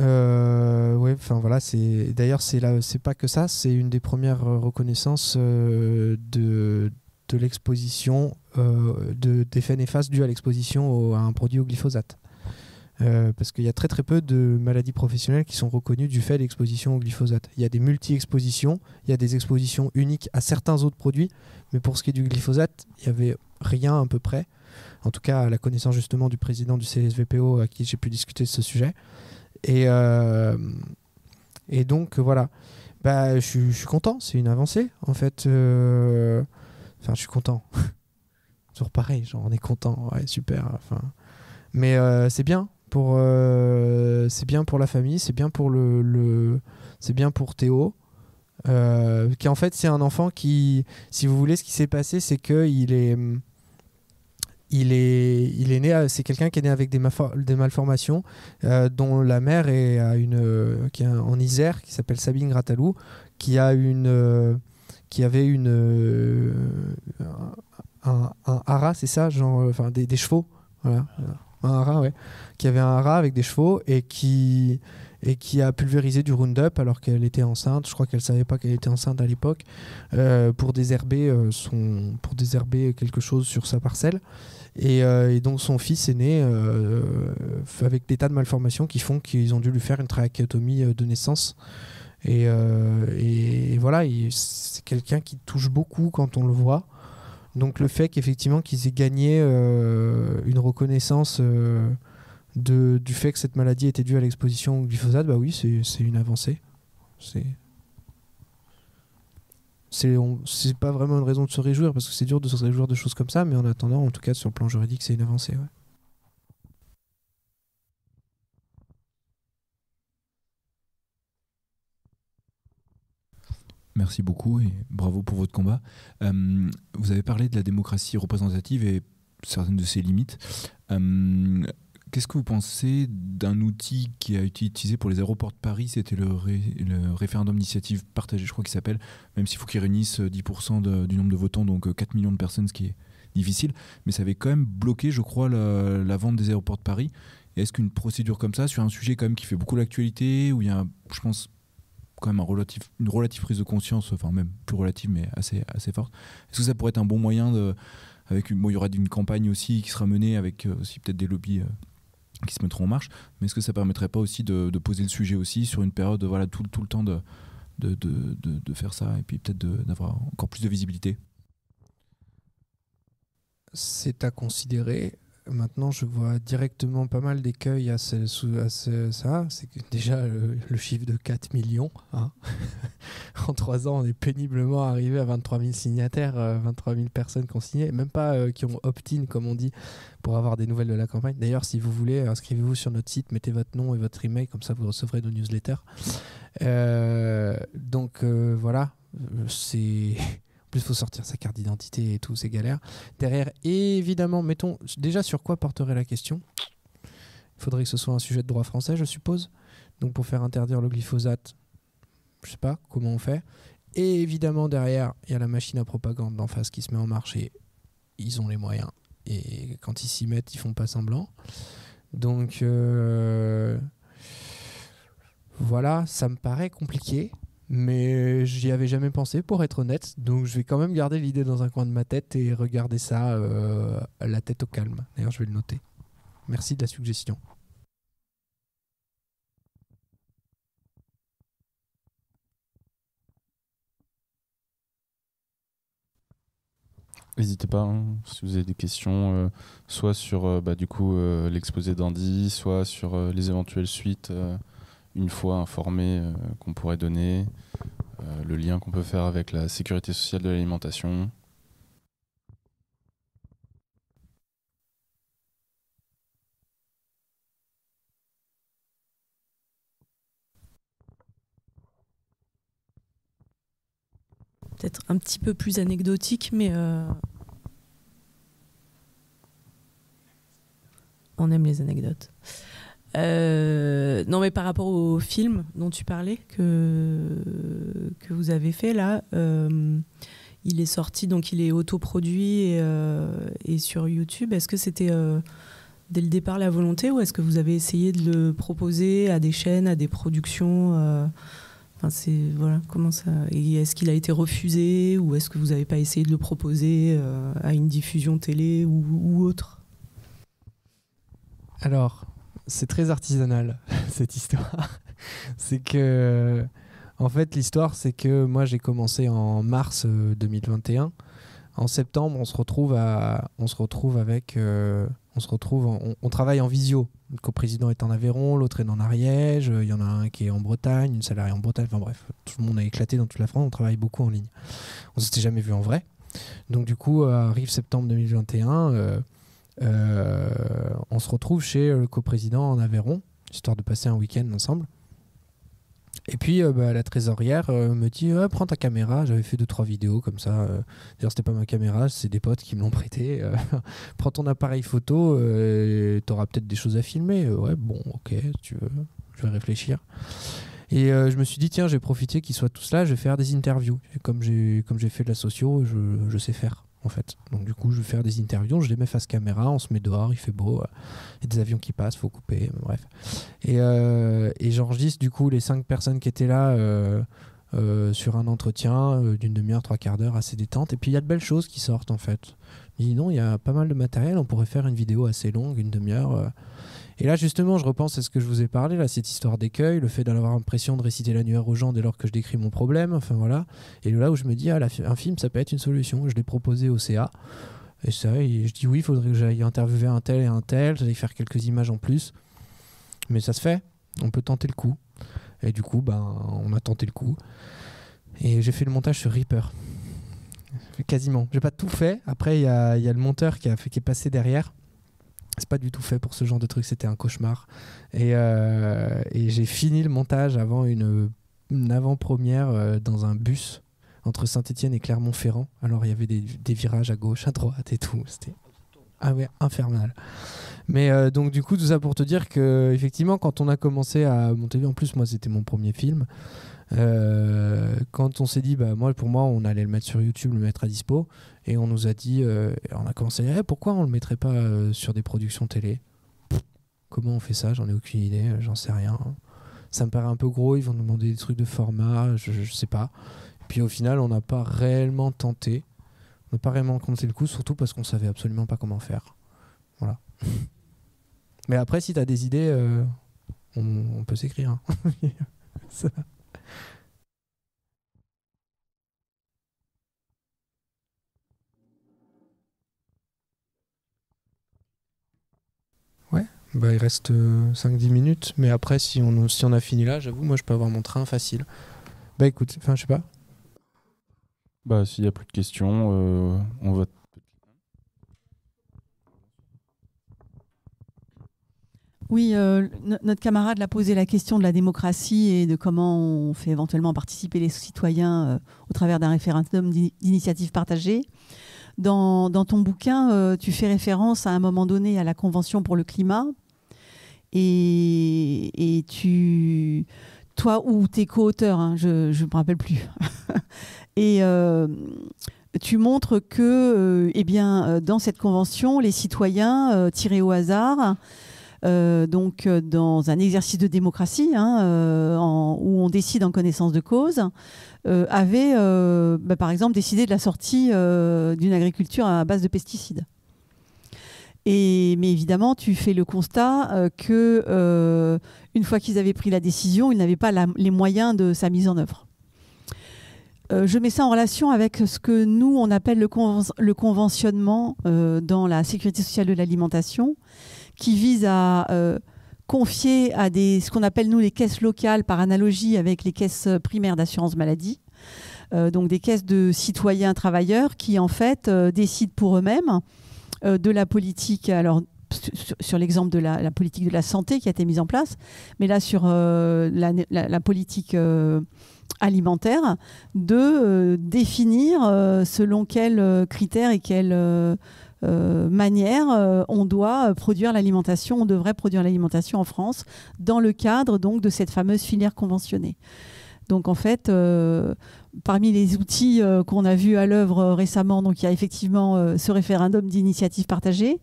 Speaker 3: Euh, voilà, c'est d'ailleurs c'est là, c'est pas que ça, c'est une des premières reconnaissances euh, de, de l'exposition euh, de d'effets néfastes dus à l'exposition à un produit au glyphosate. Euh, parce qu'il y a très très peu de maladies professionnelles qui sont reconnues du fait d'exposition au glyphosate. Il y a des multi-expositions, il y a des expositions uniques à certains autres produits, mais pour ce qui est du glyphosate, il n'y avait rien à peu près. En tout cas, à la connaissance justement du président du CSVPO à qui j'ai pu discuter de ce sujet. Et, euh, et donc voilà, bah, je, suis content, c'est une avancée en fait. Euh, enfin, je suis content. Toujours pareil, genre on est content, ouais, super. Enfin, mais c'est bien, pour euh, c'est bien pour la famille, c'est bien pour le, c'est bien pour Théo. Euh, qui en fait c'est un enfant qui, si vous voulez, ce qui s'est passé, c'est que il est, il est, il est né, c'est quelqu'un qui est né avec des, malformations, euh, dont la mère est à une, qui en Isère, qui s'appelle Sabine Gratalou, qui a une, qui avait une, un, un hara, c'est ça, genre, enfin des, des chevaux, voilà un rat, ouais, qui avait un rat avec des chevaux et qui et qui a pulvérisé du Roundup alors qu'elle était enceinte. Je crois qu'elle savait pas qu'elle était enceinte à l'époque euh, pour désherber euh, son pour désherber quelque chose sur sa parcelle. Et, euh, donc son fils est né avec des tas de malformations qui font qu'ils ont dû lui faire une trachéotomie de naissance. Et, et voilà, c'est quelqu'un qui touche beaucoup quand on le voit. Donc le fait qu'effectivement qu'ils aient gagné euh, une reconnaissance euh, de, du fait que cette maladie était due à l'exposition au glyphosate, bah oui, c'est une avancée. C'est c'est pas vraiment une raison de se réjouir parce que c'est dur de se réjouir de choses comme ça, mais en attendant, en tout cas sur le plan juridique, c'est une avancée.
Speaker 9: Merci beaucoup et bravo pour votre combat. Euh, vous avez parlé de la démocratie représentative et certaines de ses limites. Euh, qu'est-ce que vous pensez d'un outil qui a été utilisé pour les aéroports de Paris? C'était le, référendum d'initiative partagée, je crois qu'il s'appelle, même s'il faut qu'il réunisse 10% du nombre de votants, donc 4 millions de personnes, ce qui est difficile. Mais ça avait quand même bloqué, je crois, la, vente des aéroports de Paris. Est-ce qu'une procédure comme ça, sur un sujet quand qui fait beaucoup l'actualité, où il y a, je pense, quand même un une relative prise de conscience, enfin même plus relative mais assez, assez forte. Est-ce que ça pourrait être un bon moyen de, avec bon, il y aura une campagne aussi qui sera menée avec euh, aussi peut-être des lobbies euh, qui se mettront en marche, mais est-ce que ça permettrait pas aussi de, poser le sujet aussi sur une période, voilà, tout, tout le temps de, de, de, de faire ça et puis peut-être d'avoir encore plus de visibilité?
Speaker 3: C'est à considérer. Maintenant je vois directement pas mal d'écueils à, ce, à ce- ça. C'est déjà le, chiffre de 4 millions. hein. en 3 ans, on est péniblement arrivé à 23 000 signataires, euh, 23 000 personnes qui ont signé, même pas euh, qui ont opt-in, comme on dit, pour avoir des nouvelles de la campagne. D'ailleurs, si vous voulez, inscrivez-vous sur notre site, mettez votre nom et votre email, comme ça vous recevrez nos newsletters. Euh, donc euh, voilà, Euh, c'est. Plus, faut sortir sa carte d'identité et tout, c'est galère. Derrière, évidemment, mettons déjà sur quoi porterait la question? Il faudrait que ce soit un sujet de droit français, je suppose. Donc pour faire interdire le glyphosate, je sais pas comment on fait? Et évidemment, derrière, il y a la machine à propagande d'en face qui se met en marché. Ils ont les moyens. Et quand ils s'y mettent, ils font pas semblant. Donc euh, voilà, ça me paraît compliqué. Mais j'y avais jamais pensé pour être honnête, donc je vais quand même garder l'idée dans un coin de ma tête et regarder ça euh, la tête au calme. D'ailleurs, je vais le noter. Merci de la suggestion.
Speaker 2: N'hésitez pas, hein, si vous avez des questions, euh, soit sur euh, bah, du coup l'exposé d'Andy, soit sur les éventuelles suites, une fois informés euh, qu'on pourrait donner, euh, le lien qu'on peut faire avec la sécurité sociale de l'alimentation.
Speaker 7: Peut-être un petit peu plus anecdotique, mais euh, on aime les anecdotes. Euh, non, mais par rapport au film dont tu parlais, que, que vous avez fait là, euh, il est sorti, donc il est autoproduit et, euh, et sur YouTube. Est-ce que c'était dès le départ la volonté ou est-ce que vous avez essayé de le proposer à des chaînes, à des productions Enfin, c'est voilà comment ça. Et est-ce qu'il a été refusé ou est-ce que vous n'avez pas essayé de le proposer à une diffusion télé ou, ou autre?
Speaker 3: Alors, c'est très artisanal cette histoire. c'est que, en fait, l'histoire, c'est que moi j'ai commencé en mars euh, 2021. En septembre, on se retrouve à, on se retrouve avec, euh, on se retrouve, on, travaille en visio. Le coprésident est en Aveyron, l'autre est en Ariège. Il y en a un qui est en Bretagne, une salariée en Bretagne. Enfin bref, tout le monde a éclaté dans toute la France. On travaille beaucoup en ligne. On s'était jamais vu en vrai. Donc du coup, euh, arrive septembre 2021. euh, euh, on se retrouve chez le coprésident en Aveyron, histoire de passer un week-end ensemble. Et puis euh, bah, la trésorière euh, me dit Ouais, prends ta caméra. J'avais fait deux trois vidéos comme ça. euh. D'ailleurs c'était pas ma caméra, c'est des potes qui me l'ont prêté. euh. prends ton appareil photo, euh, t'auras peut-être des choses à filmer. Euh, ouais bon ok, tu veux, je vais réfléchir. Et euh, je me suis dit tiens, j'ai profité qu'ils soient tous là, je vais faire des interviews. Comme j'ai comme j'ai fait de la socio, je, je sais faire en fait. Donc du coup, je vais faire des interviews, je les mets face caméra, on se met dehors, il fait beau, il y a des avions qui passent, faut couper, bref. Et, euh, et j'enregistre du coup les cinq personnes qui étaient là euh, euh, sur un entretien d'une demi-heure, trois quarts d'heure assez détente. Et puis il y a de belles choses qui sortent en fait. Dis non, il y a pas mal de matériel, on pourrait faire une vidéo assez longue, une demi-heure. Et là justement, je repense à ce que je vous ai parlé, là, cette histoire d'écueil, le fait d'avoir l'impression de réciter l'annuaire aux gens dès lors que je décris mon problème, enfin voilà. Et là où je me dis, ah, un film, ça peut être une solution. Je l'ai proposé au CA. Et ça, je dis oui, il faudrait que j'aille interviewer un tel et un tel, j'allais faire quelques images en plus. Mais ça se fait, on peut tenter le coup. Et du coup, ben, on a tenté le coup. Et j'ai fait le montage sur Reaper. Quasiment. J'ai pas tout fait. Après, il y a, y a le monteur qui, a fait, qui est passé derrière. C'est pas du tout fait pour ce genre de truc, c'était un cauchemar. Et, euh, j'ai fini le montage avant une, avant-première euh, dans un bus entre Saint-Etienne et Clermont-Ferrand. Alors il y avait des, des virages à gauche, à droite et tout. C'était ah ouais, infernal. Mais euh, donc du coup tout ça pour te dire que effectivement quand on a commencé à monter, en plus moi c'était mon premier film. Euh, quand on s'est dit bah moi pour moi on allait le mettre sur YouTube, le mettre à dispo, et on nous a dit, euh, on a commencé à dire Eh, pourquoi on le mettrait pas euh, sur des productions télé? Comment on fait ça? J'en ai aucune idée, j'en sais rien. Ça me paraît un peu gros, ils vont nous demander des trucs de format, je, je sais pas. Puis au final, on n'a pas réellement tenté. On n'a pas réellement tenté le coup, surtout parce qu'on savait absolument pas comment faire. Voilà. Mais après, si tu as des idées, on, peut s'écrire. hein. Bah, il reste 5-10 minutes, mais après, si on, si on a fini là, j'avoue, moi, je peux avoir mon train facile. Bah écoute, enfin, je sais pas.
Speaker 2: Bah, s'il n'y a plus de questions, on va
Speaker 10: Oui, euh, notre camarade l'a posé la question de la démocratie et de comment on fait éventuellement participer les citoyens euh, au travers d'un référendum d'initiative partagée. Dans, ton bouquin, euh, tu fais référence à un moment donné à la Convention pour le climat et, tu, toi ou tes co-auteurs, hein, je ne me rappelle plus, et tu montres que, eh bien, dans cette convention, les citoyens tirés au hasard euh, donc euh, dans un exercice de démocratie hein, euh, où on décide en connaissance de cause, avait bah, par exemple décidé de la sortie d'une agriculture à base de pesticides. Mais évidemment, tu fais le constat que une fois qu'ils avaient pris la décision, ils n'avaient pas les moyens de sa mise en œuvre. je mets ça en relation avec ce que nous, on appelle le, conventionnement dans la sécurité sociale de l'alimentation, qui vise à euh, confier à ce qu'on appelle nous les caisses locales par analogie avec les caisses primaires d'assurance maladie. Euh, donc des caisses de citoyens travailleurs qui en fait euh, décident pour eux-mêmes de la politique. Alors sur, l'exemple de la, politique de la santé qui a été mise en place, mais là sur la, politique alimentaire, de définir selon quels critères et quels euh, manière, euh, on doit euh, produire l'alimentation, on devrait produire l'alimentation en France dans le cadre donc de cette fameuse filière conventionnée. Donc en fait, parmi les outils qu'on a vus à l'œuvre récemment, donc il y a effectivement ce référendum d'initiative partagée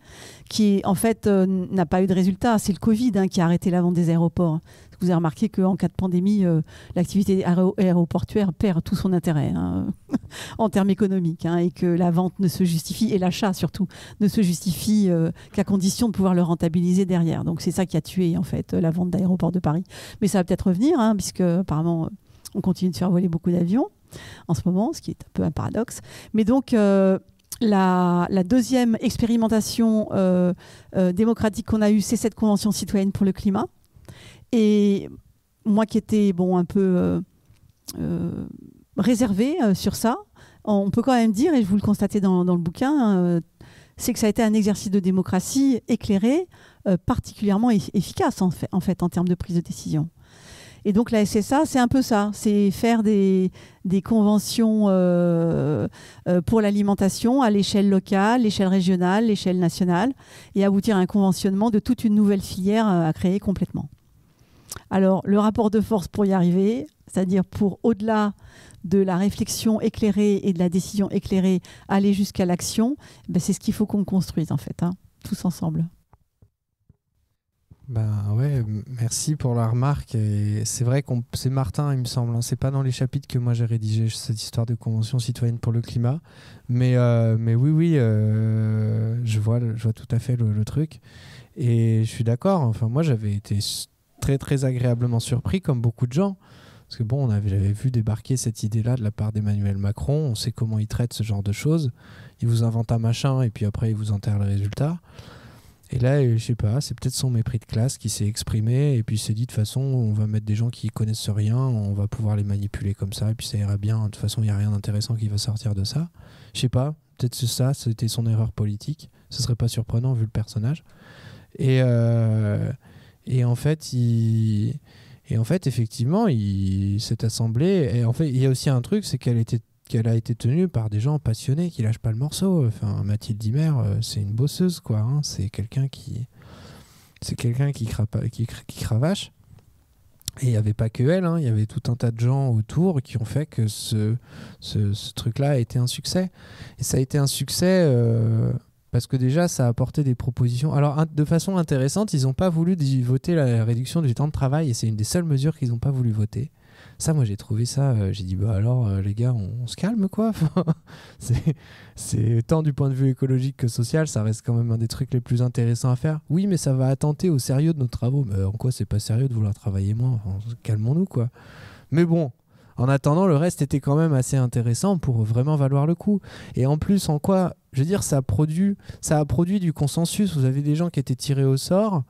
Speaker 10: qui en fait n'a pas eu de résultat. C'est le Covid hein, qui a arrêté la vente des aéroports vous avez remarqué qu'en cas de pandémie, euh, l'activité aéroportuaire perd tout son intérêt hein, en termes économiques hein, et que la vente ne se justifie, et l'achat surtout, ne se justifie euh, qu'à condition de pouvoir le rentabiliser derrière. Donc c'est ça qui a tué en fait la vente d'aéroports de Paris. Mais ça va peut-être revenir, puisque apparemment on continue de faire voler beaucoup d'avions en ce moment, ce qui est un peu un paradoxe. Mais donc euh, la, deuxième expérimentation démocratique qu'on a eue, c'est cette Convention citoyenne pour le climat, et moi qui étais bon, un peu euh, euh, réservée euh, sur ça, on peut quand même dire, et je vous le constatez dans, le bouquin, c'est que ça a été un exercice de démocratie éclairé, particulièrement efficace en fait, en termes de prise de décision. Et donc la SSA, c'est un peu ça, c'est faire des, des conventions pour l'alimentation à l'échelle locale, l'échelle régionale, l'échelle nationale, et aboutir à un conventionnement de toute une nouvelle filière à créer complètement. Alors, le rapport de force pour y arriver, c'est-à-dire pour au-delà de la réflexion éclairée et de la décision éclairée, aller jusqu'à l'action, ben, c'est ce qu'il faut qu'on construise en fait, hein, tous ensemble.
Speaker 3: Ben ouais, merci pour la remarque. C'est vrai que c'est Martin, il me semble. Hein. c'est pas dans les chapitres que moi j'ai rédigé cette histoire de convention citoyenne pour le climat, mais euh, oui oui, euh, je vois je vois tout à fait le, le truc. Et je suis d'accord. Enfin moi j'avais été très très agréablement surpris, comme beaucoup de gens. Parce que bon, on avait, j'avais vu débarquer cette idée-là de la part d'Emmanuel Macron. On sait comment il traite ce genre de choses. Il vous invente un machin et puis après il vous enterre le résultat. Et là, je sais pas, c'est peut-être son mépris de classe qui s'est exprimé et puis s'est dit de toute façon, on va mettre des gens qui connaissent rien, on va pouvoir les manipuler comme ça et puis ça ira bien. De toute façon, il n'y a rien d'intéressant qui va sortir de ça. Je sais pas, peut-être c'est ça, c'était son erreur politique. Ce serait pas surprenant vu le personnage. Et, euh, et en fait, et en fait effectivement, il... cette assemblée, et en fait, il y a aussi un truc, c'est qu'elle était qu'elle a été tenue par des gens passionnés qui lâchent pas le morceau. Enfin, Mathilde Dimer, euh, c'est une bosseuse, quoi. Hein. C'est quelqu'un qui, c'est quelqu'un qui, cravache. Et il n'y avait pas que elle, hein. il y avait tout un tas de gens autour qui ont fait que ce truc-là a été un succès. Et ça a été un succès euh, parce que déjà, ça a apporté des propositions. Alors, de façon intéressante, ils n'ont pas voulu voter la réduction du temps de travail, et c'est une des seules mesures qu'ils n'ont pas voulu voter. Ça, moi, j'ai trouvé ça. Euh, j'ai dit, bah alors, euh, les gars, on, se calme, quoi. c'est tant du point de vue écologique que social, ça reste quand même un des trucs les plus intéressants à faire. Oui, mais ça va attenter au sérieux de nos travaux. Mais en quoi c'est pas sérieux de vouloir travailler moins? Calmons-nous, quoi. Mais bon, en attendant, le reste était quand même assez intéressant pour vraiment valoir le coup. Et en plus, en quoi, je veux dire, ça a produit, ça a produit du consensus. Vous avez des gens qui étaient tirés au sort.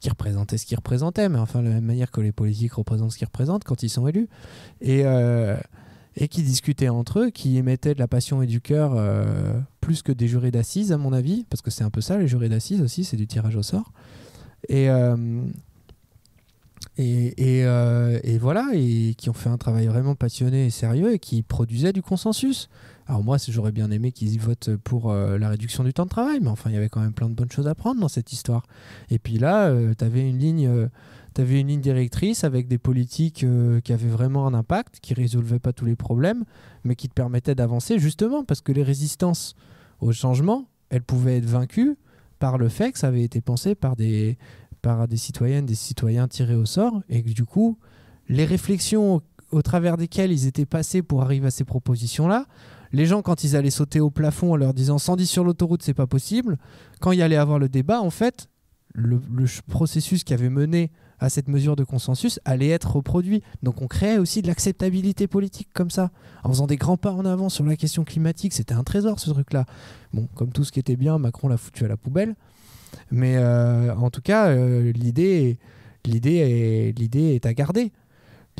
Speaker 3: Qui représentaient ce qu'ils représentaient, mais enfin, de la même manière que les politiques représentent ce qu'ils représentent quand ils sont élus. Et, euh, et qui discutaient entre eux, qui émettaient de la passion et du cœur euh, plus que des jurés d'assises, à mon avis, parce que c'est un peu ça, les jurés d'assises aussi, c'est du tirage au sort. Et. euh, et, et, et voilà, et qui ont fait un travail vraiment passionné et sérieux et qui produisaient du consensus. Alors moi, j'aurais bien aimé qu'ils votent pour euh, la réduction du temps de travail, mais enfin, il y avait quand même plein de bonnes choses à prendre dans cette histoire. Et puis là, tu avais une ligne... euh, T'avais une ligne directrice avec des politiques euh, qui avaient vraiment un impact, qui résolvaient pas tous les problèmes, mais qui te permettaient d'avancer justement parce que les résistances au changement, elles pouvaient être vaincues par le fait que ça avait été pensé par des, par des citoyennes, des citoyens tirés au sort, et que du coup, les réflexions au travers desquelles ils étaient passés pour arriver à ces propositions-là, les gens, quand ils allaient sauter au plafond en leur disant 110 sur l'autoroute, c'est pas possible, quand il y allait avoir le débat, en fait, le, processus qui avait mené à cette mesure de consensus allait être reproduit. Donc on créait aussi de l'acceptabilité politique comme ça, en faisant des grands pas en avant sur la question climatique. C'était un trésor ce truc-là. Bon, comme tout ce qui était bien, Macron l'a foutu à la poubelle. Mais euh, en tout cas, euh, l'idée est à garder.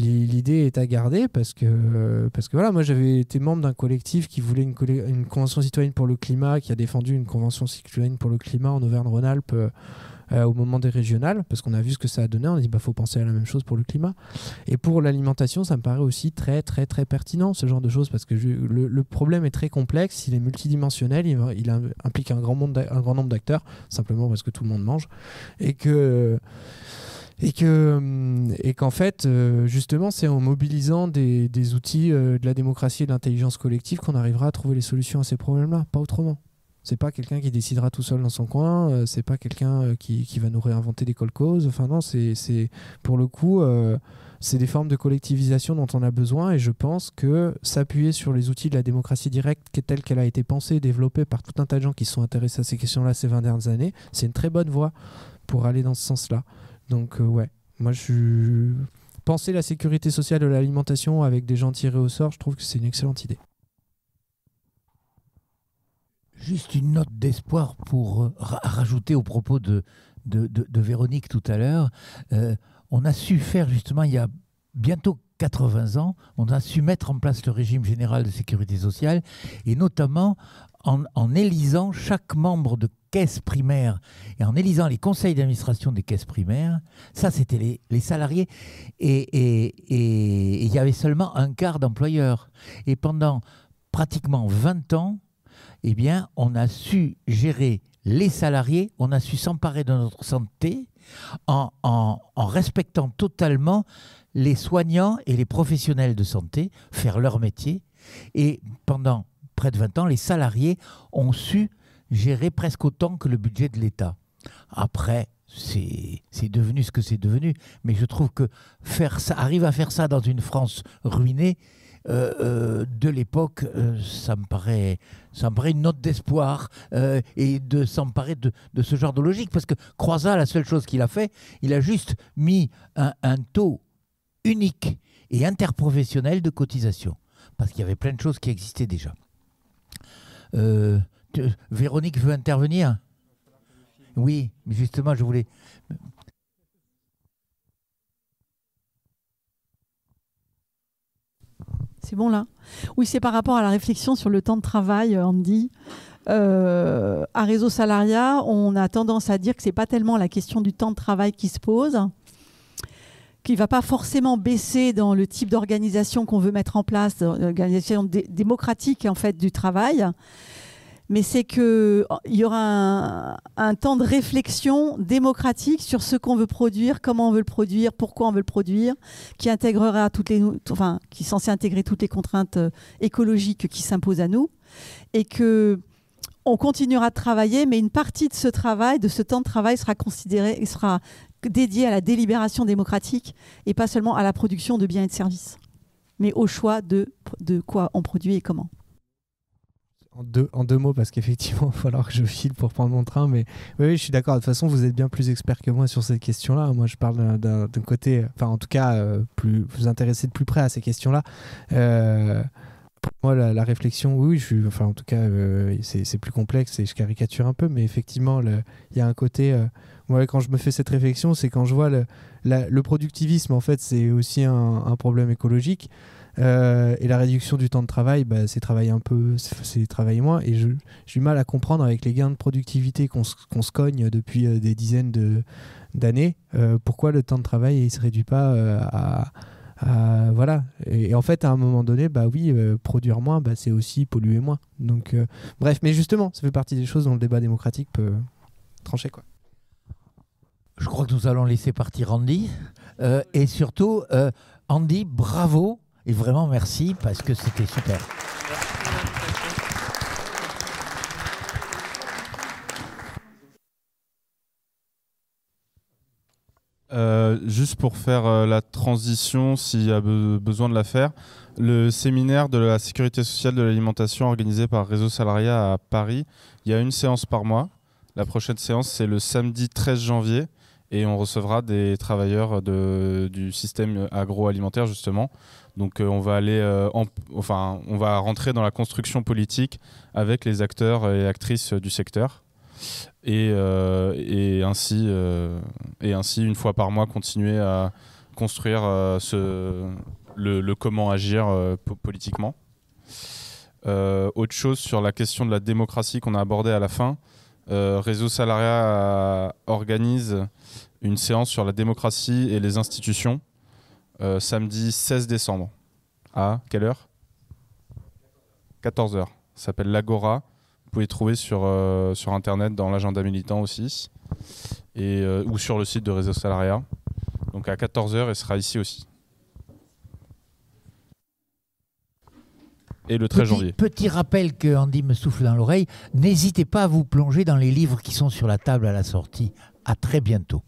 Speaker 3: L'i- L'idée est à garder parce que, parce que voilà, moi j'avais été membre d'un collectif qui voulait une, convention citoyenne pour le climat, qui a défendu une convention citoyenne pour le climat en Auvergne-Rhône-Alpes euh, au moment des régionales, parce qu'on a vu ce que ça a donné, on a dit bah faut penser à la même chose pour le climat. Et pour l'alimentation, ça me paraît aussi très très très pertinent ce genre de choses, parce que le, problème est très complexe, il est multidimensionnel, il, implique un grand, monde un grand nombre d'acteurs, simplement parce que tout le monde mange, et que et que hum, et qu'en fait euh, justement c'est en mobilisant des, outils euh, de la démocratie et de l'intelligence collective qu'on arrivera à trouver les solutions à ces problèmes-là, pas autrement. C'est pas quelqu'un qui décidera tout seul dans son coin, euh, c'est pas quelqu'un euh, qui, va nous réinventer des causes. Enfin non, c'est pour le coup euh, c'est des formes de collectivisation dont on a besoin et je pense que s'appuyer sur les outils de la démocratie directe telle qu'elle a été pensée et développée par tout un tas de gens qui sont intéressés à ces questions-là ces 20 dernières années, c'est une très bonne voie pour aller dans ce sens-là. Donc euh, ouais, moi je suis... Penser la sécurité sociale de l'alimentation avec des gens tirés au sort, je trouve que c'est une excellente idée.
Speaker 1: Juste une note d'espoir pour euh, ra- rajouter au propos de Véronique tout à l'heure. Euh, on a su faire justement, il y a bientôt 80 ans, on a su mettre en place le régime général de sécurité sociale et notamment en, élisant chaque membre de caisse primaire et en élisant les conseils d'administration des caisses primaires. Ça, c'était les, salariés et il y avait seulement un quart d'employeurs. Et pendant pratiquement 20 ans, eh bien, on a su gérer les salariés, on a su s'emparer de notre santé en, en- en respectant totalement les soignants et les professionnels de santé, faire leur métier. Et pendant près de 20 ans, les salariés ont su gérer presque autant que le budget de l'État. Après, c'est devenu ce que c'est devenu. Mais je trouve que faire ça, arriver à faire ça dans une France ruinée, euh, euh, de l'époque, euh, ça me paraît, ça me paraît une note d'espoir et de s'emparer de, de ce genre de logique. Parce que Croizat, la seule chose qu'il a fait, il a juste mis un taux unique et interprofessionnel de cotisation. Parce qu'il y avait plein de choses qui existaient déjà. Euh, Véronique veut intervenir Oui, mais justement, je voulais.
Speaker 10: C'est bon là? Oui, c'est par rapport à la réflexion sur le temps de travail, euh, Andy. Euh, à Réseau Salariat, on a tendance à dire que c'est pas tellement la question du temps de travail qui se pose, qui va pas forcément baisser dans le type d'organisation qu'on veut mettre en place, l'organisation dé- démocratique en fait du travail, mais c'est que oh, il y aura un, temps de réflexion démocratique sur ce qu'on veut produire, comment on veut le produire, pourquoi on veut le produire, qui intégrera toutes les, enfin, qui est censé intégrer toutes les contraintes euh, écologiques qui s'imposent à nous, et que on continuera de travailler, mais une partie de ce travail, de ce temps de travail, sera considéré, sera dédié à la délibération démocratique et pas seulement à la production de biens et de services, mais au choix de, de quoi on produit et comment.
Speaker 3: En deux, en deux mots, parce qu'effectivement, il va falloir que je file pour prendre mon train. Mais oui, oui, je suis d'accord. De toute façon, vous êtes bien plus expert que moi sur cette question-là. Moi, je parle d'un- côté, enfin, en tout cas, euh, plus, vous intéressez de plus près à ces questions-là. Euh, moi, la, réflexion, oui, je enfin, en tout cas, euh, c'est plus complexe et je caricature un peu, mais effectivement, il y a un côté. Moi, quand je me fais cette réflexion, c'est quand je vois le, productivisme, en fait, c'est aussi un, problème écologique. Euh, et la réduction du temps de travail, bah, c'est travailler un peu, c'est travailler moins. Et j'ai du mal à comprendre avec les gains de productivité qu'on se cogne depuis euh, des dizaines d'années, euh, pourquoi le temps de travail il se réduit pas à, voilà. Et, en fait, à un moment donné, bah oui, produire moins, bah, c'est aussi polluer moins. Donc, bref, mais justement, ça fait partie des choses dont le débat démocratique peut trancher, quoi.
Speaker 1: Je crois que nous allons laisser partir Andy. Euh, et surtout, euh, Andy, bravo et vraiment merci parce que c'était super.
Speaker 2: Euh, juste pour faire la transition, s'il y a be- besoin de la faire, le séminaire de la sécurité sociale de l'alimentation organisé par Réseau Salariat à Paris, il y a une séance par mois. La prochaine séance, c'est le samedi 13 janvier et on recevra des travailleurs du système agroalimentaire justement. Donc euh, on va aller, euh, en- enfin, on va rentrer dans la construction politique avec les acteurs et actrices du secteur et, euh, ainsi et ainsi une fois par mois continuer à construire le, comment agir po- politiquement. Autre chose sur la question de la démocratie qu'on a abordée à la fin, Réseau Salariat euh, organise une séance sur la démocratie et les institutions euh, samedi 16 décembre. À quelle heure? 14h. Ça s'appelle l'Agora. Vous pouvez trouver sur, euh, Internet dans l'agenda militant aussi, euh, ou sur le site de Réseau Salariat. Donc à 14h, elle sera ici aussi. Et le 13
Speaker 1: Petit,
Speaker 2: janvier.
Speaker 1: petit rappel que Andy me souffle dans l'oreille, n'hésitez pas à vous plonger dans les livres qui sont sur la table à la sortie. À très bientôt.